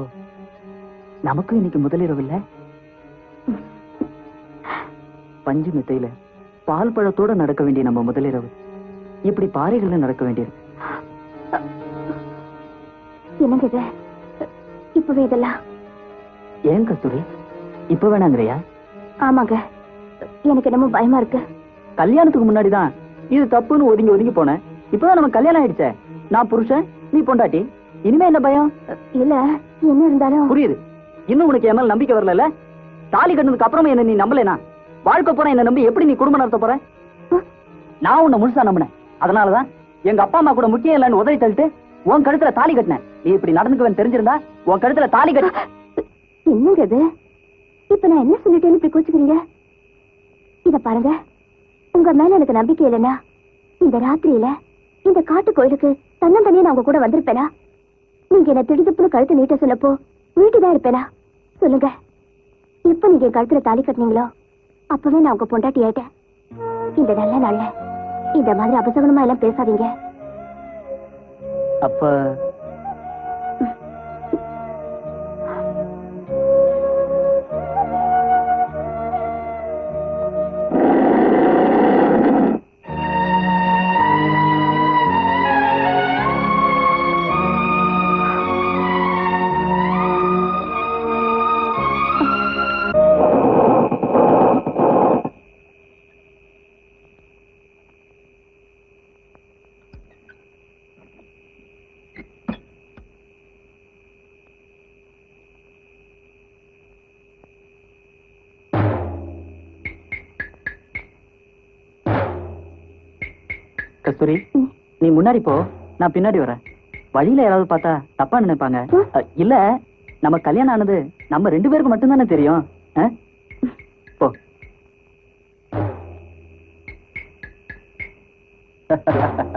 நமக்கும் இன்னைக்கு முதலிரவு இல்ல? பஞ்சு மெத்தையில பால் பழத்தோட நடக்க வேண்டிய நம்ம முதலிரவு. இப்படி பாறைகள்ல நடக்க வேண்டியது. என்னங்க இப்பவே இதெல்லாம் ஏன் கஸ்தூரி? இப்ப வேணாங்கிறியா? ஆமாங்க. எனக்கு என்னமோ பயமா இருக்கு. கல்யாணத்துக்கு முன்னாடிதான் இது தப்புன்னு ஒதுங்கி ஒதுங்கி போனேன். இப்பதான் நம்ம கல்யாணம் ஆயிடுச்சே. நான் புருஷன் நீ பொண்டாட்டி. இனிமே என்ன பயம்? இல்ல என்ன இருந்தாலும். புரியுது. இன்னும் உனக்கு என் மேல நம்பிக்கை வரல தாலி கட்டினதுக்கு அப்புறமா என்ன நீ நம்பலைனா? வாழ்க்கை போற என்ன நம்பி எப்படி நீ குடும்பம் நடத்த போற? நான் உன்னை முழுசா நம்பினேன். அதனாலதான் எங்க அப்பா அம்மா கூட முக்கியம் இல்லைன்னு உதவி தள்ளிட்டு உன் கழுத்துல தாலி கட்டினேன். நீ இப்படி நடந்துக்குவேன் தெரிஞ்சிருந்தா உன் கழுத்துல தாலி கட்டி என்னங்க இது இப்ப நான் என்ன சொல்லிட்டேன்னு இப்படி கோச்சுக்கிறீங்க? இத பாருங்க. உங்க மேல எனக்கு நம்பிக்கை இல்லைன்னா இந்த ராத்திரியில இந்த காட்டு கோயிலுக்கு தன்னந்தனியே நான் உங்க கூட வந்திருப்பேனா? நீங்க என்ன திடுதுப்புன்னு கழுத்து நீட்ட சொல்லப்போ வீட்டுதான் இருப்பேனா? சொல்லுங்க. இப்ப நீங்க என் கழுத்துல தாலி கட்டினீங்களோ அப்பவே நான் உங்க பொண்டாட்டி ஆயிட்டேன். இந்த நல்ல நாள்ல இந்த மாதிரி அபசகனமா எல்லாம் பேசாதீங்க. அப்ப முன்னாடி போ. நான் பின்னாடி வரேன். வழியில யாராவது பார்த்தா தப்பா நினைப்பாங்க. இல்ல நம்ம கல்யாணம் ஆனது நம்ம ரெண்டு பேருக்கு மட்டும்தானே தெரியும்? போ. அம்மா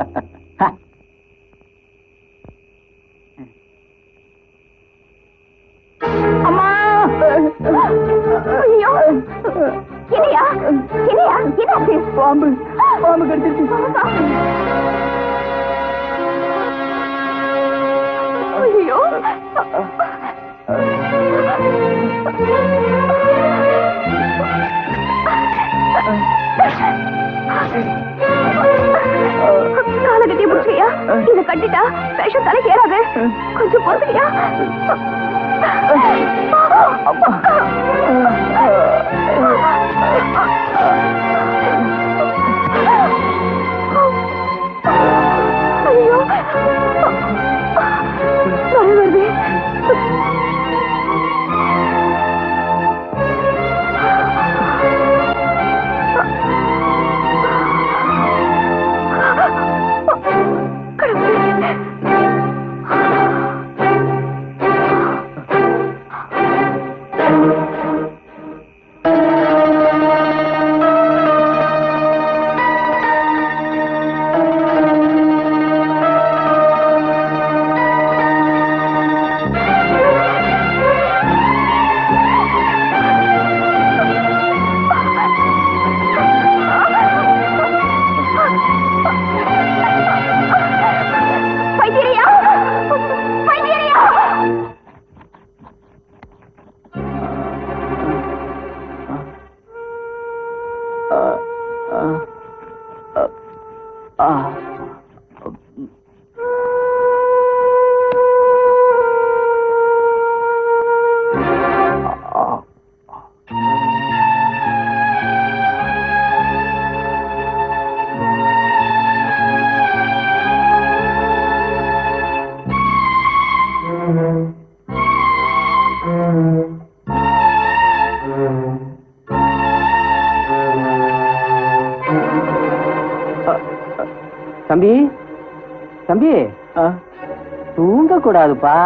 தூங்க கூடாதுப்பா.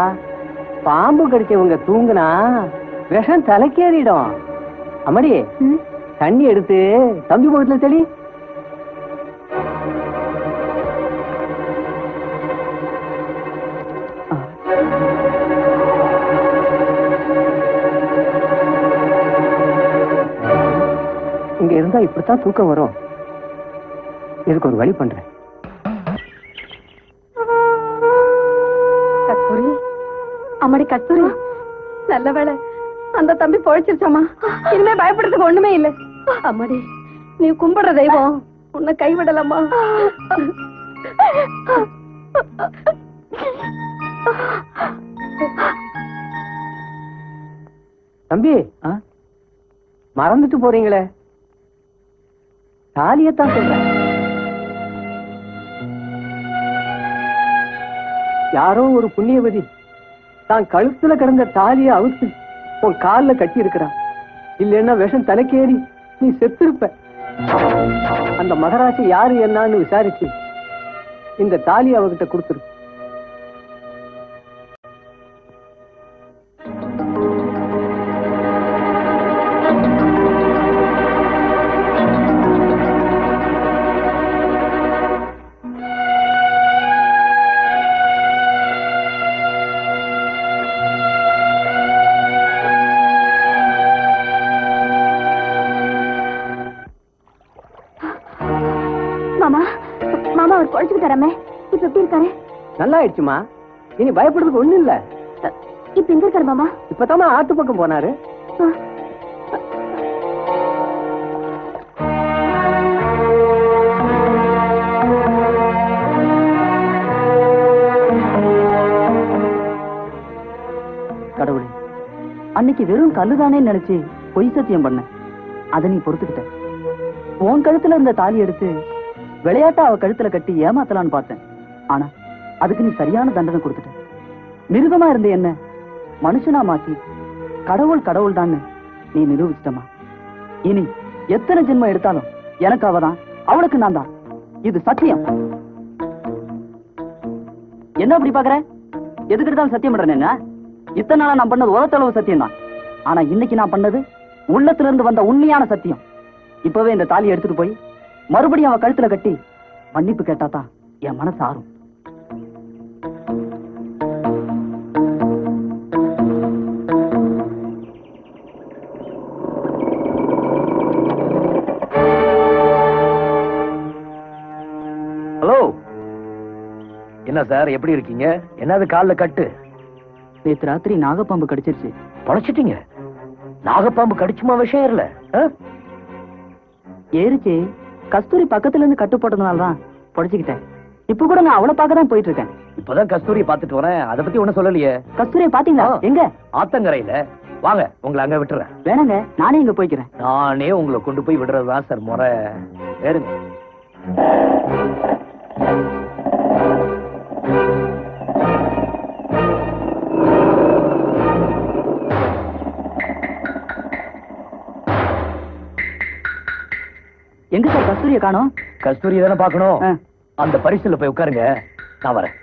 பாம்பு கடிச்சவங்க தூங்குனா விஷம் தலைக்கேறிடும். அம்மாடி தண்ணி எடுத்து தம்பி முகத்துல தெளி. இங்க இருந்தா இப்படித்தான் தூக்கம் வரும். இதுக்கு ஒரு வழி பண்றேன். அம்மாடி கஸ்தூரி. நல்ல வேளை அந்த தம்பி பொழைச்சிருச்சாமா இனிமே பயப்படுறதுக்கு ஒண்ணுமே இல்ல. அம்மாடி நீ கும்பிடுற தெய்வம். உன்னை கைவிடலாமா தம்பி மறந்துட்டு போறீங்களே? தாலியத்தான் சொல்றேன் யாரோ ஒரு புண்ணியவதி தான் கழுத்துல கிடந்த தாலியை அவுத்து உன் கால்ல கட்டி இருக்கிறான் இல்லைன்னா விஷம் தலைக்கேறி நீ செத்திருப்ப. அந்த மகராசி யாரு என்னன்னு விசாரிச்சு இந்த தாலி அவகிட்ட கொடுத்துரு. ஆயிடுச்சுமா? இனி பயப்படுறதுக்கு ஒண்ணும் இல்ல. இப்ப எங்க இருக்காரு மாமா? இப்பதாம்மா ஆத்து பக்கம் போனாரு. கடவுளே. அன்னைக்கு வெறும் கல்லுதானே நினைச்சு பொய் சத்தியம் பண்ண. அதை நீ பொறுத்துக்கிட்ட. உன் கழுத்துல இருந்த தாலி எடுத்து விளையாட்டா அவ கழுத்துல கட்டி ஏமாத்தலான்னு பார்த்தேன். ஆனா அதுக்கு நீ சரியான தண்டனை கொடுத்துட்ட. மிருகமா இருந்த என்ன? மனுஷனா மாத்தி கடவுள் கடவுள் தான் நீ நிரூபிச்சிட்டமா. இனி எத்தனை ஜென்மம் எடுத்தாலும் எனக்கு அவதான் அவளுக்கு நான் தான் இது சத்தியம். என்ன அப்படி பாக்குற? எதுக்கு எடுத்தாலும் சத்தியம் பண்றேன் என்ன? இத்தனை நாளா நான் பண்ணது உலகத்தளவு சத்தியம் தான் ஆனா இன்னைக்கு நான் பண்ணது உள்ளத்துல இருந்து வந்த உண்மையான சத்தியம். இப்பவே இந்த தாலியை எடுத்துட்டு போய் மறுபடியும் அவன் கழுத்துல கட்டி மன்னிப்பு கேட்டாதான் என் மனசு ஆறும். என்ன சார் எப்படி இருக்கீங்க? என்னது கால்ல கட்டு? நேத்து ராத்திரி நாகப்பாம்பு கடிச்சிருச்சு. பொழைச்சிட்டீங்க? நாகப்பாம்பு கடிச்சுமா விஷயம் இல்ல ஏறிச்சு. கஸ்தூரி பக்கத்துல இருந்து கட்டு போட்டதுனால தான் பொழைச்சுக்கிட்டேன். இப்ப கூட நான் அவளை பார்க்க தான் போயிட்டு இருக்கேன் இப்பதான் கஸ்தூரியை பாத்துட்டு வரேன். அதை பத்தி ஒண்ணும் சொல்லலையே. கஸ்தூரியை பாத்தீங்களா எங்க? ஆத்தங்கரையில. வாங்க உங்களை அங்க விட்டுறேன். வேணாங்க நானே இங்க போய்க்கிறேன். நானே உங்களை கொண்டு போய் விடுறதுதான் சார் முறை. ஏறுங்க. கஸ்தூரியை காணோம்? கஸ்தூரி தானே பாக்கணும் அந்த பரிசுல போய் உட்காருங்க. நான் வரேன்.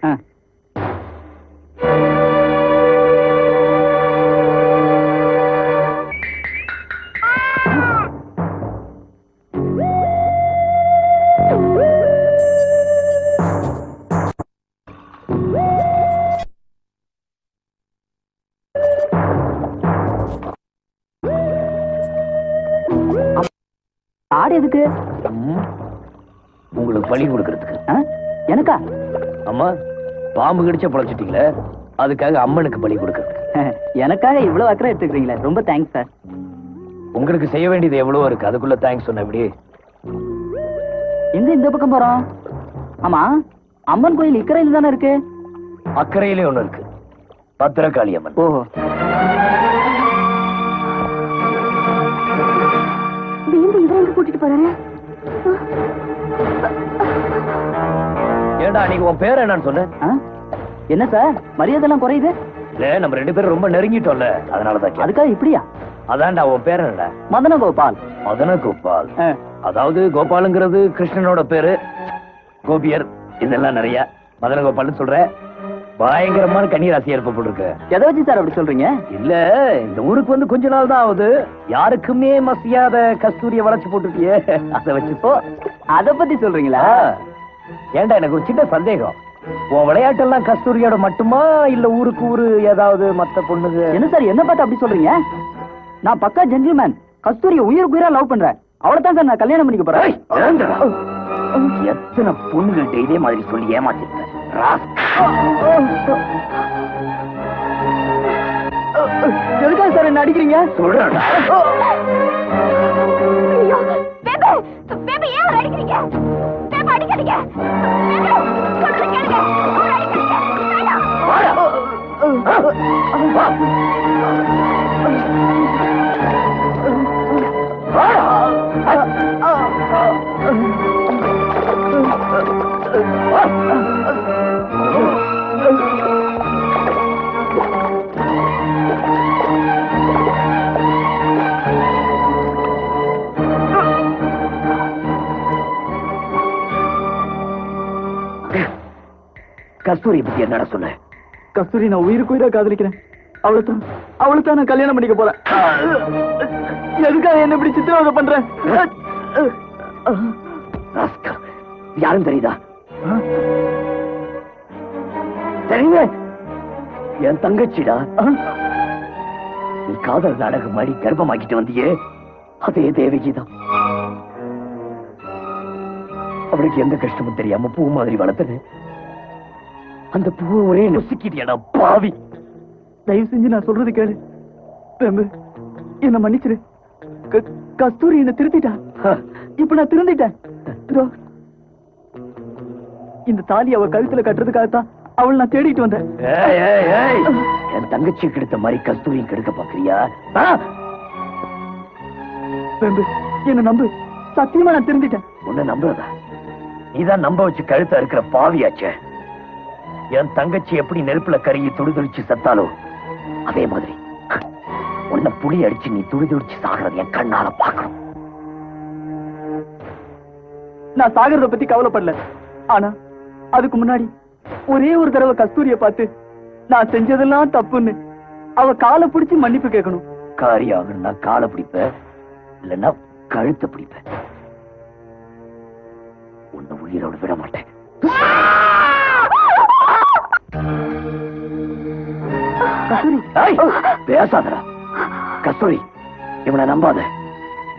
பலி கொடுக்கறதுக்கு. எனக்கா? அம்மா பாம்பு கடிச்ச பொழைச்சிட்டீங்களே? அதுக்காக அம்மனுக்கு பலி கொடுக்கறதுக்கு. எனக்காக இவ்வளவு அக்கறை எடுத்துக்கிறீங்களே. ரொம்ப தேங்க்ஸ் சார் உங்களுக்கு செய்ய வேண்டியது எவ்வளவோ இருக்கு. அதுக்குள்ள தேங்க்ஸ் சொன்ன எப்படி எங்க இந்த பக்கம் போறோம்? ஆமா அம்மன் கோயில் இக்கரையில் தானே இருக்கு? அக்கறையிலே ஒண்ணு இருக்கு. பத்திரகாளி அம்மன். ஓஹோ. கூட்டிட்டு போறாரு? ஏண்டா நீங்க உன் பேர் என்னன்னு சொல்லு. என்ன சார்? மரியாதை எல்லாம் குறையுது? இல்ல நம்ம ரெண்டு பேரும் ரொம்ப நெருங்கிட்டோம்ல அதனாலதான். அதுக்காக இப்படியா? அதான்டா உன் பேர் என்னடா? மதன கோபால் மதன கோபால் அதாவது கோபாலுங்கிறது கிருஷ்ணனோட பேரு கோபியர் இதெல்லாம் நிறைய. மதனகோபால்னு சொல்ற பயங்கரமான கன்னிராசி ஏற்பட்டு எதை வச்சு சார் அப்படி சொல்றீங்க? இல்ல இந்த ஊருக்கு வந்து கொஞ்ச நாள் தான் ஆகுது. யாருக்குமே மசியாத கஸ்தூரிய வளைச்சு போட்டுருக்கியே. அதை வச்சுப்போ அத பத்தி சொல்றீங்களா? ஏன்டா எனக்கு ஒரு சின்ன சந்தேகம்? உன் விளையாட்டெல்லாம் கஸ்தூரியோட மட்டுமா? இல்ல ஊருக்கு ஊரு ஏதாவது மத்த பொண்ணுங்க? என்ன சார் என்ன பார்த்து அப்படி சொல்றீங்க? நான் பக்கா ஜென்டில்மேன் கஸ்தூரிய உயிருக்கு உயிரா லவ் பண்றேன். அவளை தான் சார் நான் கல்யாணம் பண்ணிக்க போறேன்? எத்தனை பொண்ணுகள்ட்ட இதே மாதிரி சொல்லி ஏமாத்திருக்கேன் எதுக்காக சார் என்ன அடிக்கிறீங்க? சொல்றேன்டா. கொடுக்காதீங்க கஸ்தூரி பத்தி என்னடா சொன்ன? கஸ்தூரி நான் உயிருக்கு உயிரா காதலிக்கிறேன். அவளை தான் அவளை தான் நான் கல்யாணம் பண்ணிக்க போறேன். எதுக்காக என்ன இப்படி சித்திரவதை பண்றேன். யாரும் தெரியுதா? தெரியுமே என் தங்கச்சிடா. நீ காதல் நாடகம் மாதிரி கர்ப்பமாக்கிட்டு வந்தியே. அதே தேவகிதான். அவளுக்கு எந்த கஷ்டமும் தெரியாம பூ மாதிரி வளர்த்தது. அந்த பூவை ஒரே நொசுக்கிட்டியடா பாவி. தயவு செஞ்சு நான் சொல்றது கேளு. பிரம்பு என்ன மன்னிச்சிரு. கஸ்தூரி என்ன திருத்திட்டா. இப்ப நான் திருந்திட்டேன். இந்த தாலி அவ கழுத்துல கட்டுறதுக்காகத்தான் அவள் நான் தேடிட்டு வந்தேன். என் தங்கச்சி கெடுத்த மாதிரி கஸ்தூரியும் கெடுக்க பாக்குறியா? ஆ? பிரம்பு என்ன நம்பு. சத்தியமா நான் திருந்திட்டேன். உன்னை நம்புறதா? நீதான் நம்ப வச்சு கழுத்த இருக்கிற பாவியாச்சே. என் தங்கச்சி எப்படி நெருப்புல கருகி துடிதுடிச்சு செத்தாலோ அதே மாதிரி. உன்னை புளி அடிச்சு நீ துடிதுடிச்சு சாகிறது என் கண்ணால பாக்கணும் நான் சாகரத பத்தி கவலைப்படல. ஆனா அதுக்கு முன்னாடி ஒரே ஒரு தடவை கஸ்தூரிய பார்த்து நான் செஞ்சதெல்லாம் தப்புன்னு அவ காலை பிடிச்சு மன்னிப்பு கேட்கணும். காரியம் ஆகணும்னா காலை பிடிப்ப இல்லைன்னா கழுத்தை பிடிப்ப உன்னை உயிரோடு விட மாட்டேன். பேசாதடா. கஸ்தூரி இவனை நம்பாத.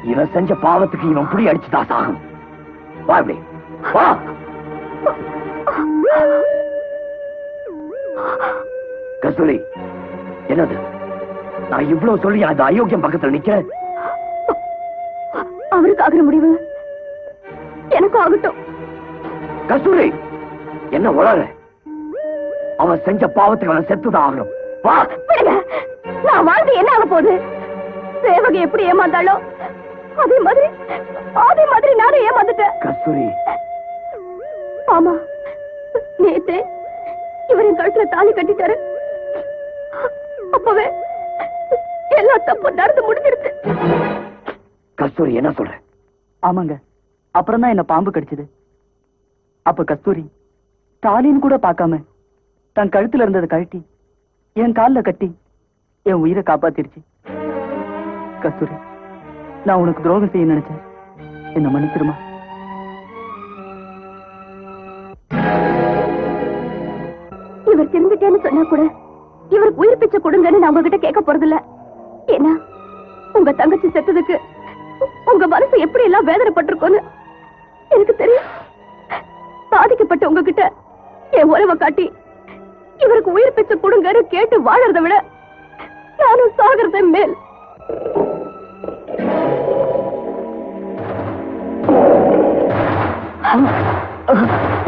இவன் செஞ்ச பாவத்துக்கு இவன் புடி அடிச்சுதான் சாகும். வா இப்படி. வா. கஸ்தூரி என்னது? நான் இவ்வளவு சொல்லி அந்த அயோக்கியம் பக்கத்துல நிக்கிறேன். அவருக்கு ஆகிற முடிவு எனக்கும் ஆகட்டும். கஸ்தூரி என்ன உளற? அவன் செஞ்ச பாவத்துக்கு அவன் செத்துதான் ஆகணும். வா. நான் வாழ்ந்து என்ன ஆக போகுது? சேவகை எப்படி ஏமாந்தாளோ? அதே மாதிரி அதே மாதிரி நானும் ஏமாந்துட்டேன். கஸ்தூரி. ஆமா நேத்து இவர் என் கழுத்துல தாலி கட்டிட்டாரு. அப்பவே எல்லா தப்பும் நடந்து முடிஞ்சிருச்சு கஸ்தூரி என்ன சொல்ற? ஆமாங்க. அப்புறம் தான் என்ன பாம்பு கடிச்சது. அப்ப கஸ்தூரி தாலின்னு கூட பார்க்காம தன் கழுத்துல இருந்ததை கழட்டி என் கால்ல கட்டி என் உயிரை காப்பாத்திருச்சு. கஸ்தூரி நான் உனக்கு துரோகம் செய்ய நினைச்சேன். என்ன மன்னிச்சிருமா? இவர் திரும்பிட்டேன்னு சொன்னா கூட இவருக்கு உயிர் பிச்சை கொடுங்கன்னு நான் உங்ககிட்ட கேட்க போறதில்ல. ஏன்னா உங்க தங்கச்சி செத்ததுக்கு உங்க மனசு எப்படி எல்லாம் வேதனைப்பட்டிருக்கோன்னு எனக்கு தெரியும். பாதிக்கப்பட்ட உங்ககிட்ட என் உறவை காட்டி இவருக்கு உயிர் பிச்சை கொடுங்கன்னு கேட்டு வாழறத விட நானும் சாகிறத மேல் Oh.